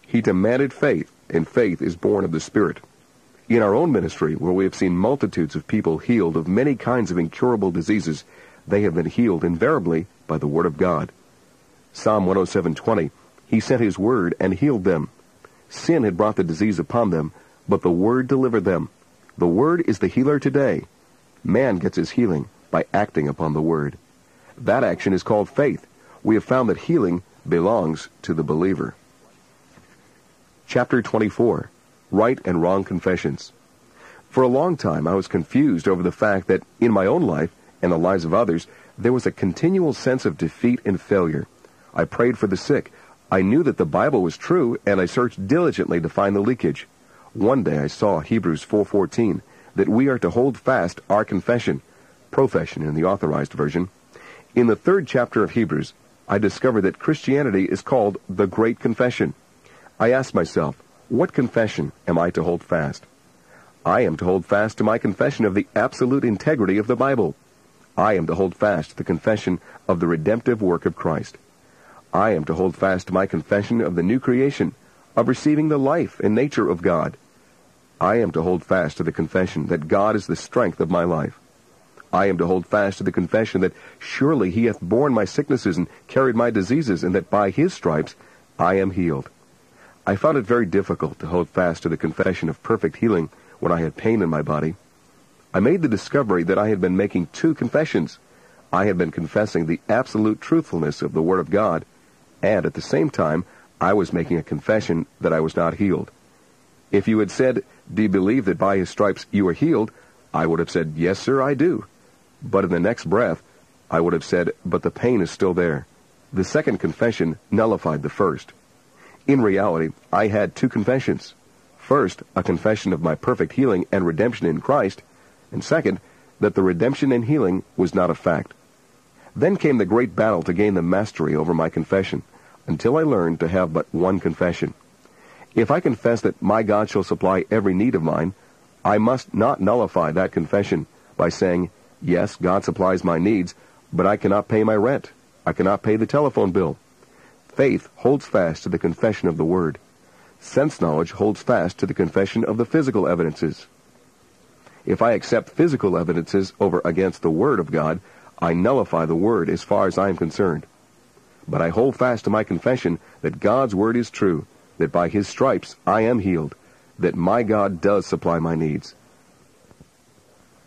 He demanded faith, and faith is born of the Spirit. In our own ministry, where we have seen multitudes of people healed of many kinds of incurable diseases, they have been healed invariably by the Word of God. Psalm 107:20, He sent His word and healed them. Sin had brought the disease upon them, but the word delivered them. The word is the healer today. Man gets his healing by acting upon the word. That action is called faith. We have found that healing belongs to the believer. Chapter 24 Right and Wrong Confessions. For a long time, I was confused over the fact that in my own life and the lives of others, there was a continual sense of defeat and failure. I prayed for the sick. I knew that the Bible was true, and I searched diligently to find the leakage. One day I saw Hebrews 4:14 that we are to hold fast our confession, profession in the authorized version. In the third chapter of Hebrews, I discovered that Christianity is called the Great Confession. I asked myself, what confession am I to hold fast? I am to hold fast to my confession of the absolute integrity of the Bible. I am to hold fast to the confession of the redemptive work of Christ. I am to hold fast to my confession of the new creation, of receiving the life and nature of God. I am to hold fast to the confession that God is the strength of my life. I am to hold fast to the confession that surely he hath borne my sicknesses and carried my diseases, and that by his stripes I am healed. I found it very difficult to hold fast to the confession of perfect healing when I had pain in my body. I made the discovery that I had been making two confessions. I had been confessing the absolute truthfulness of the Word of God, and at the same time, I was making a confession that I was not healed. If you had said, Do you believe that by his stripes you are healed? I would have said, Yes, sir, I do. But in the next breath, I would have said, But the pain is still there. The second confession nullified the first. In reality, I had two confessions. First, a confession of my perfect healing and redemption in Christ, and second, that the redemption and healing was not a fact. Then came the great battle to gain the mastery over my confession until I learned to have but one confession. If I confess that my God shall supply every need of mine, I must not nullify that confession by saying, Yes, God supplies my needs, but I cannot pay my rent. I cannot pay the telephone bill. Faith holds fast to the confession of the Word. Sense knowledge holds fast to the confession of the physical evidences. If I accept physical evidences over against the Word of God, I nullify the Word as far as I am concerned. But I hold fast to my confession that God's word is true, that by his stripes I am healed, that my God does supply my needs.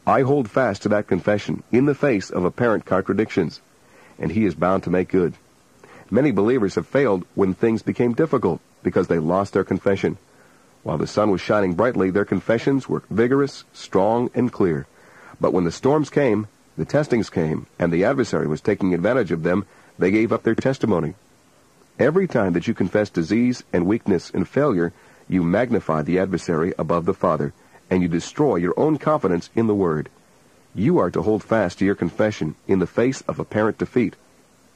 I hold fast to that confession in the face of apparent contradictions, and he is bound to make good. Many believers have failed when things became difficult because they lost their confession. While the sun was shining brightly, their confessions were vigorous, strong, and clear. But when the storms came, the testings came, and the adversary was taking advantage of them, they gave up their testimony. Every time that you confess disease and weakness and failure, you magnify the adversary above the Father, and you destroy your own confidence in the Word. You are to hold fast to your confession in the face of apparent defeat.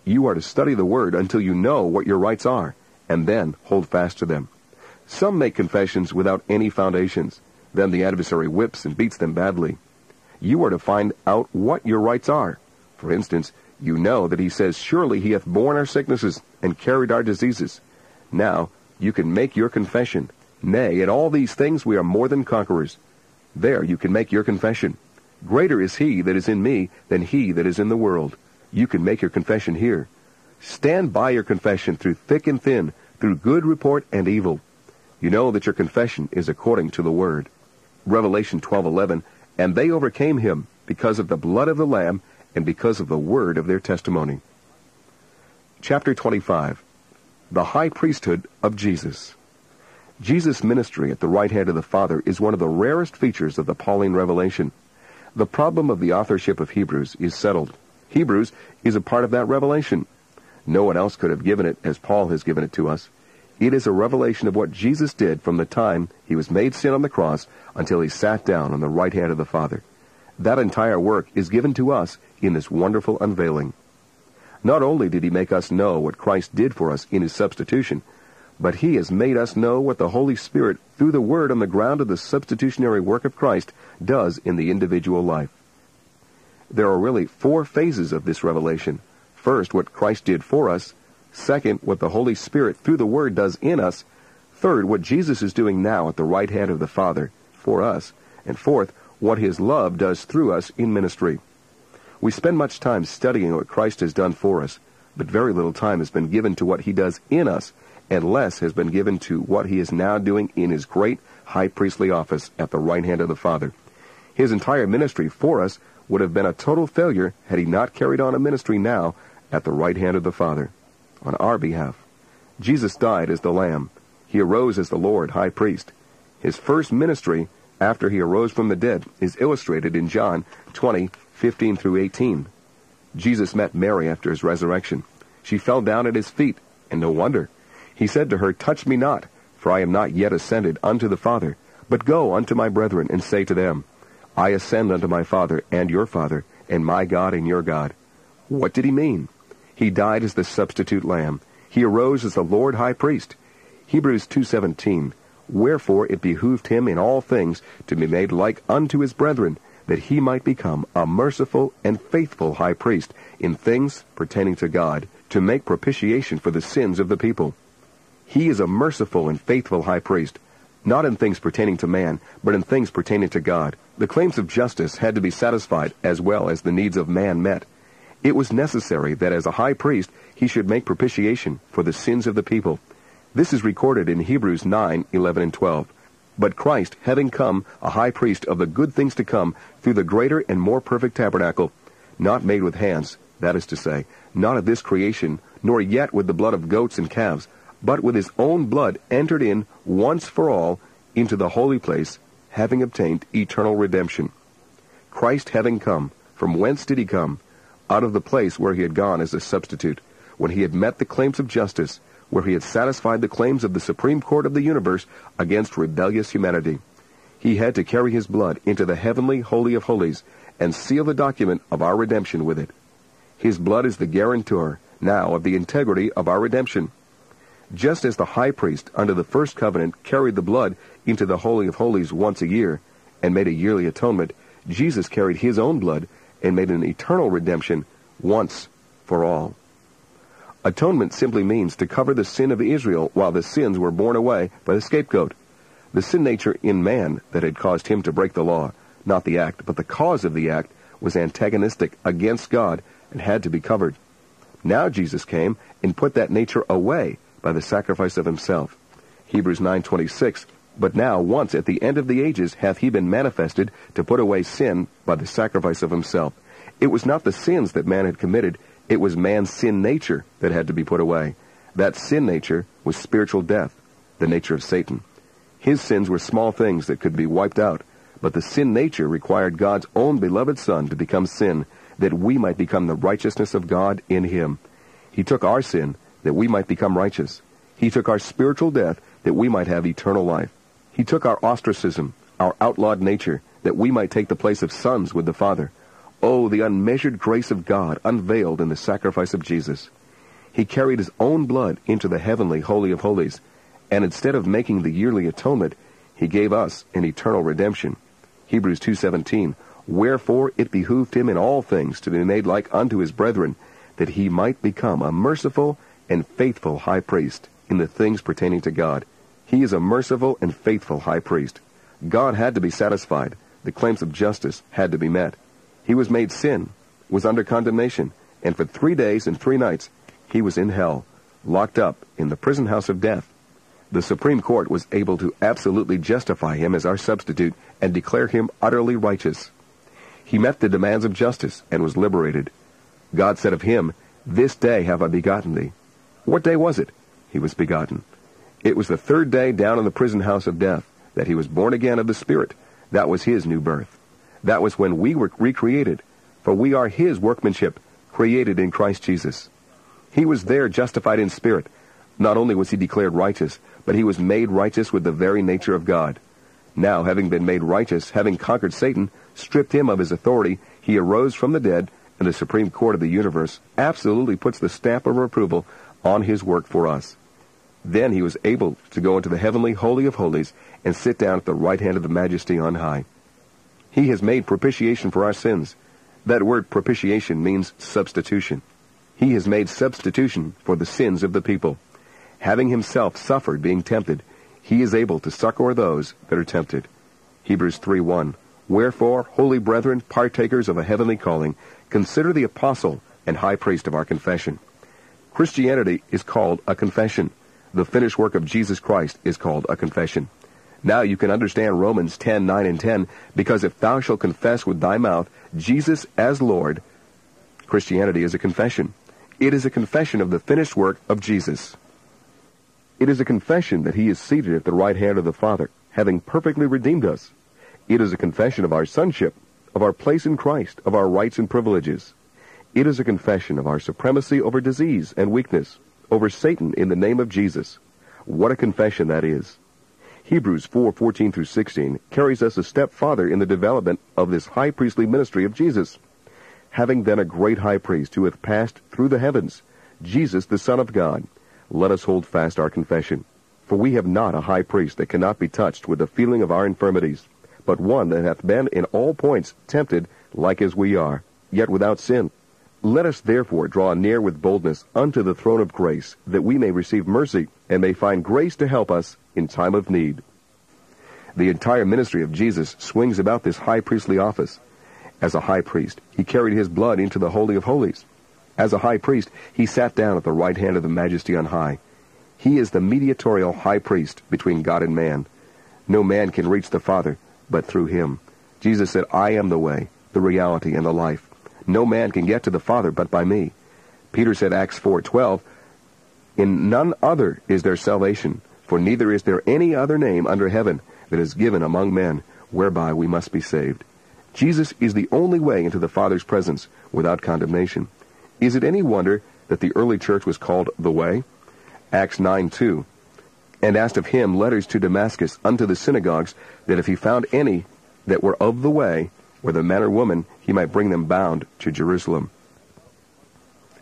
You are to study the Word until you know what your rights are, and then hold fast to them. Some make confessions without any foundations. Then the adversary whips and beats them badly. You are to find out what your rights are. For instance, you know that he says, Surely he hath borne our sicknesses and carried our diseases. Now you can make your confession. Nay, in all these things we are more than conquerors. There you can make your confession. Greater is he that is in me than he that is in the world. You can make your confession here. Stand by your confession through thick and thin, through good report and evil. You know that your confession is according to the word. Revelation 12:11, and they overcame him because of the blood of the lamb and because of the word of their testimony. Chapter 25 The High Priesthood of Jesus. Jesus' ministry at the right hand of the Father is one of the rarest features of the Pauline revelation. The problem of the authorship of Hebrews is settled. Hebrews is a part of that revelation. No one else could have given it as Paul has given it to us. It is a revelation of what Jesus did from the time he was made sin on the cross until he sat down on the right hand of the Father. That entire work is given to us in this wonderful unveiling. Not only did he make us know what Christ did for us in his substitution, but he has made us know what the Holy Spirit, through the Word on the ground of the substitutionary work of Christ, does in the individual life. There are really four phases of this revelation. First, what Christ did for us. Second, what the Holy Spirit, through the Word, does in us. Third, what Jesus is doing now at the right hand of the Father for us. And fourth, what his love does through us in ministry. We spend much time studying what Christ has done for us, but very little time has been given to what he does in us, and less has been given to what he is now doing in his great high priestly office at the right hand of the Father. His entire ministry for us would have been a total failure had he not carried on a ministry now at the right hand of the Father on our behalf. Jesus died as the Lamb. He arose as the Lord, High Priest. His first ministry after he arose from the dead is illustrated in John 20, 15 through 18. Jesus met Mary after his resurrection. She fell down at his feet, and no wonder. He said to her, Touch me not, for I am not yet ascended unto the Father, but go unto my brethren, and say to them, I ascend unto my Father and your Father, and my God and your God. What did he mean? He died as the substitute lamb. He arose as the Lord high priest. Hebrews 2.17 Wherefore it behooved him in all things to be made like unto his brethren, that he might become a merciful and faithful high priest in things pertaining to God, to make propitiation for the sins of the people. He is a merciful and faithful high priest, not in things pertaining to man, but in things pertaining to God. The claims of justice had to be satisfied as well as the needs of man met. It was necessary that as a high priest he should make propitiation for the sins of the people. This is recorded in Hebrews 9, 11, and 12. But Christ, having come, a high priest of the good things to come, through the greater and more perfect tabernacle, not made with hands, that is to say, not of this creation, nor yet with the blood of goats and calves, but with his own blood entered in once for all into the holy place, having obtained eternal redemption. Christ having come, from whence did he come? Out of the place where he had gone as a substitute, when he had met the claims of justice, where he had satisfied the claims of the Supreme Court of the universe against rebellious humanity. He had to carry his blood into the heavenly Holy of Holies and seal the document of our redemption with it. His blood is the guarantor now of the integrity of our redemption. Just as the high priest under the first covenant carried the blood into the Holy of Holies once a year and made a yearly atonement, Jesus carried his own blood and made an eternal redemption once for all. Atonement simply means to cover the sin of Israel while the sins were borne away by the scapegoat. The sin nature in man that had caused him to break the law, not the act, but the cause of the act, was antagonistic against God and had to be covered. Now Jesus came and put that nature away by the sacrifice of himself. Hebrews 9:26 But now once at the end of the ages hath he been manifested to put away sin by the sacrifice of himself. It was not the sins that man had committed, it was man's sin nature that had to be put away. That sin nature was spiritual death, the nature of Satan. His sins were small things that could be wiped out, but the sin nature required God's own beloved Son to become sin, that we might become the righteousness of God in him. He took our sin, that we might become righteous. He took our spiritual death, that we might have eternal life. He took our ostracism, our outlawed nature, that we might take the place of sons with the Father. Oh, the unmeasured grace of God unveiled in the sacrifice of Jesus. He carried his own blood into the heavenly Holy of Holies, and instead of making the yearly atonement, he gave us an eternal redemption. Hebrews 2.17 Wherefore it behooved him in all things to be made like unto his brethren, that he might become a merciful and faithful high priest in the things pertaining to God. He is a merciful and faithful high priest. God had to be satisfied. The claims of justice had to be met. He was made sin, was under condemnation, and for three days and three nights he was in hell, locked up in the prison house of death. The Supreme Court was able to absolutely justify him as our substitute and declare him utterly righteous. He met the demands of justice and was liberated. God said of him, This day have I begotten thee. What day was it? He was begotten. It was the third day down in the prison house of death that he was born again of the Spirit. That was his new birth. That was when we were recreated, for we are his workmanship, created in Christ Jesus. He was there justified in spirit. Not only was he declared righteous, but he was made righteous with the very nature of God. Now, having been made righteous, having conquered Satan, stripped him of his authority, he arose from the dead, and the Supreme Court of the universe absolutely puts the stamp of approval on his work for us. Then he was able to go into the heavenly Holy of Holies and sit down at the right hand of the Majesty on high. He has made propitiation for our sins. That word propitiation means substitution. He has made substitution for the sins of the people. Having himself suffered being tempted, he is able to succor those that are tempted. Hebrews 3.1 Wherefore, holy brethren, partakers of a heavenly calling, consider the apostle and high priest of our confession. Christianity is called a confession. The finished work of Jesus Christ is called a confession. Now you can understand Romans 10, 9, and 10, because if thou shalt confess with thy mouth Jesus as Lord, Christianity is a confession. It is a confession of the finished work of Jesus. It is a confession that he is seated at the right hand of the Father, having perfectly redeemed us. It is a confession of our sonship, of our place in Christ, of our rights and privileges. It is a confession of our supremacy over disease and weakness, over Satan in the name of Jesus. What a confession that is. Hebrews 4:14 through 16 carries us a step farther in the development of this high priestly ministry of Jesus. Having then a great high priest who hath passed through the heavens, Jesus the Son of God, let us hold fast our confession. For we have not a high priest that cannot be touched with the feeling of our infirmities, but one that hath been in all points tempted like as we are, yet without sin. Let us therefore draw near with boldness unto the throne of grace, that we may receive mercy, and may find grace to help us in time of need. The entire ministry of Jesus swings about this high priestly office. As a high priest, he carried his blood into the Holy of Holies. As a high priest, he sat down at the right hand of the Majesty on high. He is the mediatorial high priest between God and man. No man can reach the Father but through him. Jesus said, I am the way, the reality, and the life. No man can get to the Father but by me. Peter said, Acts 4:12, In none other is there salvation, for neither is there any other name under heaven that is given among men whereby we must be saved. Jesus is the only way into the Father's presence without condemnation. Is it any wonder that the early church was called the Way? Acts 9:2 and asked of him letters to Damascus unto the synagogues, that if he found any that were of the way, whether man or woman, he might bring them bound to Jerusalem.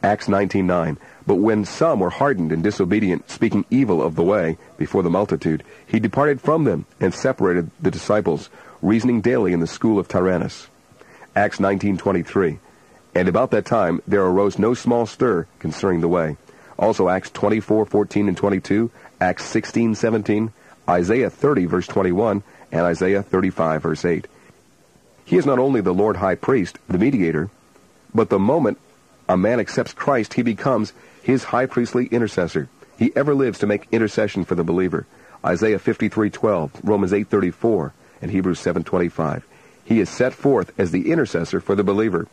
Acts 19:9. But when some were hardened and disobedient, speaking evil of the way before the multitude, he departed from them and separated the disciples, reasoning daily in the school of Tyrannus. Acts 19:23. And about that time there arose no small stir concerning the way. Also Acts 24:14 and 22, Acts 16:17, Isaiah 30 verse 21, and Isaiah 35 verse 8. He is not only the Lord High Priest, the mediator, but the moment a man accepts Christ, he becomes his high priestly intercessor. He ever lives to make intercession for the believer. Isaiah 53:12, Romans 8:34, and Hebrews 7:25. He is set forth as the intercessor for the believer.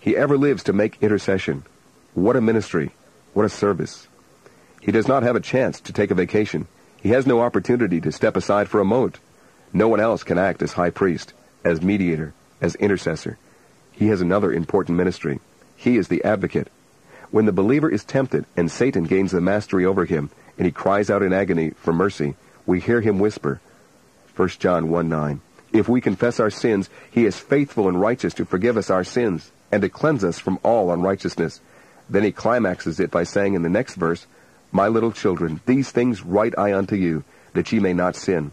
He ever lives to make intercession. What a ministry. What a service. He does not have a chance to take a vacation. He has no opportunity to step aside for a moment. No one else can act as high priest as mediator, as intercessor. He has another important ministry. He is the advocate. When the believer is tempted and Satan gains the mastery over him, and he cries out in agony for mercy, we hear him whisper, 1 John 1 9, If we confess our sins, he is faithful and righteous to forgive us our sins and to cleanse us from all unrighteousness. Then he climaxes it by saying in the next verse, My little children, these things write I unto you, that ye may not sin.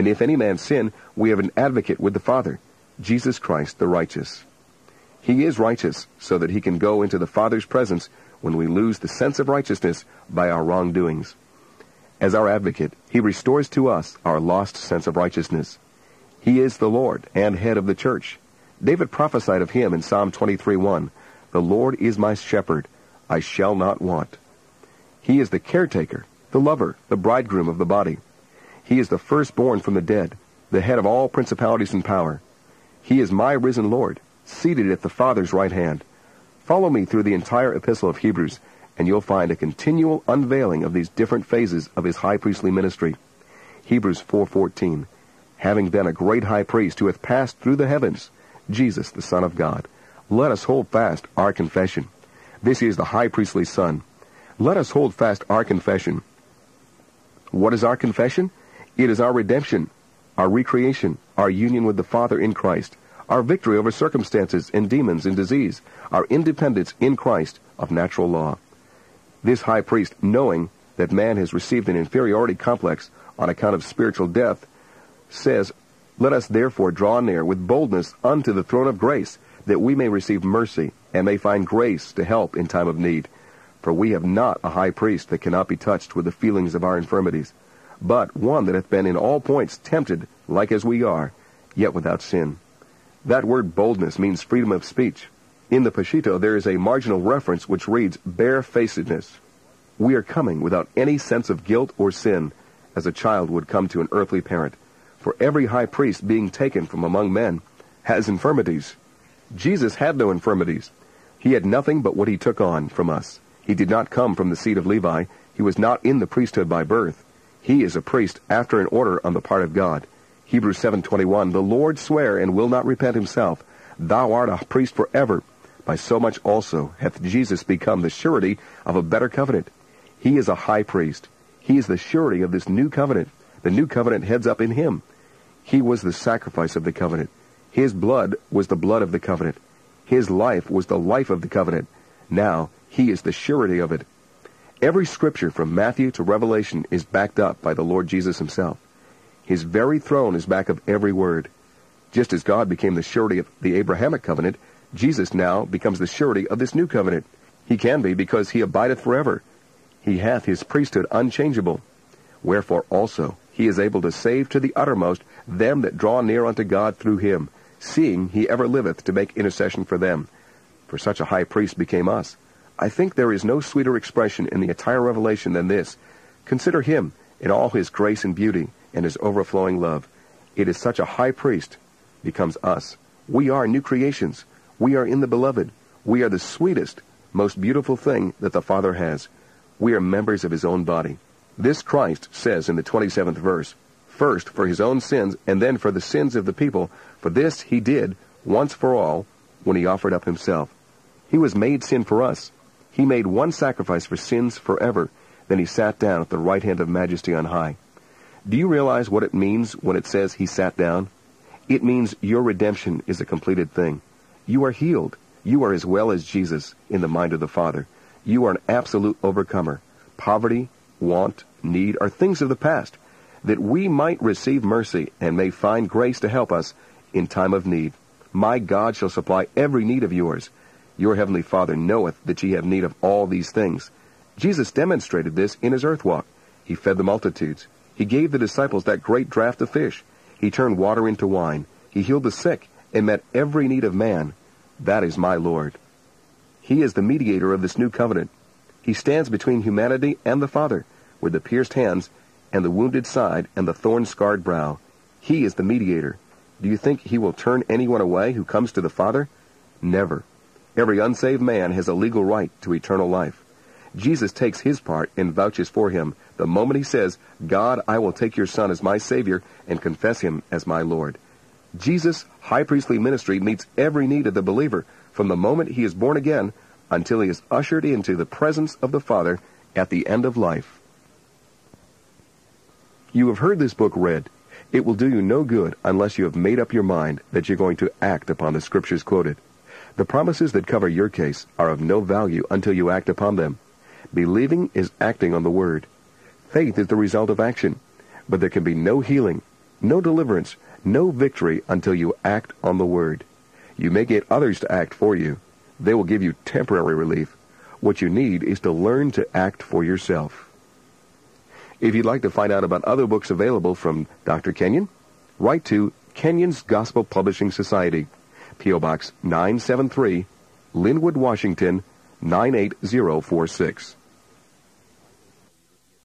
And if any man sin, we have an advocate with the Father, Jesus Christ the righteous. He is righteous so that he can go into the Father's presence when we lose the sense of righteousness by our wrongdoings. As our advocate, he restores to us our lost sense of righteousness. He is the Lord and head of the church. David prophesied of him in Psalm 23:1, "The Lord is my shepherd; I shall not want." He is the caretaker, the lover, the bridegroom of the body. He is the firstborn from the dead, the head of all principalities and power. He is my risen Lord, seated at the Father's right hand. Follow me through the entire epistle of Hebrews, and you'll find a continual unveiling of these different phases of his high priestly ministry. Hebrews 4:14, having then a great high priest who hath passed through the heavens, Jesus the Son of God, let us hold fast our confession. This is the high priestly Son. Let us hold fast our confession. What is our confession? It is our redemption, our recreation, our union with the Father in Christ, our victory over circumstances and demons and disease, our independence in Christ of natural law. This high priest, knowing that man has received an inferiority complex on account of spiritual death, says, Let us therefore draw near with boldness unto the throne of grace, that we may receive mercy and may find grace to help in time of need. For we have not a high priest that cannot be touched with the feelings of our infirmities, but one that hath been in all points tempted like as we are, yet without sin. That word boldness means freedom of speech. In the Peshitta, there is a marginal reference which reads barefacedness. We are coming without any sense of guilt or sin, as a child would come to an earthly parent. For every high priest being taken from among men has infirmities. Jesus had no infirmities. He had nothing but what he took on from us. He did not come from the seed of Levi. He was not in the priesthood by birth. He is a priest after an order on the part of God. Hebrews 7:21 The Lord sware and will not repent himself. Thou art a priest forever. By so much also hath Jesus become the surety of a better covenant. He is a high priest. He is the surety of this new covenant. The new covenant heads up in him. He was the sacrifice of the covenant. His blood was the blood of the covenant. His life was the life of the covenant. Now he is the surety of it every scripture from Matthew to Revelation is backed up by the Lord Jesus himself his very throne is back of every word. Just as God became the surety of the Abrahamic covenant, Jesus now becomes the surety of this new covenant. He can be because he abideth forever. He hath his priesthood unchangeable. Wherefore also he is able to save to the uttermost them that draw near unto God through him, seeing he ever liveth to make intercession for them. For such a high priest became us. I think there is no sweeter expression in the entire revelation than this. Consider him in all his grace and beauty and his overflowing love. It is such a high priest becomes us. We are new creations. We are in the beloved. We are the sweetest, most beautiful thing that the Father has. We are members of his own body. This Christ says in the 27th verse, first for his own sins and then for the sins of the people. For this he did once for all when he offered up himself. He was made sin for us. He made one sacrifice for sins forever. Then he sat down at the right hand of majesty on high. Do you realize what it means when it says he sat down? It means your redemption is a completed thing. You are healed. You are as well as Jesus in the mind of the Father. You are an absolute overcomer. Poverty, want, need are things of the past, that we might receive mercy and may find grace to help us in time of need. My God shall supply every need of yours. Your heavenly Father knoweth that ye have need of all these things. Jesus demonstrated this in his earth walk. He fed the multitudes. He gave the disciples that great draught of fish. He turned water into wine. He healed the sick and met every need of man. That is my Lord. He is the mediator of this new covenant. He stands between humanity and the Father, with the pierced hands and the wounded side and the thorn-scarred brow. He is the mediator. Do you think he will turn anyone away who comes to the Father? Never. Every unsaved man has a legal right to eternal life. Jesus takes his part and vouches for him the moment he says, God, I will take your son as my Savior and confess him as my Lord. Jesus' high priestly ministry meets every need of the believer from the moment he is born again until he is ushered into the presence of the Father at the end of life. You have heard this book read. It will do you no good unless you have made up your mind that you're going to act upon the scriptures quoted. The promises that cover your case are of no value until you act upon them. Believing is acting on the Word. Faith is the result of action. But there can be no healing, no deliverance, no victory until you act on the Word. You may get others to act for you. They will give you temporary relief. What you need is to learn to act for yourself. If you'd like to find out about other books available from Dr. Kenyon, write to Kenyon's Gospel Publishing Society, P.O. Box 973, Lynnwood, Washington 98046.